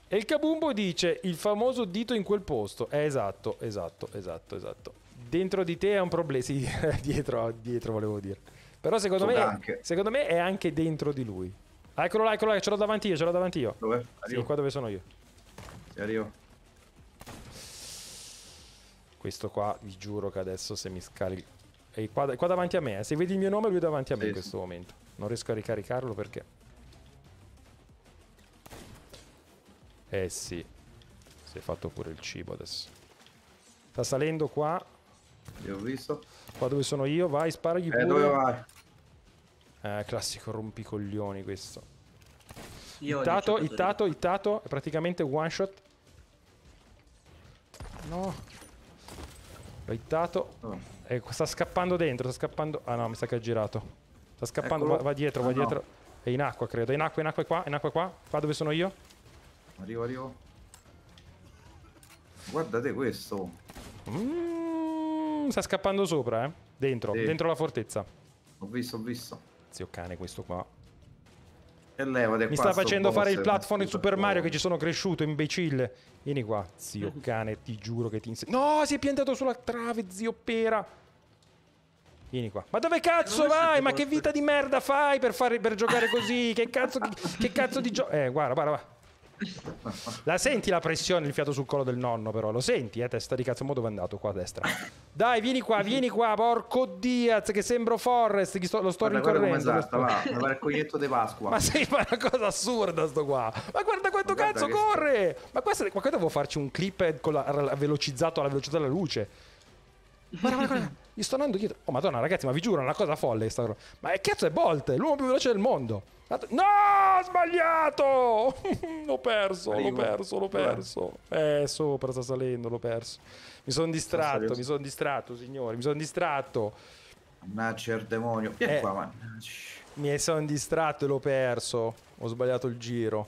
E il Kabumbo dice il famoso dito in quel posto. Eh, esatto, esatto, esatto, esatto. Dentro di te è un problema. Sì, dietro, dietro volevo dire. Però secondo me, secondo me è anche dentro di lui. Ah, eccolo là, eccolo là, ce l'ho davanti io, ce l'ho davanti io. Dove? Sì, Arrivo. qua dove sono io. Sì, arrivo. Questo qua, vi giuro che adesso se mi scarichi... È qua, qua davanti a me, eh. se vedi il mio nome lui è davanti a me Sì, in questo momento. Non riesco a ricaricarlo perché... Eh sì, si è fatto pure il cibo adesso. Sta salendo qua, Io ho visto. qua dove sono io, vai, sparagli Eh, pure. dove vai? Eh, classico rompicoglioni questo. Ittato, ittato, ittato, è praticamente one shot. No. L'ho ittato. Oh. Eh, sta scappando dentro, sta scappando. Ah no, mi sa che ha girato. Sta scappando, va, va dietro, va Ah, no. dietro. È in acqua, credo. È in acqua, in acqua qua, in acqua qua. Qua dove sono io. Arrivo, arrivo. Guardate questo. Mm, sta scappando sopra, eh. Dentro, Sì. dentro la fortezza. Ho visto, ho visto. Zio cane questo qua. Levate Mi sta facendo boss, fare il platform in super Mario buono. che ci sono cresciuto, imbecille. Vieni qua, zio cane, ti giuro che ti insegno. No, si è piantato sulla trave, zio pera. Vieni qua. Ma dove cazzo vai? Ma che vita di merda fai per, fare, per giocare così? Che cazzo, che, che cazzo di gioco? Eh, guarda, guarda, guarda. La senti la pressione, il fiato sul collo del nonno, però? Lo senti, eh, testa di cazzo? Mo dove è andato? Qua a destra. Dai, vieni qua, vieni qua, porco Diaz, che sembro Forrest, sto- lo sto Guarda, guarda come rincorrendo. va. Il coglietto di Pasqua. ma sì, ma è una cosa assurda sto qua. Ma guarda quanto Guarda cazzo corre! Ma questo, ma qua devo farci un clip con la, la- velocizzato alla velocità della luce. Guarda, guarda, guarda. Gli sto andando dietro. Oh, madonna, ragazzi, ma vi giuro, è una cosa folle sta. Ma che cazzo è Bolt? L'uomo più veloce del mondo. No, sbagliato! l'ho perso, l'ho perso, l'ho perso. Eh, sopra sta salendo, l'ho perso. Mi sono distratto, mi sono distratto, signori, mi sono distratto. Mannaggia il demonio. Vieni Eh. qua, mannaggia. Mi sono distratto e l'ho perso. Ho sbagliato il giro.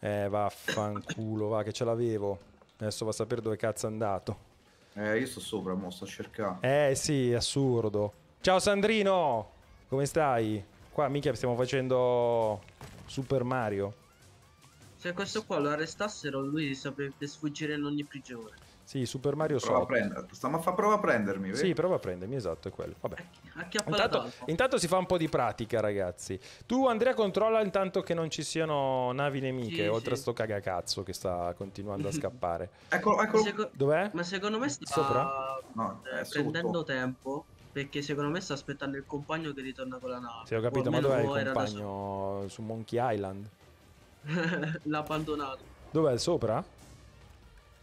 Eh, vaffanculo, va, che ce l'avevo. Adesso va a sapere dove cazzo è andato. Eh, io sto sopra, mo sto a cercare. Eh sì, assurdo. Ciao Sandrino, come stai? Qua mica stiamo facendo Super Mario. Se questo qua lo arrestassero, lui saprebbe sfuggire in ogni prigione. Sì, Super Mario Prova a so. prendere. Stiamo a fare prova a prendermi, vedi? Sì, prova a prendermi, esatto, è quello. Vabbè. Intanto, intanto si fa un po' di pratica, ragazzi. Tu, Andrea, controlla intanto che non ci siano navi nemiche, Sì, oltre a sì. sto cagacazzo che sta continuando a scappare. Eccolo, eccolo. Seco- Dov'è? Ma secondo me sta Sopra? No, eh, prendendo tempo. Perché secondo me sta aspettando il compagno che ritorna con la nave. Sì, ho capito, ma dov'è il era da compagno su Monkey Island? L'ha abbandonato. Dov'è? Sopra?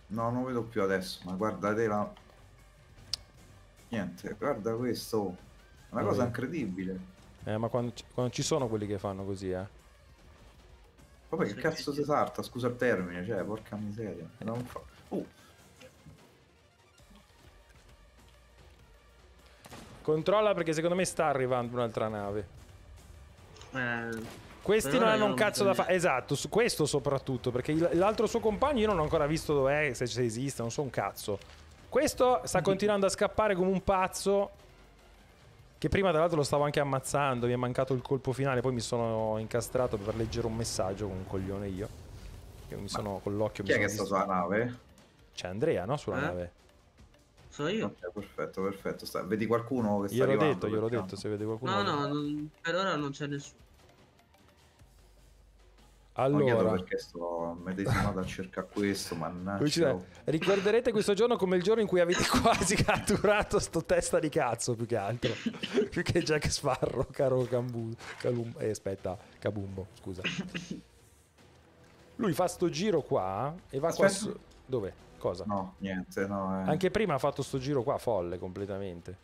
No, non vedo più adesso, ma guardate la... Niente, guarda questo. È una Dove? cosa incredibile. Eh, ma quando, ci- quando ci sono quelli che fanno così, eh? Vabbè, che cazzo si sarta, scusa il termine, cioè, porca miseria. Non fa... Uh, Controlla perché secondo me sta arrivando un'altra nave. Eh, Questi non hanno un cazzo da fare. Esatto, su questo soprattutto. Perché l'altro suo compagno io non ho ancora visto dov'è, se, se esiste, non so un cazzo. Questo sta continuando a scappare come un pazzo. Che prima, tra l'altro, lo stavo anche ammazzando. Mi è mancato il colpo finale. Poi mi sono incastrato per leggere un messaggio con un coglione io. Che mi sono con l'occhio. chi mi è che sta sulla nave? C'è Andrea, no? Sulla Eh? nave. So io. Ok, perfetto, perfetto. Sta- Vedi qualcuno che sta Gliel'ho arrivando? detto, gliel'ho detto. Se vede qualcuno. No, no, non- per ora non c'è nessuno. Allora. perché sto medesimato a cercare questo, mannaggia. Ricorderete questo giorno come il giorno in cui avete quasi catturato sto testa di cazzo più che altro. più che Jack Sparrow, caro Cambu. Calum- eh, aspetta, Cabumbo, scusa. Lui fa sto giro qua e va qua Aspetta. su- Dove? Cosa? No, niente, no. eh. Anche prima ha fatto sto giro qua folle completamente.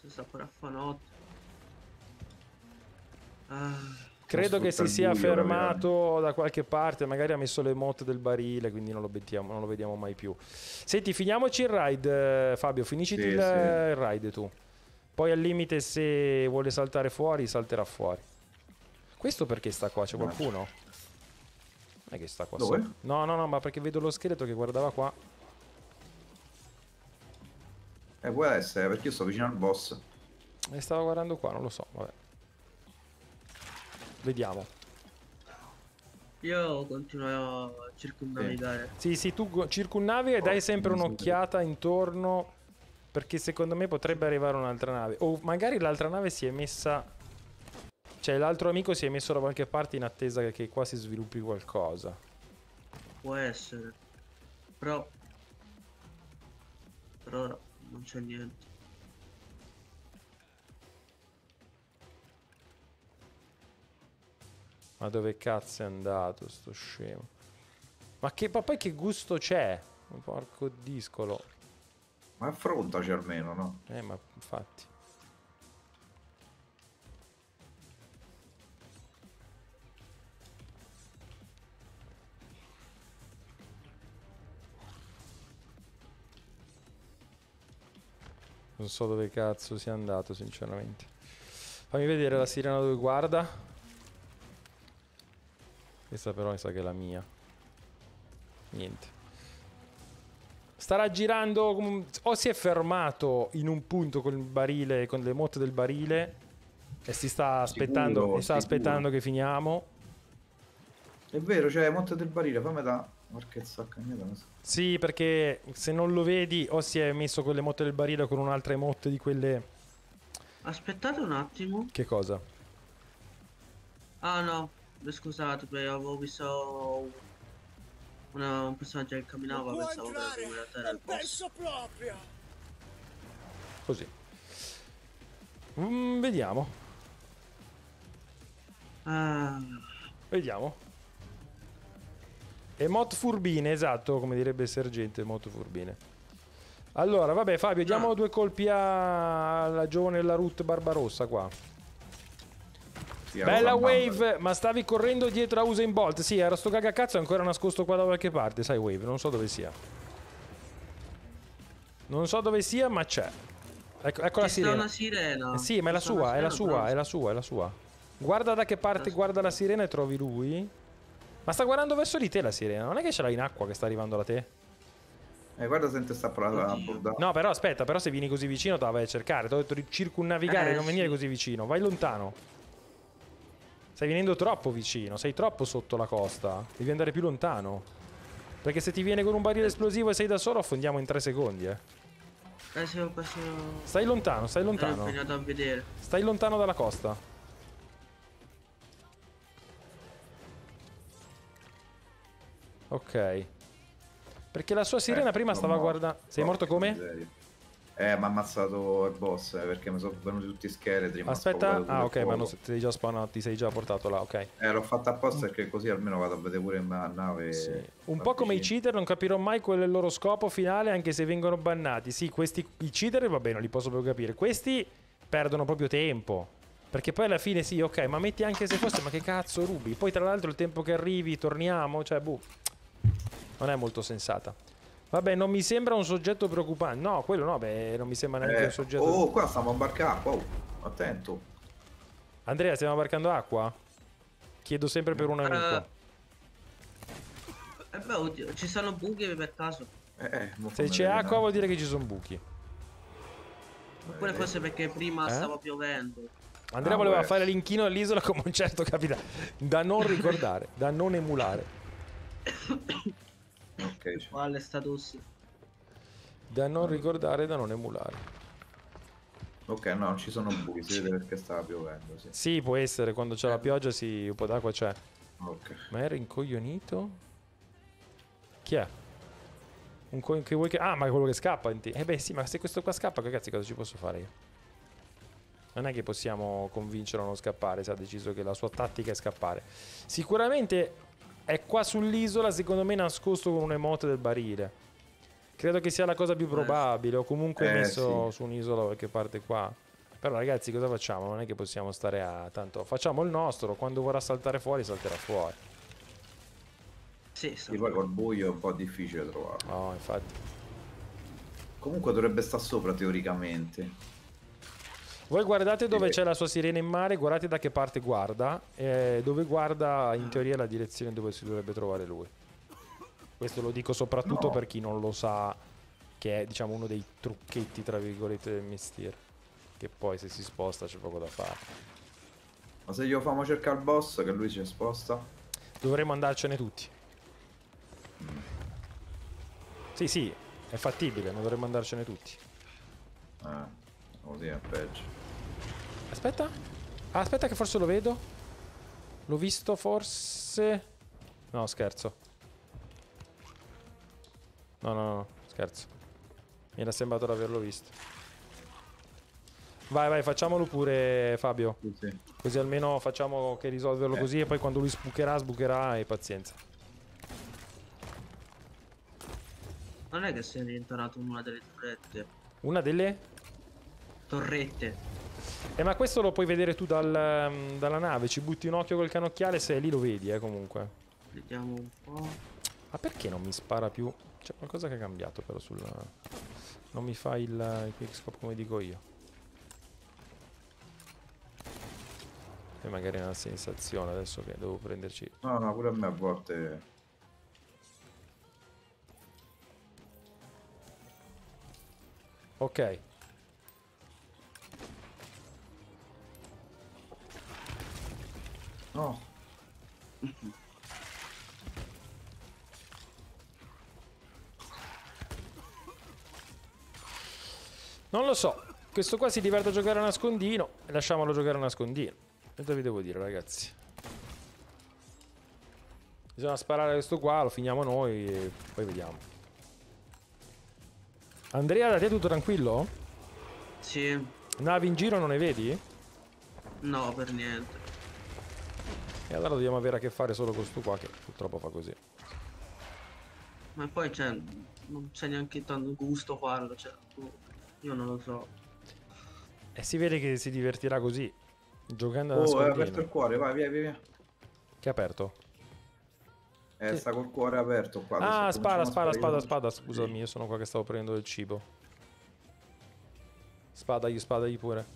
Si sta pure a fanotto. Ah, Credo che si sia buio, fermato da qualche parte, magari ha messo le motte del barile, quindi non lo, vediamo, non lo vediamo mai più. Senti, finiamoci il ride, eh, Fabio, finisciti Sì, il, sì. il ride tu. Poi al limite se vuole saltare fuori, salterà fuori. Questo perché sta qua? C'è qualcuno? Non è che sta qua Dove? sopra. No, no, no, ma perché vedo lo scheletro che guardava qua. Eh, può essere, perché io sto vicino al boss. E stava guardando qua, non lo so, vabbè. Vediamo. io continuo a circumnavigare. Sì, sì, tu circunnavi e dai Oh, sempre non so un'occhiata intorno perché secondo me potrebbe arrivare un'altra nave. O magari l'altra nave si è messa... Cioè l'altro amico si è messo da qualche parte in attesa che, che qua si sviluppi qualcosa. Può essere. Però. Per ora non c'è niente. Ma dove cazzo è andato sto scemo? Ma che ma poi che gusto c'è? Porco discolo. Ma affrontaci almeno, no? Eh, ma infatti. Non so dove cazzo sia andato, sinceramente. Fammi vedere la sirena dove guarda. Questa però mi sa che è la mia. Niente. Starà girando o si è fermato in un punto con il barile, con le motte del barile e si sta aspettando, Sicuro, e sta aspettando che finiamo. È vero, c'è Monte del Barile, fammi da... Mia, non so. Sì, perché se non lo vedi o si è messo con le motte del barile con un'altra motte di quelle... Aspettate un attimo. Che cosa? Ah no, scusate, perché avevo visto una- un personaggio che camminava, Può pensavo che entrare, realtà era non boss. penso proprio. Così. Mm, vediamo, Ah, vediamo. Emot furbine, esatto, come direbbe il sergente, emot furbine. Allora, vabbè Fabio, diamo No. due colpi a- alla giovane Larut Barbarossa qua. Sì, Bella Wave, ma stavi correndo dietro a Usain Bolt? Sì, era sto cagacazzo ancora nascosto qua da qualche parte, sai Wave, non so dove sia. Non so dove sia, ma c'è. Ecco, ecco la sirena. una sirena. Eh sì, ma è la Ci sta una sua, è la sua, è la sua, è la sua. Guarda da che parte guarda la sirena e trovi lui. Ma sta guardando verso di te la sirena, non è che ce l'hai in acqua che sta arrivando da te? Eh, guarda se te sta per la Oddio. borda. No, però aspetta, però se vieni così vicino te la vai a cercare. Ti ho detto di circunnavigare, Eh, non venire sì. così vicino. Vai lontano. Stai venendo troppo vicino, sei troppo sotto la costa. Devi andare più lontano. Perché se ti viene con un barile esplosivo e sei da solo, affondiamo in tre secondi, eh. Eh, se ho perso... Stai lontano, stai Ero lontano. a vedere. Stai lontano dalla costa. Ok. Perché la sua sirena Eh, prima stava guardando... Sei morto come? miseria. Eh, mi ha ammazzato il boss eh, perché mi sono venuti tutti i scheletri. Aspetta. Ah, ok, ma non, ti sei già spawnato, ti sei già portato là, ok. Eh, l'ho fatto apposta perché così almeno vado a vedere pure la nave. Sì. Un po' come i cheater, non capirò mai qual è il loro scopo finale, anche se vengono bannati. Sì, questi i cheater va bene, non li posso proprio capire. Questi perdono proprio tempo. Perché poi alla fine sì, ok, ma metti anche se fosse, ma che cazzo rubi? Poi tra l'altro il tempo che arrivi, torniamo, cioè, boh. Non è molto sensata. Vabbè, non mi sembra un soggetto preoccupante. No, quello no, beh, non mi sembra neanche Eh, un soggetto. Oh, qua stiamo a imbarcare. Oh, attento. Andrea, stiamo imbarcando acqua? Chiedo sempre per un amico. Eh beh, oddio, ci sono buchi per caso. Eh, eh, Se c'è acqua vuol dire che ci sono buchi. Oppure forse perché prima Eh? stava piovendo. Andrea Ah, voleva può fare l'inchino all'isola come un certo capitano. Da non ricordare, da non emulare. Ok. Quale status? Da non ricordare, da non emulare. Ok, no, non ci sono buchi, si vede perché stava piovendo, sì. Sì, può essere, quando c'è Eh. la pioggia sì, un po' d'acqua c'è. Ok. Ma era incoglionito? Chi è? Un co- che vuoi che... Ah, ma è quello che scappa. Eh beh sì, ma se questo qua scappa, cazzo cosa ci posso fare io? Non è che possiamo convincerlo a non scappare se ha deciso che la sua tattica è scappare. Sicuramente è qua sull'isola, secondo me nascosto con un emote del barile. Credo che sia la cosa più probabile. O comunque Eh, messo sì. su un'isola da qualche parte qua. Però ragazzi, cosa facciamo? Non è che possiamo stare a tanto. Facciamo il nostro, quando vorrà saltare fuori, salterà fuori. Sì, Sì, poi col buio è un po' difficile trovarlo. No, infatti. Comunque dovrebbe stare sopra teoricamente. Voi guardate dove c'è la sua sirena in mare, guardate da che parte guarda. eh, dove guarda, Ah. in teoria, è la direzione dove si dovrebbe trovare lui. Questo lo dico soprattutto No. per chi non lo sa, che è diciamo uno dei trucchetti, tra virgolette, del mestiere. Che poi se si sposta c'è poco da fare. Ma se glielo famo cercare il boss, che lui ci sposta? Dovremmo andarcene tutti. Sì, sì, è fattibile, ma dovremmo andarcene tutti. Eh, così è peggio. Aspetta. Ah, aspetta che forse lo vedo. L'ho visto forse. No, scherzo. No, no, no, scherzo. Mi era sembrato di averlo visto. Vai, vai, facciamolo pure, Fabio. Sì, sì. Così almeno facciamo che risolverlo Eh. così e poi quando lui sbucherà, sbucherà e pazienza. Non è che sei rientrato in una delle torrette. Una delle... Torrette. Eh, ma questo lo puoi vedere tu dal, ehm, dalla nave. Ci butti un occhio col canocchiale se è lì lo vedi, eh, comunque. Vediamo un po'. Ma perché non mi spara più? C'è qualcosa che è cambiato però sul... Non mi fa il, il quickscope come dico io. E magari è una sensazione adesso che devo prenderci... No, no, pure a me a volte... Ok. No. Non lo so. Questo qua si diverte a giocare a nascondino. E lasciamolo giocare a nascondino. Cosa vi devo dire ragazzi? Bisogna sparare a questo qua, lo finiamo noi e poi vediamo. Andrea, da te tutto tranquillo? Sì. Navi in giro non ne vedi? No, per niente. E allora dobbiamo avere a che fare solo con sto qua che purtroppo fa così. Ma poi cioè, non c'è neanche tanto gusto farlo, cioè, io non lo so. E si vede che si divertirà così. Giocando a Oh, è aperto il cuore, vai, via, via, via. Che è aperto? Eh, Sì. sta col cuore aperto qua. Ah, adesso spada, cominciamo a spada, spada. Scusami, io sono qua che stavo prendendo del cibo. Spadagli, spadagli pure.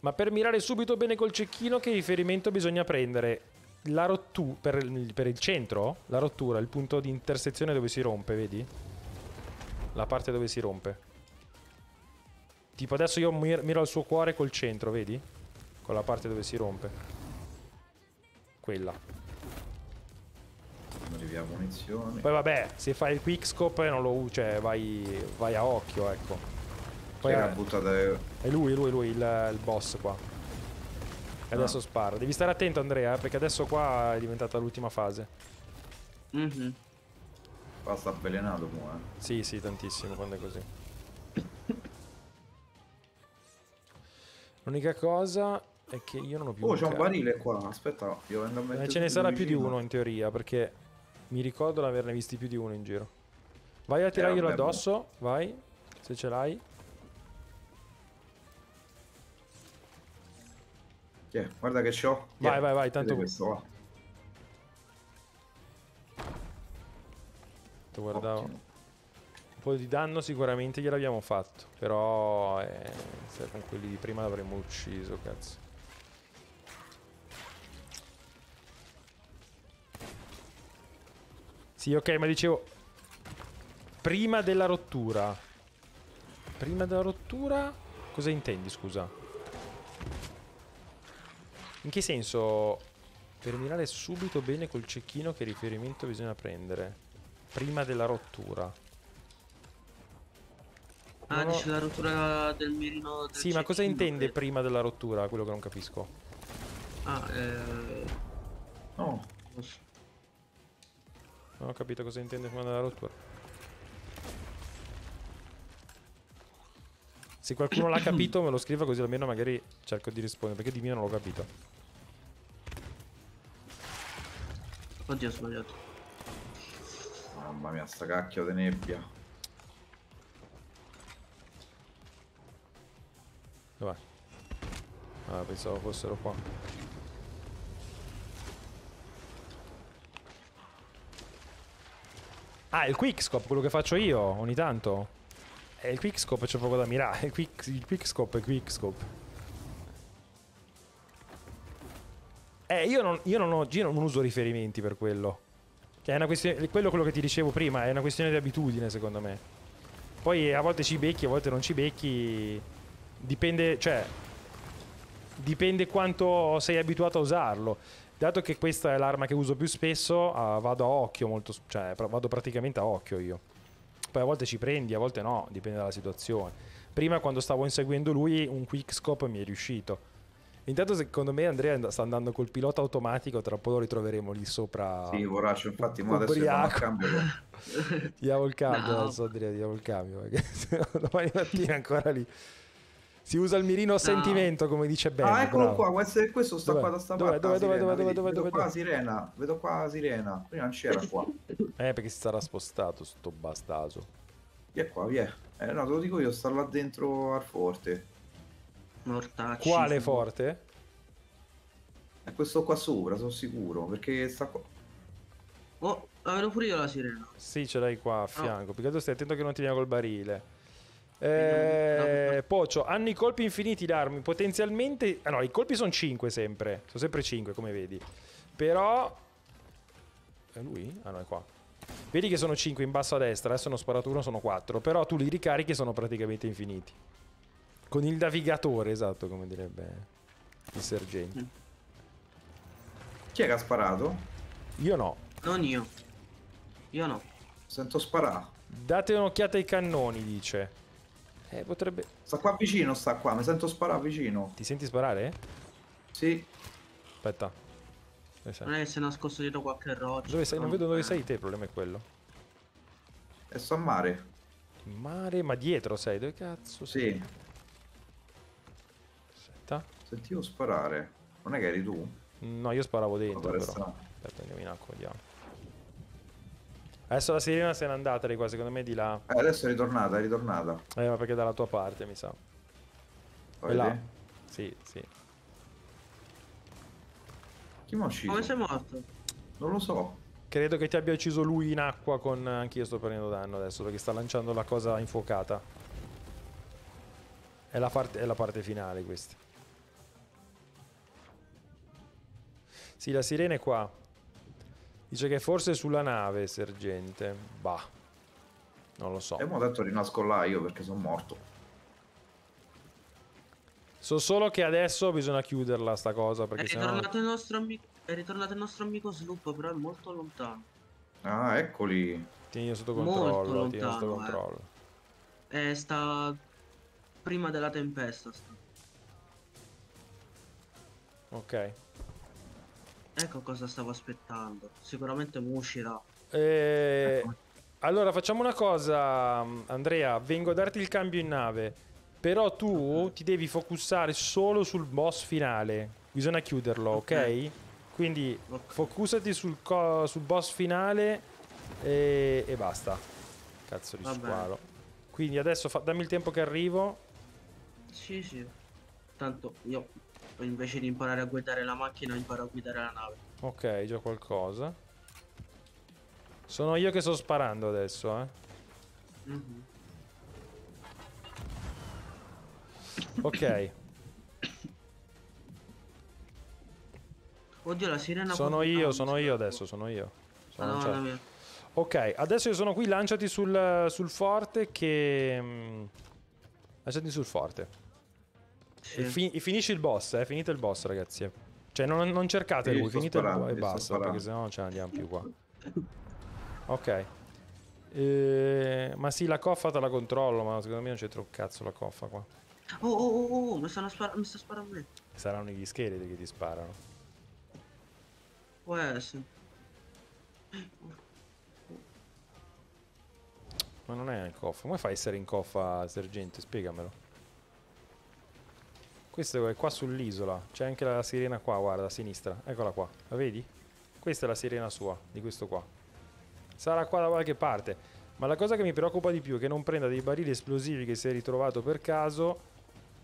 Ma per mirare subito bene col cecchino, che riferimento bisogna prendere? La rottura per, il- per il centro, la rottura, il punto di intersezione dove si rompe, vedi? La parte dove si rompe. Tipo adesso io mir- miro al suo cuore col centro, vedi? Con la parte dove si rompe. Quella. Mi via munizioni. Poi vabbè, se fai il quickscope non lo u- cioè vai, vai a occhio, ecco. Poi eh, è lui, lui, lui, il, il boss qua. E adesso Ah. spara. Devi stare attento Andrea, eh, perché adesso qua è diventata l'ultima fase. Mhm. Qua sta avvelenato mo, eh. Sì, sì, tantissimo quando è così. L'unica cosa è che io non ho più... Oh, c'è un barile qua. Aspetta, io vengo a Eh, mettere ce ne sarà più di uno in teoria, perché mi ricordo di averne visti più di uno in giro. Vai a tirarglielo vabbè, boh. addosso, vai, se ce l'hai. Tiè, guarda che c'ho. Vai, Tiè, vai, vai, vedi tanto- questo qua. Ti guardavo. Ottimo. Un po' di danno sicuramente gliel'abbiamo fatto, però eh, se con quelli di prima l'avremmo ucciso, cazzo. Sì, ok, ma dicevo prima della rottura. Prima della rottura cosa intendi, scusa? In che senso terminare subito bene col cecchino che riferimento bisogna prendere? Prima della rottura. Ah, ho- dice la rottura del mirino del Sì, ma cosa intende credo. prima della rottura? Quello che non capisco. Ah, eh... No. Non ho capito cosa intende prima della rottura. Se qualcuno l'ha capito me lo scriva così almeno magari cerco di rispondere perché di mio non l'ho capito. Oddio, ho sbagliato. mamma mia, sta cacchio di nebbia. Dov'è? Ah, pensavo fossero qua. Ah, il quickscope, quello che faccio io ogni tanto. Il quickscope c'è poco da mirare. Il, quick, il quickscope è quickscope. Eh, io non, io non, ho, io non uso riferimenti per quello. Cioè, è una questione. Quello, quello che ti dicevo prima, è una questione di abitudine, secondo me. Poi a volte ci becchi, a volte non ci becchi. Dipende, cioè. Dipende quanto sei abituato a usarlo. Dato che questa è l'arma che uso più spesso, ah, vado a occhio molto. Cioè, vado praticamente a occhio io. Poi a volte ci prendi, a volte no, dipende dalla situazione. Prima, quando stavo inseguendo lui, un quickscope mi è riuscito. Intanto, secondo me, Andrea and- sta andando col pilota automatico. Tra un po' lo ritroveremo lì sopra. Sì, poraccio, infatti, mo adesso fanno a cambio. Diamo il cambio No. adesso, Andrea, diamo il cambio. Perché domani mattina è ancora lì. Si usa il mirino a sentimento, come dice Ben. ah, eccolo bravo. qua, questo, questo sta Dov'è? qua da sta Dov'è? parte. Dov'è? la Dov'è? sirena, Dov'è? vedi? Dov'è? Vedo Dov'è? qua la Dov'è? sirena, vedo qua la sirena. Prima non c'era qua. Eh, perché si sarà spostato sto bastaso. Via qua, via. Eh no, te lo dico io, sta là dentro al forte. Mortacci. Quale forte? È questo qua sopra, sono sicuro, perché sta qua. Oh, la vedo pure io la sirena. Sì, ce l'hai qua a fianco. Più che altro stai attento che non ti viene col barile. Eh, no. Pocio, hanno i colpi infiniti d'armi. Potenzialmente. Ah no, i colpi sono 5 sempre. Sono sempre 5, come vedi. Però. È lui? Ah no, è qua. Vedi che sono 5 in basso a destra. Adesso ne ho sparato uno, sono 4. Però tu li ricarichi e sono praticamente infiniti. Con il navigatore, esatto, come direbbe il sergente. Chi è che ha sparato? Io no. Non io. Io no. Sento sparare. Date un'occhiata ai cannoni, dice. Eh, potrebbe. Sta qua vicino, sta qua, mi sento sparare vicino. Ti senti sparare? Sì, Aspetta. Dove sei? Non è che si è nascosto dietro qualche roccia. Dove sei? Non vedo dove Eh. sei te, il problema è quello. e sto a mare. In mare, ma dietro sei? Dove cazzo sei? Sì, Aspetta. sentivo sparare. Non è che eri tu? No, io sparavo dentro però. Aspetta, andiamo in acqua, andiamo. Adesso la sirena se n'è andata di qua, secondo me di là. Eh, adesso è ritornata, è ritornata. Eh, ma perché è dalla tua parte, mi sa. Poi È là. Sì, sì. Chi mi ha ucciso? Come sei morto? Non lo so. Credo che ti abbia ucciso lui in acqua con... Anch'io sto prendendo danno adesso perché sta lanciando la cosa infuocata. È la parte, è la parte finale questa. Sì, la sirena è qua. Dice che forse è sulla nave, sergente. Bah. Non lo so. E mo detto rinasco là io perché sono morto. So solo che adesso bisogna chiuderla sta cosa È perché sennò... ritornato, il nostro amico, è ritornato il nostro amico Sloop, però è molto lontano. Ah, eccoli. Tieni sotto Molto controllo, tieni sotto lontano, eh. controllo. E sta prima della tempesta. Sta. Ok. Ecco cosa stavo aspettando. Sicuramente uscirà. Eh, Ecco. allora facciamo una cosa, Andrea. Vengo a darti il cambio in nave. Però tu ti devi focussare solo sul boss finale. Bisogna chiuderlo, ok? Ok. Quindi Ok. focusati sul, co- sul boss finale e, e basta. Cazzo di Va bene. squalo. Quindi adesso fa- dammi il tempo che arrivo. Sì, sì. Tanto io invece di imparare a guidare la macchina imparo a guidare la nave. Ok, già qualcosa. Sono io che sto sparando adesso, eh. Mhm. Ok, Oddio, la sirena sono io, ah, sono io adesso, sono io. Sono lanciato. mia. Ok, adesso io sono qui, lanciati sul, sul forte che... mm, Lanciati sul forte. E, fi- e finisci il boss, eh, finite il boss ragazzi. Cioè non, non cercate lui, finite il boss e basta, perché sennò non ce ne andiamo più qua. Ok. Eh, ma sì, la coffa te la controllo, ma secondo me non c'entra un cazzo la coffa qua. Oh, oh, oh, oh, mi, stanno spara- mi sta sparando me. Saranno gli scheletri che ti sparano. Può essere. Ma non è in coffa. Come fai a essere in coffa, sergente? Spiegamelo. Questo è qua sull'isola. C'è anche la sirena qua, guarda, a sinistra. Eccola qua. La vedi? Questa è la sirena sua, di questo qua. Sarà qua da qualche parte. Ma la cosa che mi preoccupa di più è che non prenda dei barili esplosivi che si è ritrovato per caso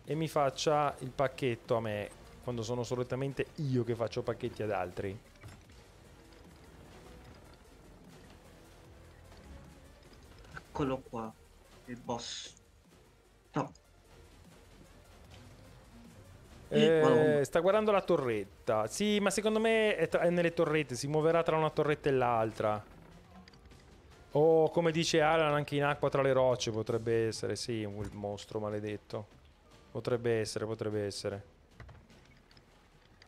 e mi faccia il pacchetto a me, quando sono solitamente io che faccio pacchetti ad altri. Eccolo qua. Il boss. No. Eh, sta guardando la torretta. Sì, ma secondo me è, tra- è nelle torrette. Si muoverà tra una torretta e l'altra. O come dice Alan, anche in acqua tra le rocce potrebbe essere. Sì, il mostro maledetto. Potrebbe essere, potrebbe essere.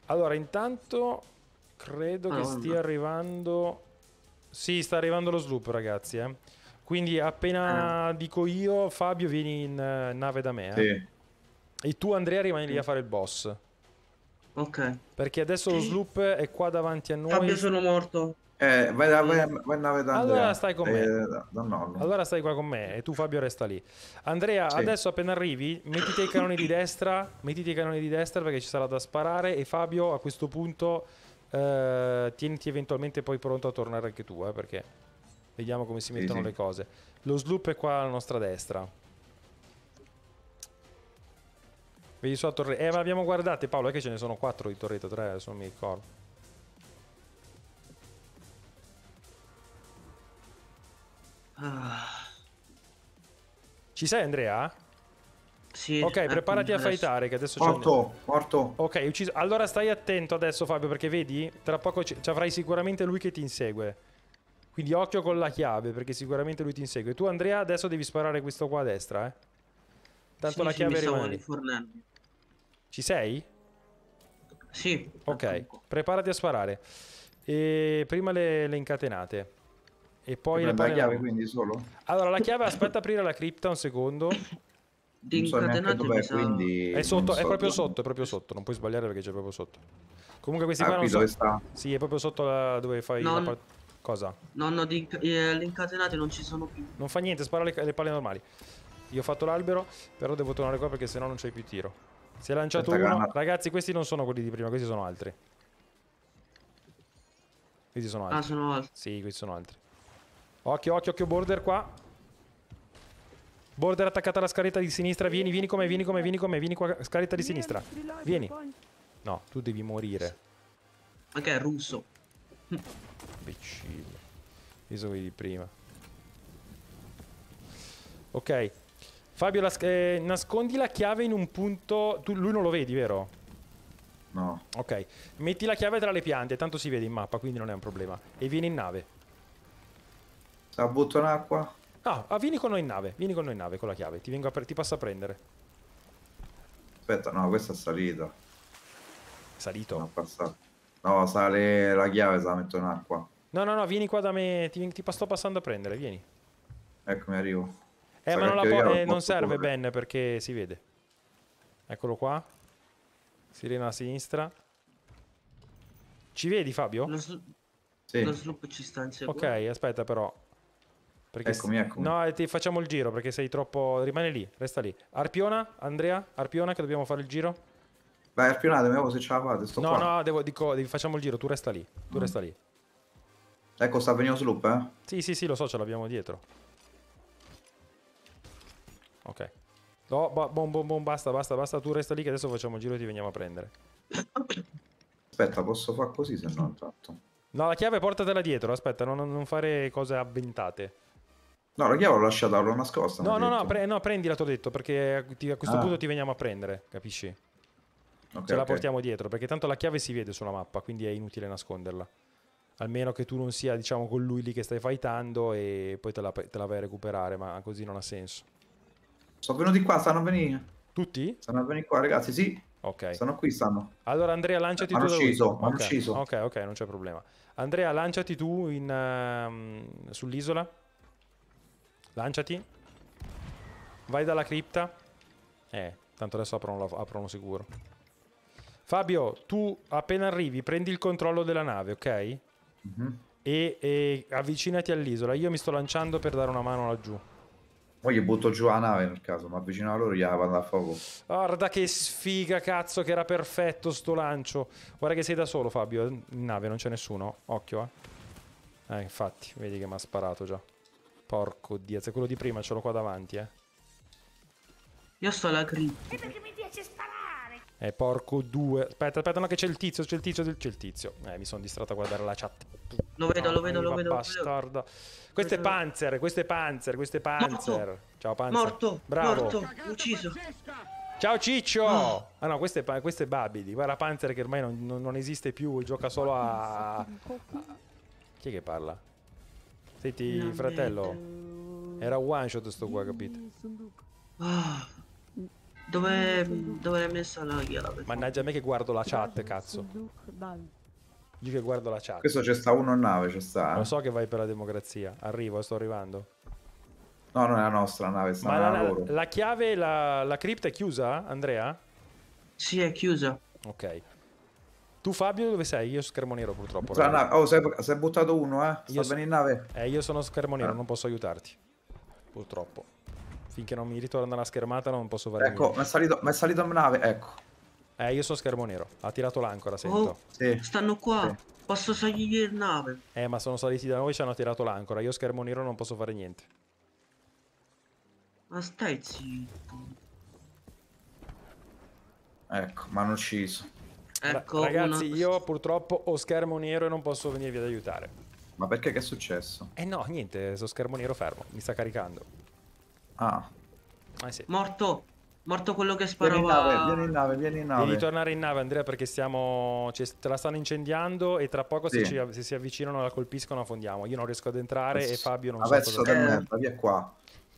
Allora, intanto credo che stia arrivando. Sì, sta arrivando lo sloop, ragazzi. eh. Quindi appena dico io, Fabio, vieni in eh, nave da me. eh. Sì. E tu, Andrea, rimani lì a fare il boss. Ok. Perché adesso lo sloop è qua davanti a noi. Fabio sono morto. Eh, vai, da, vai, vai in nave da Allora Andrea. stai con Eh, me. da, da nonno. Allora stai qua con me e tu Fabio resta lì. Andrea, Sì. adesso appena arrivi, mettiti i canoni di destra, mettiti i canoni di destra perché ci sarà da sparare e Fabio a questo punto eh, tieniti eventualmente poi pronto a tornare anche tu, eh, perché vediamo come si Sì, mettono sì. le cose. Lo sloop è qua alla nostra destra. Vedi sulla torretta. Eh, ma abbiamo guardate Paolo, è che ce ne sono quattro di torretta, tre, adesso non mi ricordo. Ah, Ci sei Andrea? sì, Ok, eccomi, preparati a fightare che adesso c'è Morto, morto. Ok, ucciso. Allora stai attento adesso, Fabio, perché vedi? Tra poco ci avrai sicuramente lui che ti insegue. Quindi occhio con la chiave, perché sicuramente lui ti insegue. Tu, Andrea, adesso devi sparare questo qua a destra, eh. Tanto Sì, la sì, chiave mi stavo rimane. Ci sei? Sì. Ok, preparati a sparare. E prima le, le incatenate. E poi le Prende la chiave quindi solo? Allora, la chiave, aspetta aprire la cripta un secondo. Di non so dov'è, sa... quindi... È sotto, non è so proprio dove- sotto, è proprio sotto. Non puoi sbagliare perché c'è proprio sotto. Comunque questi qua Ah, non qui so. dove sta? Sì, è proprio sotto la- dove fai Non- la Cosa? No, no, di eh, le incatenate non ci sono più. Non fa niente, spara le, le palle normali. Io ho fatto l'albero, però devo tornare qua perché sennò non c'hai più tiro. Si è lanciato Aspetta, uno. Ganna. Ragazzi, questi non sono quelli di prima, questi sono altri. Questi sono Ah, altri. sono altri. Sì, questi sono altri. Occhio, occhio, occhio, border qua. Border attaccata alla scaletta di sinistra. Vieni, vieni con me, vieni con me, vieni con me, vieni qua, scaletta di sinistra. Vieni. No, tu devi morire. Ma che è russo? Imbecille. Io sono quelli di prima. Ok. Fabio, la- eh, nascondi la chiave in un punto. Tu, lui non lo vedi, vero? No. Ok. Metti la chiave tra le piante, tanto si vede in mappa, quindi non è un problema. E vieni in nave. La butto in acqua? Ah, ah, vieni con noi in nave, vieni con noi in nave con la chiave, ti, vengo a ti passo a prendere. Aspetta, no, questa è salita. Salito. No, passata. No, sale la chiave, se la metto in acqua. No, no, no, vieni qua da me, ti, ti sto passando a prendere, vieni. Eccomi, arrivo. Eh, ma non, la po- eh, non serve. Ben perché si vede. Eccolo qua. Sirena a sinistra. Ci vedi Fabio? Lo, sl- Sì. lo sloop ci sta in Ok, aspetta però. Perché Eccomi, s- eccomi. No, eh, ti facciamo il giro perché sei troppo... Rimane lì, resta lì. Arpiona, Andrea, Arpiona che dobbiamo fare il giro. Vai, arpionatemi, oh, se ce la fate, sto no, qua. no, devo, dico, facciamo il giro, tu resta lì. Tu Mm. resta lì. Ecco, sta venendo sloop, eh? Sì, sì, sì, lo so, ce l'abbiamo dietro. Ok. No, ba- bom, bom, bom, basta, basta, basta. Tu resta lì che adesso facciamo il giro e ti veniamo a prendere. Aspetta, posso fare così se no intanto. No, la chiave portatela dietro, aspetta, non, non fare cose avventate. No, la chiave l'ho lasciata, l'ho nascosta. No, no, no, pre- no, prendila, ti ho detto, perché ti- a questo Ah. punto ti veniamo a prendere, capisci? Ok, Ce la ok. portiamo dietro, perché tanto la chiave si vede sulla mappa, quindi è inutile nasconderla. Almeno che tu non sia, diciamo, con lui lì che stai fightando e poi te la, te la vai a recuperare, ma così non ha senso. Sono venuti qua, stanno venire. Tutti? Stanno venire qua, ragazzi, sì. Ok. Stanno qui, stanno. Allora Andrea, lanciati M'hanno tu ucciso, m'hanno Ok, ucciso. Ok, ok, non c'è problema. Andrea, lanciati tu in, ehm, sull'isola. Lanciati. Vai dalla cripta. Eh, tanto adesso aprono, aprono sicuro. Fabio, tu appena arrivi prendi il controllo della nave, ok? Mhm. E, e avvicinati all'isola. Io mi sto lanciando per dare una mano laggiù. Poi gli butto giù la nave nel caso, ma avvicino a loro gli vado a fuoco. Guarda che sfiga, cazzo, che era perfetto sto lancio. Guarda che sei da solo, Fabio. In nave non c'è nessuno. Occhio, eh. Eh, infatti, vedi che mi ha sparato già. Porco dio, se quello di prima ce l'ho qua davanti, eh. Io sto alla cripta. Eh, porco due. Aspetta, aspetta, no, che c'è il tizio, c'è il tizio, c'è il tizio. Eh, mi sono distratto a guardare la chat. Lo vedo, lo vedo, lo vedo. lo vedo. Questo è Panzer, questo è Panzer, questo è Panzer. Ciao Panzer. Morto, Bravo. morto, ucciso. Ciao Ciccio! Oh. Ah no, questo è, questo è Babidi. Guarda Panzer che ormai non, non- non esiste più, gioca solo a... a- Chi è che parla? Senti, Non fratello, vedo. era un one shot sto qua, capito? Ah, dove, dove l'hai messa la chiave? Mannaggia me che guardo la chat, cazzo. Io che guardo la chat. Questo c'è sta uno in nave, c'è sta. Lo eh. so che vai per la democrazia. Arrivo, sto arrivando. No, non è la nostra nave, sta Ma la, la, loro. la chiave, la, la cripta è chiusa, Andrea? Sì, è chiusa. Ok. Tu Fabio dove sei? Io schermo nero purtroppo. Raga. nave- Oh, sei, sei buttato uno, eh? Sta Io so- venendo in nave. Eh, io sono schermo nero, Ah. non posso aiutarti. Purtroppo. Finché non mi ritorna la schermata non posso fare Ecco, niente. mi è salito, mi è salito in nave, ecco. Eh, io sono schermo nero. Ha tirato l'ancora, sento. Oh, Sì. stanno qua. Sì. Posso salire in nave. Eh, ma sono saliti da noi e ci hanno tirato l'ancora. Io schermo nero non posso fare niente. Ma stai zitto. Ecco, mi hanno ucciso. Ecco, Ragazzi, una- io purtroppo ho schermo nero e non posso venirvi ad aiutare. Ma perché che è successo? Eh no, niente, sto schermo nero fermo. Mi sta caricando. Ah, Eh sì. Morto. Morto quello che vieni in nave, sparava. vieni in nave, vieni in nave. Devi tornare in nave, Andrea, perché stiamo. ci- te la stanno incendiando e tra poco se, Sì. ci- se si avvicinano la colpiscono affondiamo. Io non riesco ad entrare e Fabio non Ma so di Eh. merda, via qua.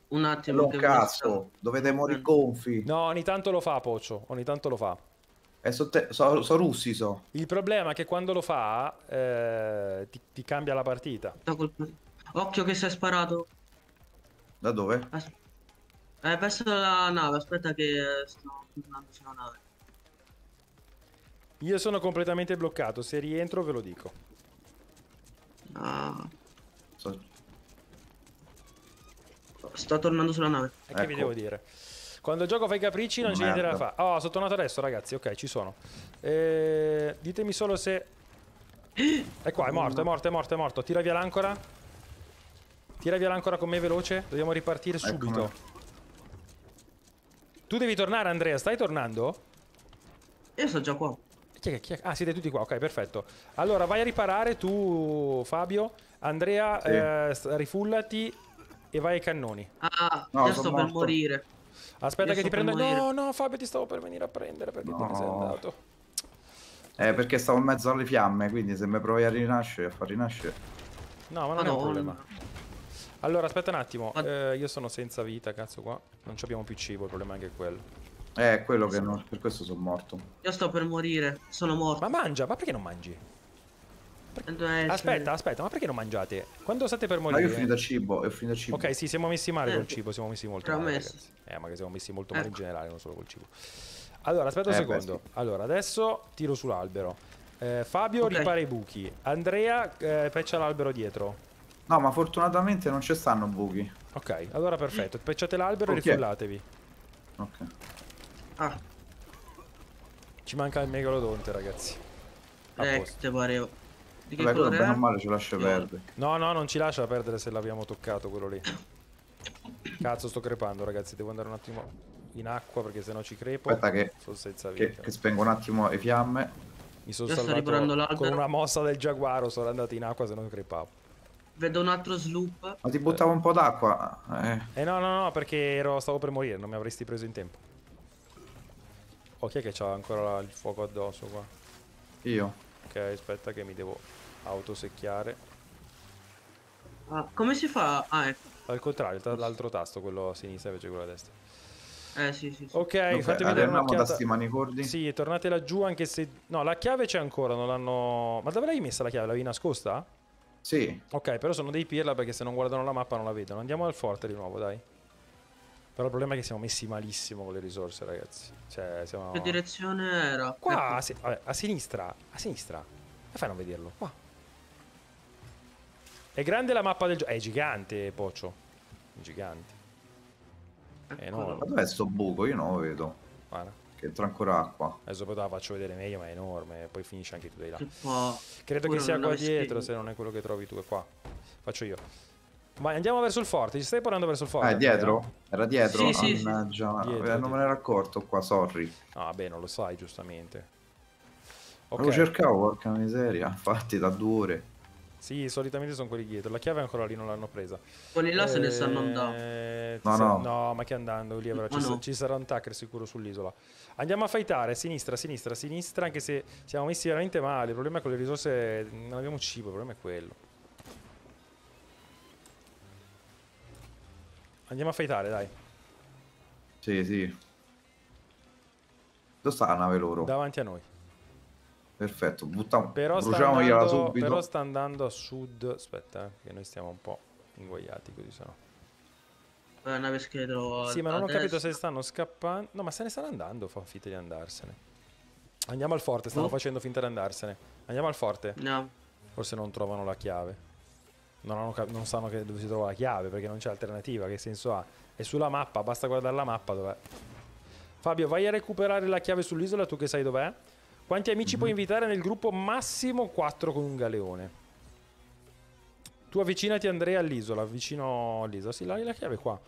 Un attimo. Lo cazzo, dovete morire gonfi. No, ogni tanto lo fa, Pocio. Ogni tanto lo fa. E so, te- so- so russi, so. Il problema è che quando lo fa, eh, ti, ti cambia la partita. Occhio che si è sparato. Da dove? As- Eh, verso la nave. Aspetta che eh, sto tornando sulla nave. Io sono completamente bloccato. Se rientro, ve lo dico. Ah, So- sto tornando sulla nave. E che vi Ecco. devo dire? Quando gioco fai capricci non c'è niente da fare. Oh, sono tornato adesso, ragazzi. Ok, ci sono. Eh, ditemi solo se. È qua, è morto, è morto, è morto, è morto. Tira via l'ancora. Tira via l'ancora con me veloce. Dobbiamo ripartire subito. Tu devi tornare, Andrea. Stai tornando? Io sto già qua. Chi è, chi è? Ah, siete tutti qua. Ok, perfetto. Allora, vai a riparare tu, Fabio. Andrea, Sì. eh, rifullati e vai ai cannoni. Ah, No, io sto per morto. morire. Aspetta Io che ti per prendo. No, morire. no, Fabio, ti stavo per venire a prendere perché te ne sei No. andato. Eh, perché stavo in mezzo alle fiamme, quindi se mi provi a rinascere, a far rinascere. No, ma non è un Madonna. problema. Allora, aspetta un attimo. Ma- eh, io sono senza vita, cazzo qua. Non ci abbiamo più cibo, il problema è anche quello. Eh, quello che non... Per questo sono morto. Io sto per morire, sono morto. Ma mangia, ma perché non mangi? Eh, Aspetta, aspetta, ma perché non mangiate? Quando state per Ma morire? io ho finito il cibo, ho finito il cibo. Ok, sì, siamo messi male Eh, col cibo, siamo messi molto male, messo. ragazzi. Eh, ma che siamo messi molto male in Ecco. generale, non solo col cibo. Allora, aspetta un Eh, beh, secondo. Allora, adesso tiro sull'albero. Eh, Fabio Ok. ripara i buchi. Andrea eh, peccia l'albero dietro. No, ma fortunatamente non ci stanno buchi. Ok, allora perfetto. Pecciate l'albero e Ok. rifollatevi. Ok. Ah, Ci manca il megalodonte, ragazzi. A eh, posto. te pareva. Di che Vabbè, colore bene o male ce lascia perdere. No, no, non ci lascia perdere se l'abbiamo toccato quello lì. Cazzo, sto crepando, ragazzi. Devo andare un attimo in acqua perché sennò ci crepo. Aspetta che, Sono senza che, vita. che spengo un attimo le fiamme. Mi sono Io sto salvato riparando l'albero. con una mossa del giaguaro. Sono andato in acqua se non crepavo. Vedo un altro sloop. Ma ti buttavo un po' d'acqua. Eh, Eh no, no, no, perché ero, stavo per morire. Non mi avresti preso in tempo. Oh, chi è che c'ha ancora il fuoco addosso qua? io. Ok, aspetta che mi devo autosecchiare. Ah, come si fa? Ah, ecco. Al contrario, l'altro tasto, quello a sinistra invece quello a destra. Eh, sì, sì. sì. Ok, Dunque, fatemi dare arriviamo da un'occhiata. sti manicordi. Sì, tornate laggiù anche se... No, la chiave c'è ancora, non l'hanno... Ma dove l'hai messa la chiave? L'avevi nascosta? Sì. Ok, però sono dei pirla perché se non guardano la mappa non la vedono. Andiamo al forte di nuovo, dai. Però il problema è che siamo messi malissimo con le risorse, ragazzi. Cioè, siamo... Che direzione era? Qua, a, si- vabbè, a sinistra. A sinistra. Come fai a non vederlo? Qua. È grande la mappa del gioco. È gigante, Pocio. È gigante. È enorme. Ma dov'è sto buco? Io non lo vedo. Guarda. Che entra ancora acqua. Adesso poi te la faccio vedere meglio, ma è enorme. Poi finisce anche tu dai là. Che po'. Credo che sia qua dietro, se non è quello che trovi tu. È qua. Faccio io. Ma andiamo verso il forte. Ci stai portando verso il forte? Ah, è Andrea? dietro? Era dietro? Sì, sì, sì. Mannaggia. Dietro, Eh, dietro. non me ne ero accorto qua, sorry. Ah, vabbè, non lo sai, giustamente. Lo Ok. cercavo, porca miseria. Infatti, da due ore. Sì, solitamente sono quelli dietro. La chiave è ancora lì, non l'hanno presa. Quelli là se ne stanno andando. Eh, No, sa- no. no, ma che andando lì? avrà- ci, no. ci sarà un tacker sicuro sull'isola. Andiamo a fightare, sinistra, sinistra, sinistra, anche se siamo messi veramente male. Il problema è con le risorse, non abbiamo cibo, il problema è quello. Andiamo a fightare, dai. Sì, sì. Dove sta la nave loro? Davanti a noi. Perfetto, buttiamo. Però bruciamogliela andando, subito. però sta andando a sud. Aspetta, eh, che noi stiamo un po' inguaiati così sennò. La nave scheletro. Sì, ma non ho capito destra. se stanno scappando. No, ma se ne stanno andando. Fa finta di andarsene. Andiamo al forte. Stanno Oh. facendo finta di andarsene. Andiamo al forte. No. Forse non trovano la chiave. Non, hanno cap- non sanno che- dove si trova la chiave perché non c'è alternativa. Che senso ha? È sulla mappa. Basta guardare la mappa dov'è. Fabio, vai a recuperare la chiave sull'isola. Tu che sai dov'è? Quanti amici puoi invitare nel gruppo? Massimo 4 con un galeone. Tu avvicinati Andrea all'isola, vicino all'isola. Sì, la, la chiave è qua.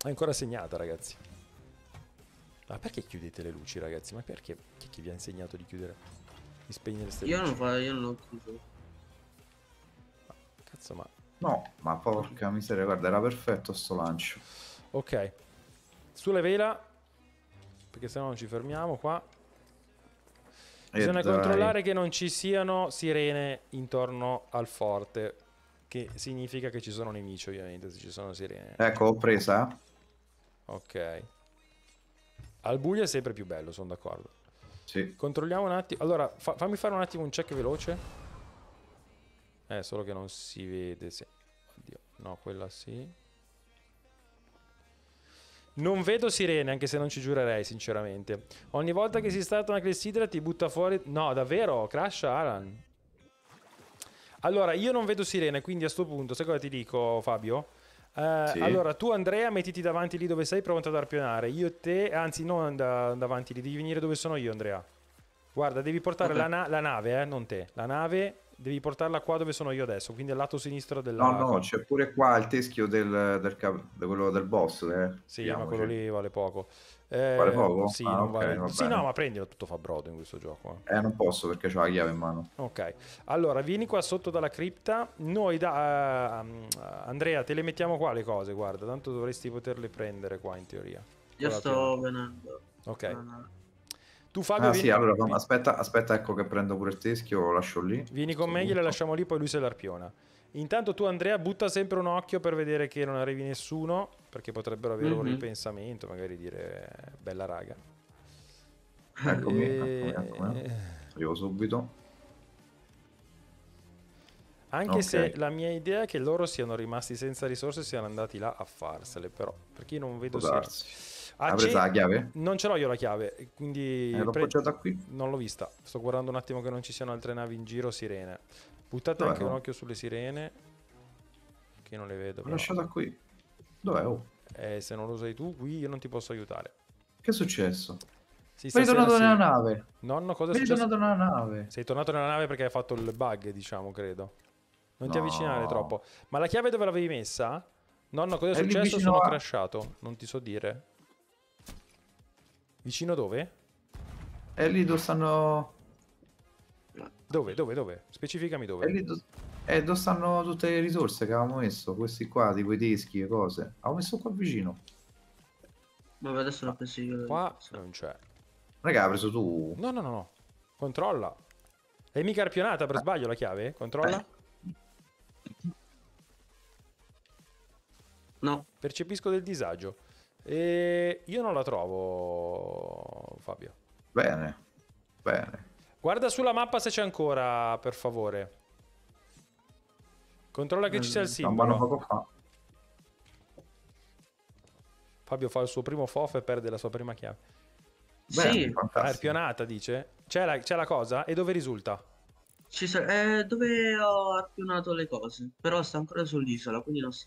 È ancora segnata, ragazzi. Ma perché chiudete le luci, ragazzi? Ma perché? Chi, chi vi ha insegnato di chiudere? Di spegnere queste Io luci? non, fa, io non ho chiuso. Cazzo, ma... No, ma porca miseria, guarda, era perfetto sto lancio. Ok. Sulle vela. Perché se no non ci fermiamo qua. Bisogna dai. controllare che non ci siano sirene intorno al forte. Che significa che ci sono nemici, ovviamente, se ci sono sirene. Ecco, ho presa. Ok. Al buio è sempre più bello, sono d'accordo. Sì. Controlliamo un attimo. Allora, fa- fammi fare un attimo un check veloce. Eh, solo che non si vede. Se... Oddio, no, quella sì. Non vedo sirene, anche se non ci giurerei, sinceramente. Ogni volta che si starta una clessidra ti butta fuori... No, davvero? Crash Alan. Allora, io non vedo sirene, quindi a sto punto, sai cosa ti dico, Fabio? Eh, Sì. Allora, tu Andrea, mettiti davanti lì dove sei, pronto ad arpionare. Io e te, anzi, non da- davanti lì, devi venire dove sono io, Andrea. Guarda, devi portare Ok. la, na- la nave, eh, non te. La nave devi portarla qua dove sono io adesso, quindi al lato sinistro della... No, no, c'è pure qua il teschio del, del, cap- quello del boss. Eh. Sì, ma Vediamoci. quello lì vale poco. Eh, Vale poco? Sì, Ah, non ok, vale- va sì no, ma prendilo, tutto fa brodo in questo gioco. eh. Eh, non posso perché ho la chiave in mano. Ok, allora vieni qua sotto dalla cripta. Noi da ehm, Andrea, te le mettiamo qua le cose. Guarda, tanto dovresti poterle prendere qua in teoria. Io sto venendo. Ok, no. Tu Fabio Ah, vieni, sì, allora aspetta, aspetta, ecco che prendo pure il teschio, lo lascio lì. vieni con me, Tutto. lasciamo lì, poi lui se l'arpiona. Intanto tu Andrea butta sempre un occhio per vedere che non arrivi nessuno, perché potrebbero avere un Mhm. ripensamento, magari dire "Eh, bella raga. Eccomi, E- eccomi, eccomi. Arrivo subito. Anche Ok. se la mia idea è che loro siano rimasti senza risorse e siano andati là a farsele, però, perché io non vedo Può Ha preso c'è- la chiave? Non ce l'ho io la chiave, quindi... Eh, l'ho pre- qui. Non l'ho vista. Sto guardando un attimo che non ci siano altre navi in giro, sirene. Buttate Dov'è, anche un occhio sulle sirene. Che non le vedo. L'ho lasciata qui. Dov'è? Oh. Eh, se non lo sai tu, qui io non ti posso aiutare. Che è successo? Sì, Sei tornato sì. nella nave. Nonno, cosa è Sei successo? tornato nella nave. Sei tornato nella nave perché hai fatto il bug, diciamo, credo. Non ti No. avvicinare troppo. Ma la chiave dove l'avevi messa? Nonno, cosa è È successo? Sono a- crashato. Non ti so dire. Vicino dove? E lì dove stanno... Dove? Dove? Dove? Specificami dove. lì do- è dove stanno tutte le risorse che avevamo messo. Questi qua, tipo i teschi e cose. Avevo messo qua vicino. Vabbè, adesso l'ho preso io. Qua non c'è. Raga, l'ha preso tu. No, no, no, no. Controlla. L'hai mica arpionata per sbaglio la chiave? Controlla. No, Percepisco del disagio. E io non la trovo, Fabio. Bene. Bene. Guarda sulla mappa se c'è ancora, per favore. Controlla che ci sia il mano simbolo. poco fa. Fabio fa il suo primo FOF e perde la sua prima chiave. Bene, sì, Ah, dice. C'è la, c'è la cosa? E dove risulta? ci sa- eh, dove ho arpionato le cose. Però sta ancora sull'isola, quindi non si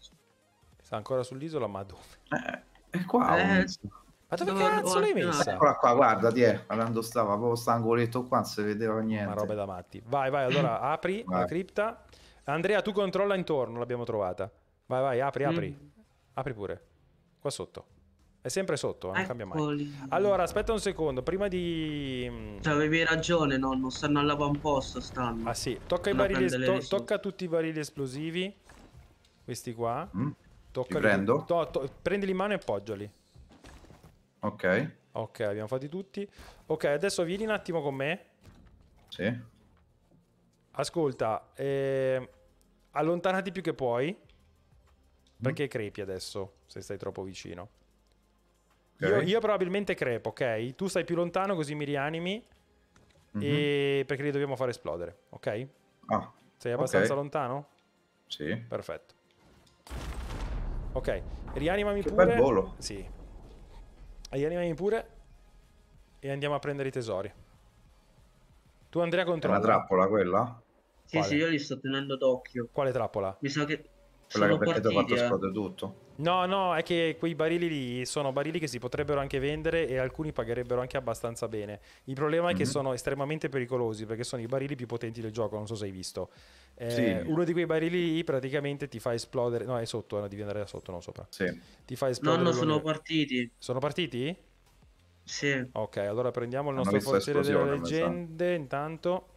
Sta ancora sull'isola, ma dove? Eh, è qua. Eh, ho messo. Ma dove Dove cazzo l'hai messa? Eccola qua, guarda, ti è. Quando stava, proprio sta angoletto qua, non si vedeva niente. Ma robe da matti. Vai, vai, allora apri la Vai. cripta. Andrea, tu controlla intorno, l'abbiamo trovata. Vai, vai, apri, apri. Mm. Apri pure. Qua sotto. È sempre sotto, non cambia mai. Allora, aspetta un secondo, prima di... mm, Cioè, avevi ragione, nonno. Stanno all'avamposto, stanno. Ah sì, tocca, barili to- tocca tutti i barili esplosivi. Questi qua. Mm? Toccali- prendo? to- to- prendili in mano e appoggiali. Ok, Ok, abbiamo fatti tutti. Ok, adesso vieni un attimo con me. sì. Ascolta, eh, allontanati più che puoi. Perché crepi adesso, se stai troppo vicino. Ok. Io, io probabilmente crepo, ok? Tu stai più lontano così mi rianimi. Mhm. E perché li dobbiamo far esplodere, ok? Ah, Sei abbastanza Ok. lontano? sì. Perfetto. Ok, rianimami Che pure. bel volo. Sì. Rianimami pure. E andiamo a prendere i tesori. Tu Andrea È una trappola quella? Sì, Quale? sì, io li sto tenendo d'occhio. Quale trappola? Mi sa che Quella sono che perché ti ha fatto eh. esplodere tutto. No, no, è che quei barili lì sono barili che si potrebbero anche vendere e alcuni pagherebbero anche abbastanza bene. Il problema è che Mhm. sono estremamente pericolosi perché sono i barili più potenti del gioco, non so se hai visto. Eh, Sì. Uno di quei barili lì praticamente ti fa esplodere, no è sotto, eh, devi andare da sotto, non sopra. Sì. Ti fa esplodere. Nonno, sono l'universo. partiti. Sono partiti? Sì. Ok, allora prendiamo il nostro forziere delle leggende. Intanto,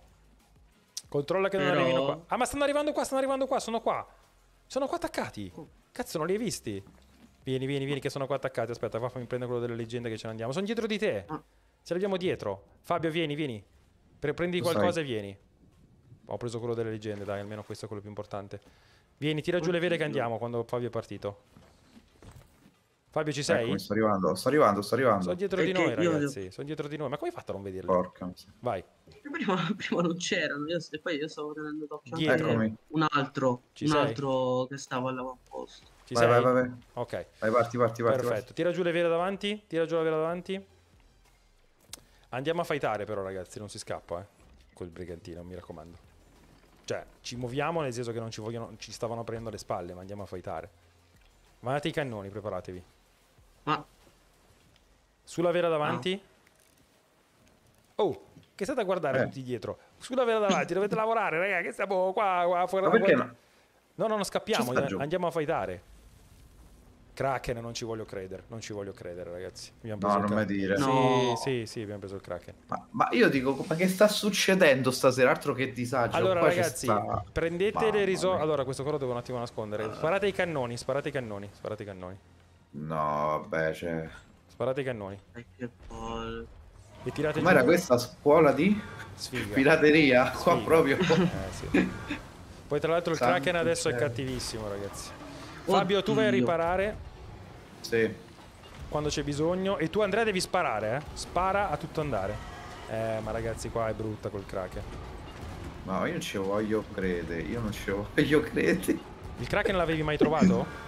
controlla che non Però- arrivino qua. Ah, ma stanno arrivando qua, stanno arrivando qua, sono qua. Sono qua attaccati. Cazzo, non li hai visti? Vieni, vieni, vieni, che sono qua attaccati. Aspetta, qua fammi prendere quello delle leggende che ce ne andiamo. Sono dietro di te. Ah. Ce l'abbiamo dietro. Fabio, vieni, vieni. Pre- prendi qualcosa e vieni. Ho preso quello delle leggende, dai, almeno questo è quello più importante. Vieni, tira giù le vele che andiamo quando Fabio è partito. Fabio, ci sei? Eccomi, sto arrivando, sto arrivando, sto arrivando. Sono dietro di Perché noi, io- ragazzi. Sono dietro di noi. Ma come hai fatto a non vederli? Porca. miseria. Vai. Prima, prima non c'erano, io, e poi io stavo tenendo d'occhio anche un altro, Ci un sei? altro che stava all'avamposto. Ci Vai, sei? vai, vai, vai. Ok, Vai, parti, parti, parti. perfetto. Tira giù le vele davanti. Tira giù la vela davanti. Andiamo a fightare però, ragazzi. Non si scappa, eh. Quel brigantino, mi raccomando. Cioè, ci muoviamo nel senso che non ci, vogliono, ci stavano prendendo le spalle, ma andiamo a fightare. Mandate i cannoni, preparatevi. Ma Sulla vera davanti. Oh, che state a guardare Eh. tutti dietro? Vera davanti, dovete lavorare, raga, che stiamo qua, qua fuori Ma perché. No, no, non scappiamo, giù. andiamo a fightare. Kraken, non ci voglio credere, non ci voglio credere, ragazzi. Abbiamo No, non mi dire. No. Sì, sì, sì, abbiamo preso il Kraken. Ma, ma io dico, ma che sta succedendo stasera? Altro che disagio. Allora, Qua c'è ragazzi, sta- prendete Mamma le risorse. Allora, questo coro devo un attimo nascondere. Sparate i cannoni, sparate i cannoni, sparate i cannoni. No, vabbè, cioè... Sparate i cannoni. E tirate Com'era giù. questa scuola di Sfiga. pirateria? Qua Sfiga. proprio... Eh, sì. Poi tra l'altro il Santo Kraken adesso è cielo. cattivissimo, ragazzi. Fabio, tu vai a riparare Sì. quando c'è bisogno. E tu, Andrea, devi sparare, eh. Spara a tutto andare. Eh, ma ragazzi, qua è brutta col Kraken. No, io non ci voglio credere, io non ci voglio credere. Il Kraken l'avevi mai trovato?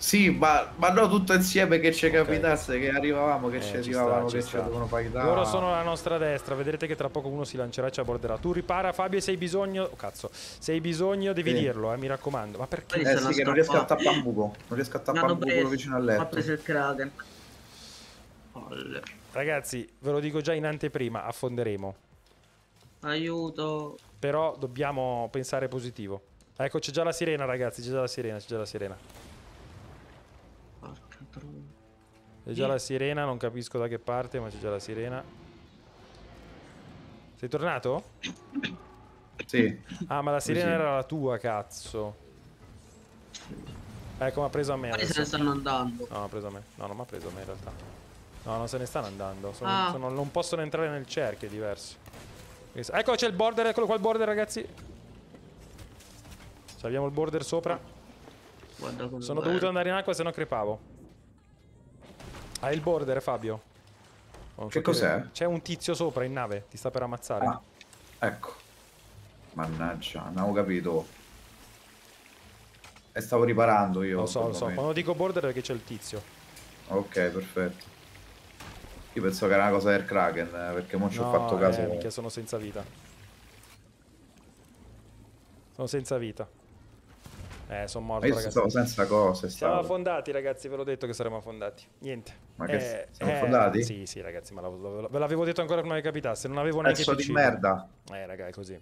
Sì, ma, ma no tutto insieme che ci Ok. capitasse, che arrivavamo, che Eh, ci arrivavano, sta, che ci dovevano fare Loro sono alla nostra destra, vedrete che tra poco uno si lancerà e ci aborderà. Tu ripara, Fabio, se hai bisogno. Oh, cazzo, se hai bisogno devi Sì. dirlo, eh, mi raccomando. Ma perché? Eh stanno sì, che non riesco a tappare un buco. Non riesco a tappare un buco preso. vicino al Ha letto. preso il Kraken. Palle. Ragazzi, ve lo dico già in anteprima, affonderemo. Aiuto. Però dobbiamo pensare positivo. Ecco, c'è già la sirena, ragazzi. C'è già la sirena, c'è già la sirena. C'è già la sirena, non capisco da che parte, ma c'è già la sirena. Sei tornato? Sì. Ah, ma la sirena sì. era la tua, cazzo. Ecco, mi ha preso a me Quelli se ne stanno andando. No, ha preso a me. No, non mi ha preso a me in realtà. No, non se ne stanno andando. Sono- Ah. sono- non possono entrare nel cerchio, è diverso. Ecco, c'è il border, eccolo qua il border, ragazzi. Ci abbiamo il border sopra. Sono dovuto andare in acqua, se no crepavo. Hai il border, Fabio? Non Che cos'è? C'è un tizio sopra in nave, ti sta per ammazzare. Ah, ecco. Mannaggia, non avevo capito. E stavo riparando io. lo so, lo so. Quando dico border è perché c'è il tizio. Ok, perfetto. Io penso che era una cosa del Kraken, eh, perché mo ci ho No, fatto caso. eh, minchia, sono senza vita. Sono senza vita. Eh, sono morto, io ragazzi. stavo senza cose, Siamo stavo. affondati, ragazzi, ve l'ho detto che saremmo affondati. Niente. Ma che Eh, siamo eh, affondati? Sì, sì, ragazzi, ma l'avevo- ve l'avevo detto ancora prima che capitasse. Non avevo neanche Pezzo più di cibo. merda. Eh, raga, è così.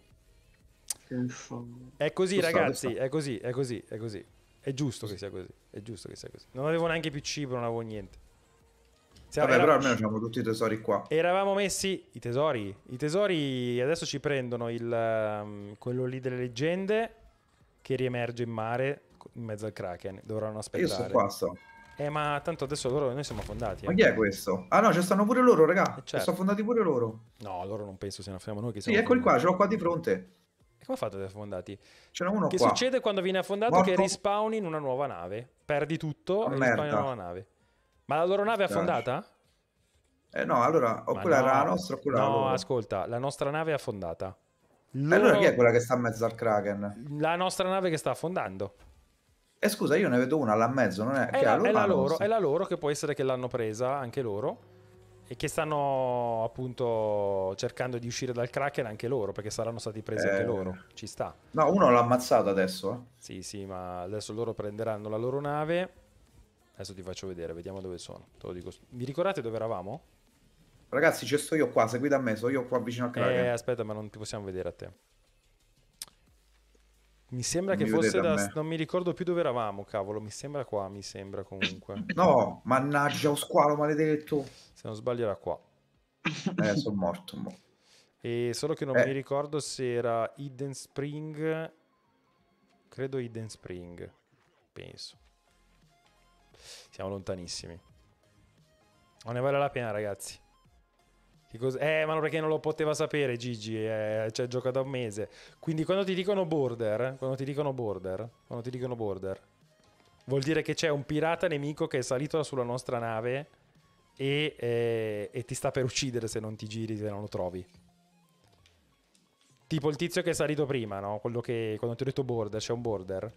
È così, Giusto, ragazzi, è così, è così, è così. È giusto che sia così. È giusto che sia così. Non avevo neanche più cibo, non avevo niente. Siamo- Vabbè, era- però almeno abbiamo tutti i tesori qua. Eravamo messi i tesori. I tesori adesso ci prendono il, ehm, quello lì delle leggende che riemerge in mare in mezzo al Kraken. Dovranno aspettare. io sto qua, sto. Eh, ma tanto adesso loro noi siamo affondati. Ma eh. chi è questo? Ah no, ci stanno pure loro, raga. Eh, certo. Sono affondati pure loro. No, loro non penso siano siamo noi che Sì, siamo eccoli qua, affondati. ce l'ho qua di fronte. E come fate ad essere affondati? Ce n'è uno Che qua. succede quando viene affondato? Morto. Che respawni in una nuova nave. Perdi tutto Ah, e respawni in merda. una nuova nave. Ma la loro nave è affondata? Eh no, allora, o Ma quella no. era la nostra o quella No, loro. ascolta, la nostra nave è affondata. E allora Loro- chi è quella che sta in mezzo al Kraken? La nostra nave che sta affondando. E scusa, io ne vedo una là in mezzo, non è? È che la, è la la loro, è la loro che può essere che l'hanno presa anche loro. E che stanno appunto cercando di uscire dal Kraken anche loro, perché saranno stati presi Eh. anche loro. Ci sta. No, uno l'ha ammazzato adesso, eh. Sì, sì, ma adesso loro prenderanno la loro nave. Adesso ti faccio vedere, vediamo dove sono. Te lo dico. Vi ricordate dove eravamo? Ragazzi, ci sto io qua, seguite a me, sto io qua vicino al Kraken. Eh, aspetta, ma non ti possiamo vedere a te. Mi sembra Non che mi fosse a da... me. Non mi ricordo più dove eravamo, cavolo. Mi sembra qua, mi sembra comunque. No, mannaggia, lo squalo maledetto. Se non sbaglio era qua. Eh, sono morto. mo. E solo che non Eh. mi ricordo se era Eden Spring. Credo Eden Spring. Penso. Siamo lontanissimi. Non ne vale la pena, ragazzi. Eh, ma perché non lo poteva sapere Gigi, eh, cioè gioca da un mese. Quindi quando ti dicono border, quando ti dicono border, quando ti dicono border, vuol dire che c'è un pirata nemico che è salito sulla nostra nave e, eh, e ti sta per uccidere se non ti giri, se non lo trovi. Tipo il tizio che è salito prima, no? Quello che quando ti ho detto border, c'è un border.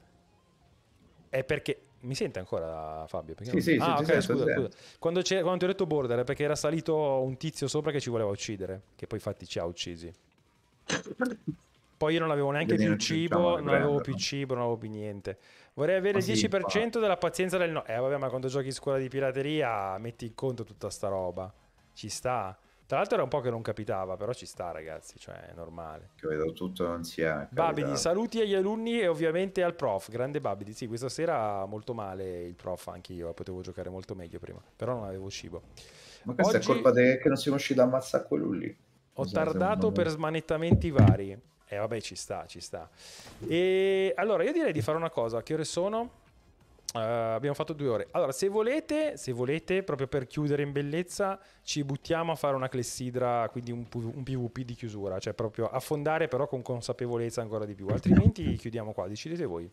È perché mi sente ancora Fabio? Perché Sì, non- sì, sì, ah, ti ok, sento, scusa, scusa. Quando, c'è- quando ti ho detto border è perché era salito un tizio sopra che ci voleva uccidere, che poi infatti ci ha uccisi. Poi io non avevo neanche più cibo, non avevo più cibo, non avevo più niente. Vorrei avere il Ma sì, 10% della pazienza del no. Eh vabbè, ma quando giochi in scuola di pirateria metti in conto tutta sta roba. Ci sta. Tra l'altro era un po' che non capitava, però ci sta ragazzi, cioè è normale. Che vedo tutto insieme. Babidi, capita. saluti agli alunni e ovviamente al prof. Grande Babidi. Sì, questa sera molto male il prof, anche io potevo giocare molto meglio prima, però non avevo cibo. Ma questa Oggi- è colpa de- che non siamo riusciti a ammazzare quello lì. Ho Cos'è, tardato per me? smanettamenti vari. E vabbè, ci sta, ci sta. E allora io direi di fare una cosa. Che ore sono? Eh, abbiamo fatto due ore. Allora, se volete, se volete, proprio per chiudere in bellezza, ci buttiamo a fare una clessidra, quindi un, un PvP di chiusura, cioè proprio affondare però con consapevolezza ancora di più. Altrimenti chiudiamo qua, decidete voi.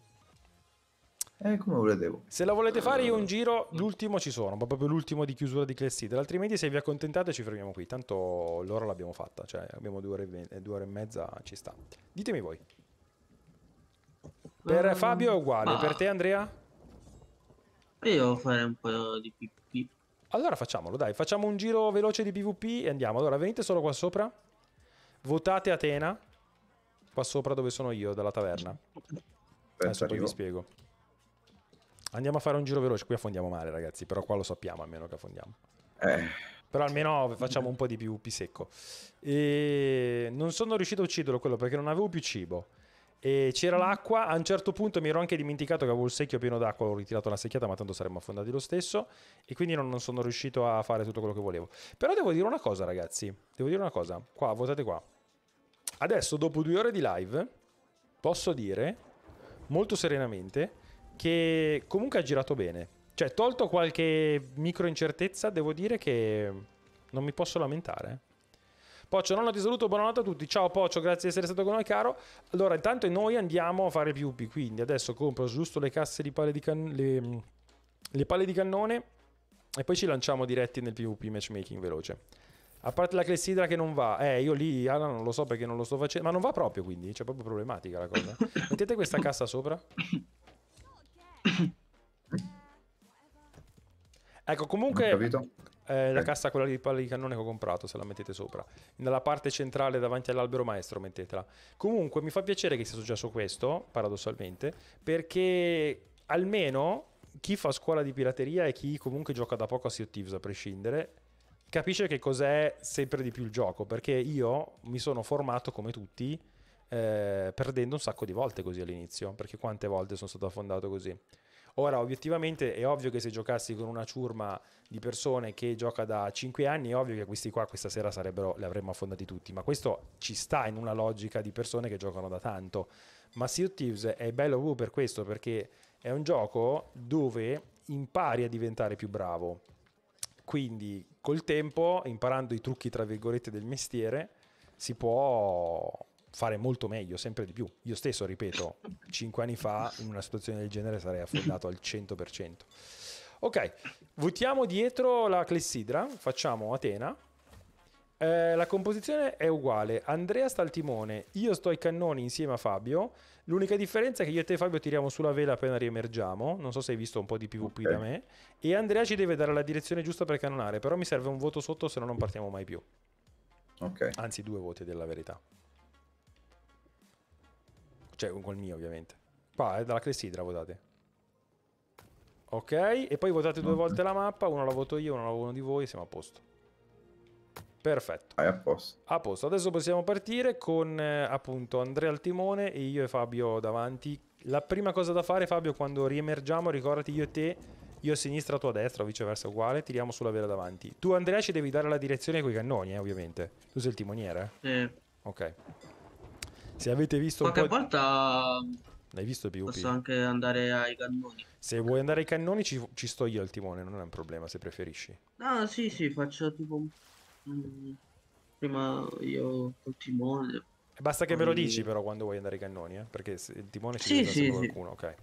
Eh, come volete voi. Se la volete fare io un giro, l'ultimo ci sono, ma proprio l'ultimo di chiusura di clessidra. Altrimenti se vi accontentate ci fermiamo qui, tanto l'ora l'abbiamo fatta, cioè abbiamo due ore, ve- due ore e mezza, ci sta. Ditemi voi. Per Ehm, Fabio è uguale, ma per te Andrea? Io farei un po' di pipì. Allora facciamolo, dai, facciamo un giro veloce di PvP e andiamo. Allora, venite solo qua sopra. Votate Atena. Qua sopra dove sono io, dalla taverna. Aspetta, Adesso poi vi spiego. Andiamo a fare un giro veloce. Qui affondiamo male, ragazzi. Però qua lo sappiamo almeno che affondiamo. Eh, Però almeno facciamo un po' di PvP secco. E non sono riuscito a ucciderlo quello perché non avevo più cibo. E c'era l'acqua. A un certo punto mi ero anche dimenticato che avevo il secchio pieno d'acqua. Ho ritirato una secchiata, ma tanto saremmo affondati lo stesso. E quindi non, non sono riuscito a fare tutto quello che volevo. Però devo dire una cosa, ragazzi. Devo dire una cosa. Qua, votate qua. Adesso, dopo due ore di live, posso dire molto serenamente che comunque ha girato bene. Cioè, tolto qualche micro incertezza, devo dire che non mi posso lamentare. Poccio, nonno ti saluto, buonanotte a tutti. Ciao Poccio, grazie di essere stato con noi, caro. Allora, intanto noi andiamo a fare più PvP, quindi adesso compro giusto le casse di palle di cannone, le, le palle di cannone e poi ci lanciamo diretti nel PvP matchmaking veloce. A parte la clessidra che non va, eh, io lì, Alan, non lo so perché non lo sto facendo, ma non va proprio quindi, c'è proprio problematica la cosa. Mettete questa cassa sopra. Ecco, comunque, capito? Eh, la Ok. cassa quella di palle di cannone che ho comprato, se la mettete sopra. Nella parte centrale davanti all'albero maestro mettetela. Comunque mi fa piacere che sia successo questo, paradossalmente, perché almeno chi fa scuola di pirateria e chi comunque gioca da poco a Sea of Thieves a prescindere, capisce che cos'è sempre di più il gioco, perché io mi sono formato come tutti, eh, perdendo un sacco di volte così all'inizio, perché quante volte sono stato affondato così. Ora, obiettivamente, è ovvio che se giocassi con una ciurma di persone che gioca da 5 anni, è ovvio che questi qua questa sera sarebbero, li avremmo affondati tutti, ma questo ci sta in una logica di persone che giocano da tanto. Ma Sea of Thieves è bello per questo, perché è un gioco dove impari a diventare più bravo. Quindi col tempo, imparando i trucchi tra virgolette del mestiere, si può fare molto meglio, sempre di più. Io stesso, ripeto, 5 anni fa in una situazione del genere sarei affondato al 100%. Ok, votiamo dietro la clessidra, facciamo Atena. Eh, la composizione è uguale, Andrea sta al timone, io sto ai cannoni insieme a Fabio. L'unica differenza è che io e te Fabio tiriamo sulla vela appena riemergiamo, non so se hai visto un po' di PvP Ok. da me, e Andrea ci deve dare la direzione giusta per cannonare, però mi serve un voto sotto se no non partiamo mai più. Ok. Anzi, due voti della verità. Cioè, col mio, ovviamente. Qua è dalla clessidra, votate. Ok, e poi votate due volte la mappa, uno la voto io, uno la voto uno di voi, siamo a posto. Perfetto. Vai a posto. A posto, adesso possiamo partire con eh, appunto Andrea al timone e io e Fabio davanti. La prima cosa da fare, Fabio, quando riemergiamo, ricordati io e te, io a sinistra, tu a destra o viceversa uguale, tiriamo sulla vela davanti. Tu Andrea ci devi dare la direzione con i cannoni, eh, ovviamente. Tu sei il timoniere, eh? Eh, Ok. Se avete visto un qualche po'... volta L'hai visto PvP? posso anche andare ai cannoni. Se vuoi andare ai cannoni ci, ci sto io al timone, non è un problema se preferisci. Ah, sì, sì, faccio tipo... mm, prima io col timone. E Basta che me lo dici però quando vuoi andare ai cannoni, eh? Perché se- il timone ci Sì, sì, sì. qualcuno, ok.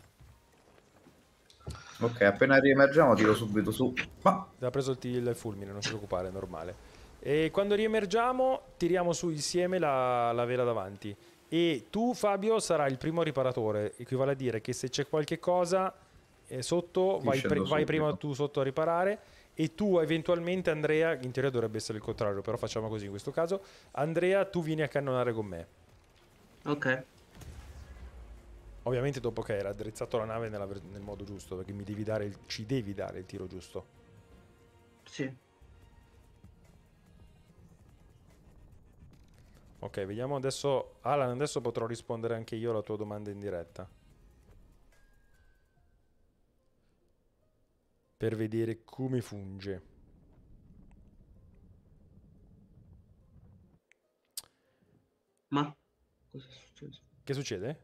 Ok, appena riemergiamo tiro subito su. Ma ha preso il, il fulmine, non ti preoccupare, è normale. E quando riemergiamo, tiriamo su insieme la, la vela davanti. E tu, Fabio, sarai il primo riparatore. Equivale a dire che se c'è qualche cosa eh, sotto, vai, pri- vai prima tu sotto a riparare. E tu, eventualmente, Andrea, in teoria dovrebbe essere il contrario, però facciamo così in questo caso. Andrea, tu vieni a cannonare con me. Ok. Ovviamente dopo che hai raddrizzato la nave nella nel modo giusto, perché mi devi dare il- ci devi dare il tiro giusto. Sì. Ok, vediamo adesso. Alan, adesso potrò rispondere anche io alla tua domanda in diretta. Per vedere come funge. Ma cosa è successo? Che succede?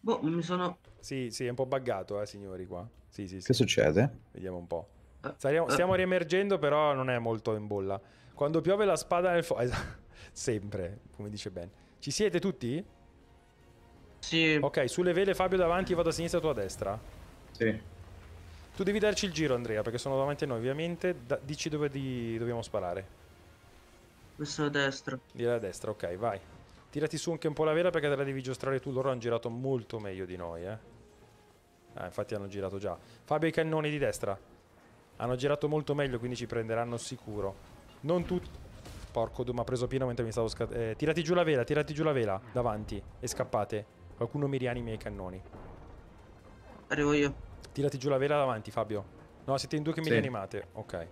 Boh, mi sono... Sì, sì, è un po' buggato, eh, signori, qua. Sì, sì, sì. Che succede? Vediamo un po'. Eh, Stiamo, eh. stiamo riemergendo, però non è molto in bolla. Quando piove la spada nel fuoco... Sempre, come dice Ben. Ci siete tutti? Sì, Ok, sulle vele Fabio davanti, vado a sinistra, tu a destra. Sì. Tu devi darci il giro, Andrea, perché sono davanti a noi, ovviamente. Da- dici dove di- dobbiamo sparare. questo a destra. Di là a destra, ok, vai. Tirati su anche un po' la vela perché te la devi giostrare tu. Loro hanno girato molto meglio di noi, eh. Ah, infatti hanno girato già. Fabio i cannoni di destra. Hanno girato molto meglio, quindi ci prenderanno sicuro. Non tutti. Porco mi ha preso pieno mentre mi stavo scat... eh, tirati giù la vela, tirati giù la vela. Davanti. E scappate. Qualcuno mi rianimi ai cannoni. Arrivo io. Tirati giù la vela davanti, Fabio. No, siete in due che mi Sì. rianimate. Ok.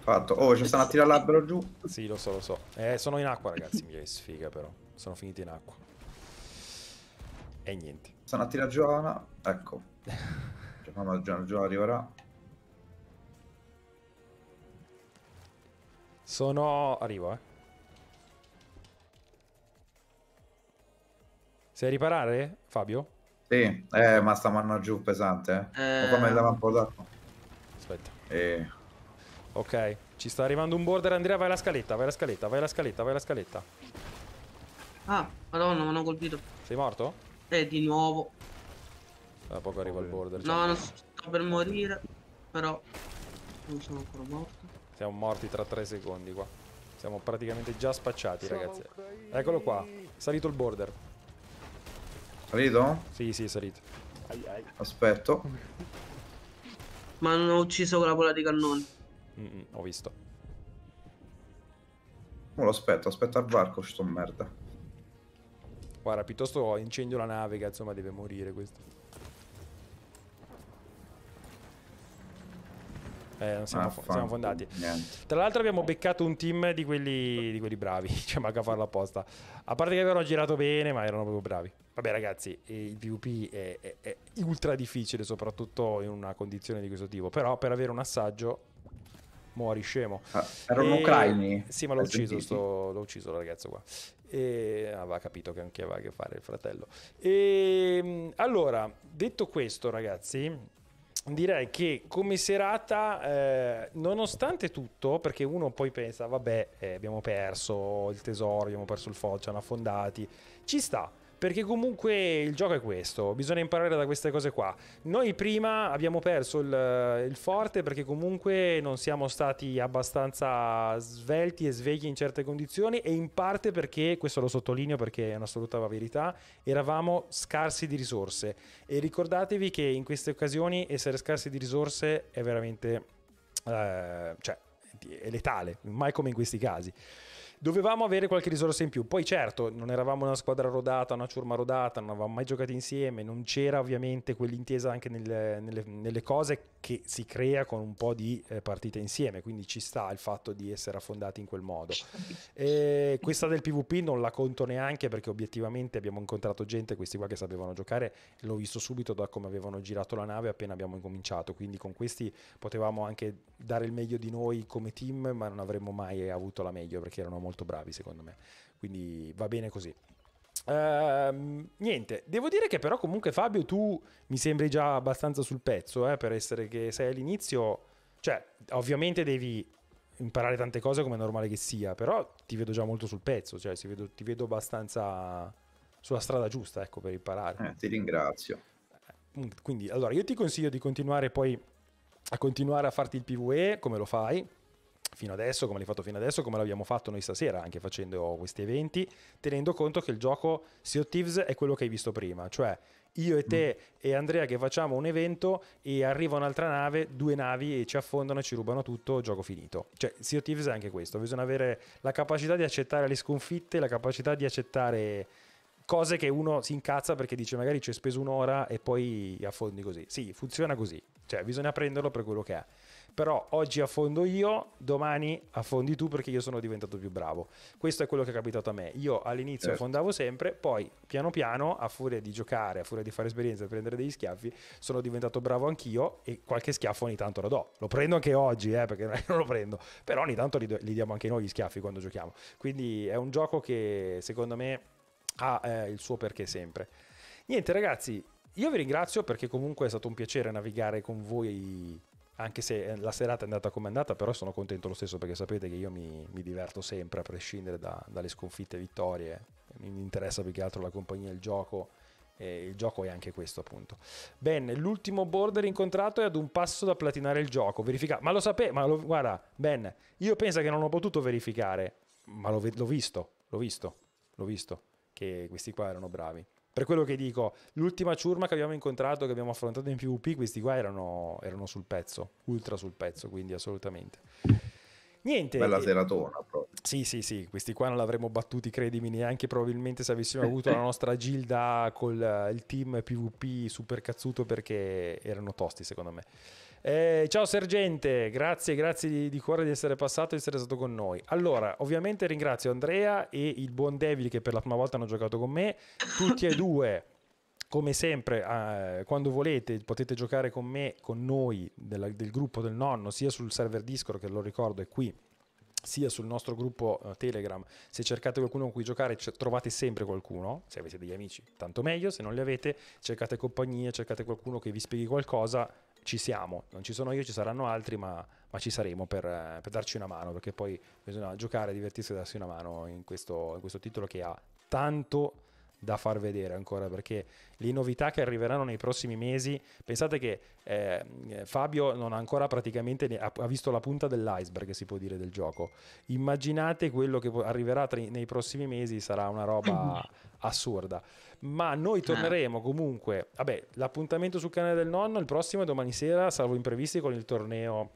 Fatto. Oh, ci stanno a tirare l'albero giù. Sì, lo so, lo so. Eh, sono in acqua, ragazzi. Mi sfiga, però. Sono finiti in acqua. E niente. Stanno a tirare Giovanna. Ecco. Giovanna arriverà. Sono... Arrivo, eh. Sei a riparare, Fabio? Sì, eh, ma sta manna giù pesante, eh. Eh. Fammi dare un po' d'acqua. Aspetta. Eh, Ok. Ci sta arrivando un border. Andrea, vai alla scaletta, vai alla scaletta, vai alla scaletta, vai alla scaletta. Ah, madonna, mi hanno colpito. Sei morto? E di nuovo. Da poco arriva il border. No, non sto per morire. Però non sono ancora morto. Siamo morti tra tre secondi qua. Siamo praticamente già spacciati, ragazzi. Eccolo qua. Salito il border. salito? Sì, sì, è salito. Aspetto. Ma non ho ucciso con la bolla di cannone. Mm, mm, ho visto. Oh, lo aspetto, aspetta al varco, sto merda. Guarda, piuttosto incendio la nave, cazzo, ma deve morire questo. Eh, non siamo, Ah, siamo fondati. Niente. Tra l'altro abbiamo beccato un team di quelli, di quelli bravi, cioè manca a farlo apposta. A parte che avevano girato bene, ma erano proprio bravi. Vabbè ragazzi, eh, il PvP è, è- è ultra difficile, soprattutto in una condizione di questo tipo. Però per avere un assaggio, muori scemo. Ah, erano E- ucraini. Sì, ma l'ho ucciso, sto, l'ho ucciso il ragazzo qua. E aveva capito che anche aveva a che fare il fratello. E allora, detto questo, ragazzi, direi che come serata, eh, nonostante tutto, perché uno poi pensa, vabbè, eh, abbiamo perso il tesoro, abbiamo perso il FOD, ci hanno affondati, ci sta. Perché comunque il gioco è questo, bisogna imparare da queste cose qua. Noi prima abbiamo perso il, il forte perché comunque non siamo stati abbastanza svelti e svegli in certe condizioni e in parte perché, questo lo sottolineo perché è un'assoluta verità, eravamo scarsi di risorse. E ricordatevi che in queste occasioni essere scarsi di risorse è veramente... eh, cioè, è letale, mai come in questi casi. Dovevamo avere qualche risorsa in più. Poi, certo, non eravamo una squadra rodata, una ciurma rodata, non avevamo mai giocato insieme. Non c'era ovviamente quell'intesa anche nelle, nelle- nelle cose che si crea con un po' di eh, partite insieme. Quindi ci sta il fatto di essere affondati in quel modo. E questa del PvP non la conto neanche perché obiettivamente abbiamo incontrato gente, questi qua che sapevano giocare, l'ho visto subito da come avevano girato la nave appena abbiamo incominciato, quindi con questi potevamo anche dare il meglio di noi come team, ma non avremmo mai avuto la meglio perché erano molto bravi secondo me, quindi va bene così. Ehm, niente, devo dire che però comunque Fabio tu mi sembri già abbastanza sul pezzo eh, per essere che sei all'inizio, cioè ovviamente devi imparare tante cose come è normale che sia, però ti vedo già molto sul pezzo, cioè si vedo- ti vedo abbastanza sulla strada giusta, ecco, per imparare. Eh, ti ringrazio. Mm, Quindi, allora, io ti consiglio di continuare poi a continuare a farti il PvE come lo fai fino adesso, come l'hai fatto fino adesso, come l'abbiamo fatto noi stasera, anche facendo questi eventi, tenendo conto che il gioco Sea of Thieves è quello che hai visto prima, cioè io e te e Andrea che facciamo un evento e arriva un'altra nave, due navi e ci affondano e ci rubano tutto, gioco finito. Cioè, Sea of Thieves è anche questo, bisogna avere la capacità di accettare le sconfitte, la capacità di accettare cose che uno si incazza perché dice magari ci hai speso un'ora e poi affondi così. Sì, funziona così, cioè bisogna prenderlo per quello che è. Però oggi affondo io, domani affondi tu perché io sono diventato più bravo. Questo è quello che è capitato a me. Io all'inizio Certo. affondavo sempre, poi piano piano, a furia di giocare, a furia di fare esperienza e prendere degli schiaffi, sono diventato bravo anch'io e qualche schiaffo ogni tanto lo do. Lo prendo anche oggi, eh, perché non lo prendo, però ogni tanto li, do- li diamo anche noi gli schiaffi quando giochiamo. Quindi è un gioco che secondo me ha eh, il suo perché sempre. Niente ragazzi, io vi ringrazio perché comunque è stato un piacere navigare con voi, anche se la serata è andata come è andata, però sono contento lo stesso perché sapete che io mi, mi diverto sempre a prescindere da, dalle sconfitte e vittorie, mi interessa più che altro la compagnia il gioco e il gioco è anche questo appunto. Ben, l'ultimo border incontrato è ad un passo da platinare il gioco, verifica, ma lo sapevo, ma lo, guarda, Ben, io penso che non ho potuto verificare, ma l'ho, l'ho visto, l'ho visto, l'ho visto, che questi qua erano bravi. Per quello che dico, l'ultima ciurma che abbiamo incontrato, che abbiamo affrontato in PvP, questi qua erano, erano sul pezzo, ultra sul pezzo, quindi assolutamente. Niente. Bella seratona proprio. Sì, sì, sì, questi qua non l'avremmo battuti, credimi, neanche probabilmente se avessimo avuto la nostra gilda con il team PvP super cazzuto perché erano tosti secondo me. Eh, ciao sergente, grazie, grazie di, di, cuore di essere passato e di essere stato con noi. Allora, ovviamente ringrazio Andrea e il buon Devil che per la prima volta hanno giocato con me, tutti e due. Come sempre, eh, quando volete potete giocare con me, con noi del, del gruppo del nonno, sia sul server Discord che lo ricordo è qui, sia sul nostro gruppo uh, Telegram. Se cercate qualcuno con cui giocare, trovate sempre qualcuno. Se avete degli amici, tanto meglio. Se non li avete, cercate compagnie, cercate qualcuno che vi spieghi qualcosa ci siamo, non ci sono io, ci saranno altri, ma, ma ci saremo per, per, darci una mano, perché poi bisogna giocare, divertirsi e darsi una mano in questo, in questo titolo che ha tanto da far vedere ancora perché le novità che arriveranno nei prossimi mesi pensate che eh, Fabio non ha ancora praticamente ha, ha, visto la punta dell'iceberg si può dire del gioco. Immaginate quello che arriverà tra, nei prossimi mesi sarà una roba assurda. Ma noi torneremo comunque vabbè l'appuntamento sul canale del nonno il prossimo è domani sera salvo imprevisti con il torneo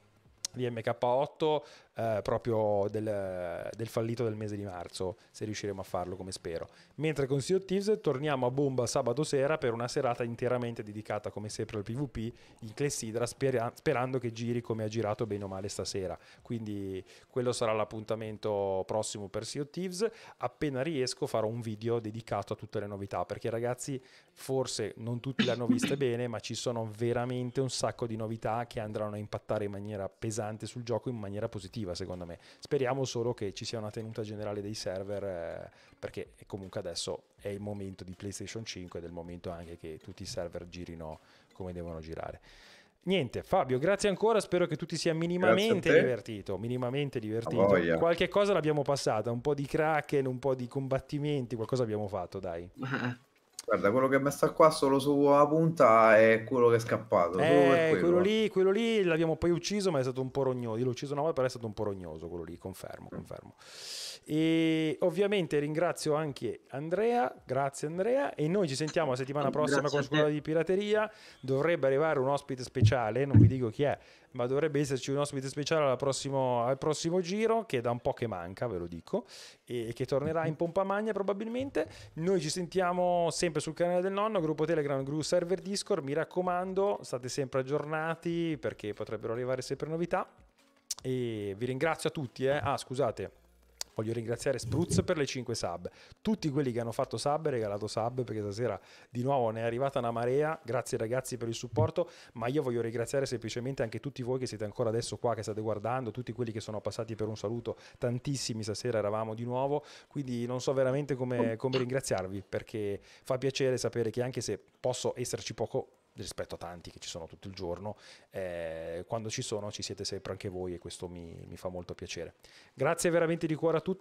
di MK8 eh, proprio del, del, fallito del mese di marzo, se riusciremo a farlo come spero. Mentre con Sea of Thieves torniamo a bomba sabato sera per una serata interamente dedicata come sempre al PvP in Clessidra, spera- sperando che giri come ha girato bene o male stasera. Quindi quello sarà l'appuntamento prossimo per Sea of Thieves. Appena riesco farò un video dedicato a tutte le novità, perché ragazzi forse non tutti l'hanno viste bene, ma ci sono veramente un sacco di novità che andranno a impattare in maniera pesante sul gioco in maniera positiva positiva secondo me. Speriamo solo che ci sia una tenuta generale dei server eh, perché comunque adesso è il momento di PlayStation 5 ed è il momento anche che tutti i server girino come devono girare. Niente, Fabio, grazie ancora. Spero che tu ti sia minimamente divertito. Minimamente divertito. Qualche cosa l'abbiamo passata, un po' di kraken, un po' di combattimenti, qualcosa abbiamo fatto, dai. Guarda, quello che mi sta qua solo sulla punta è quello che è scappato. Eh, quello. quello. lì, quello lì l'abbiamo poi ucciso, ma è stato un po' rognoso. L'ho ucciso una volta, però è stato un po' rognoso quello lì, confermo, mm. E ovviamente ringrazio anche Andrea, grazie Andrea, e noi ci sentiamo la settimana prossima grazie con Scuola di Pirateria. Dovrebbe arrivare un ospite speciale, non vi dico chi è, ma dovrebbe esserci un ospite speciale prossimo, al prossimo giro, che da un po' che manca, ve lo dico, e che tornerà in pompa magna probabilmente. Noi ci sentiamo sempre sul canale del nonno, gruppo Telegram, gruppo server Discord, mi raccomando, state sempre aggiornati perché potrebbero arrivare sempre novità. E vi ringrazio a tutti. Eh. Ah, scusate, Voglio ringraziare Spruz per le 5 sub. Tutti quelli che hanno fatto sub e regalato sub perché stasera di nuovo ne è arrivata una marea. Grazie ragazzi per il supporto, ma io voglio ringraziare semplicemente anche tutti voi che siete ancora adesso qua, che state guardando, tutti quelli che sono passati per un saluto. Tantissimi stasera eravamo di nuovo, quindi non so veramente come, come ringraziarvi perché fa piacere sapere che anche se posso esserci poco rispetto a tanti che ci sono tutto il giorno, eh, quando ci sono ci siete sempre anche voi e questo mi, mi fa molto piacere. Grazie veramente di cuore a tutti.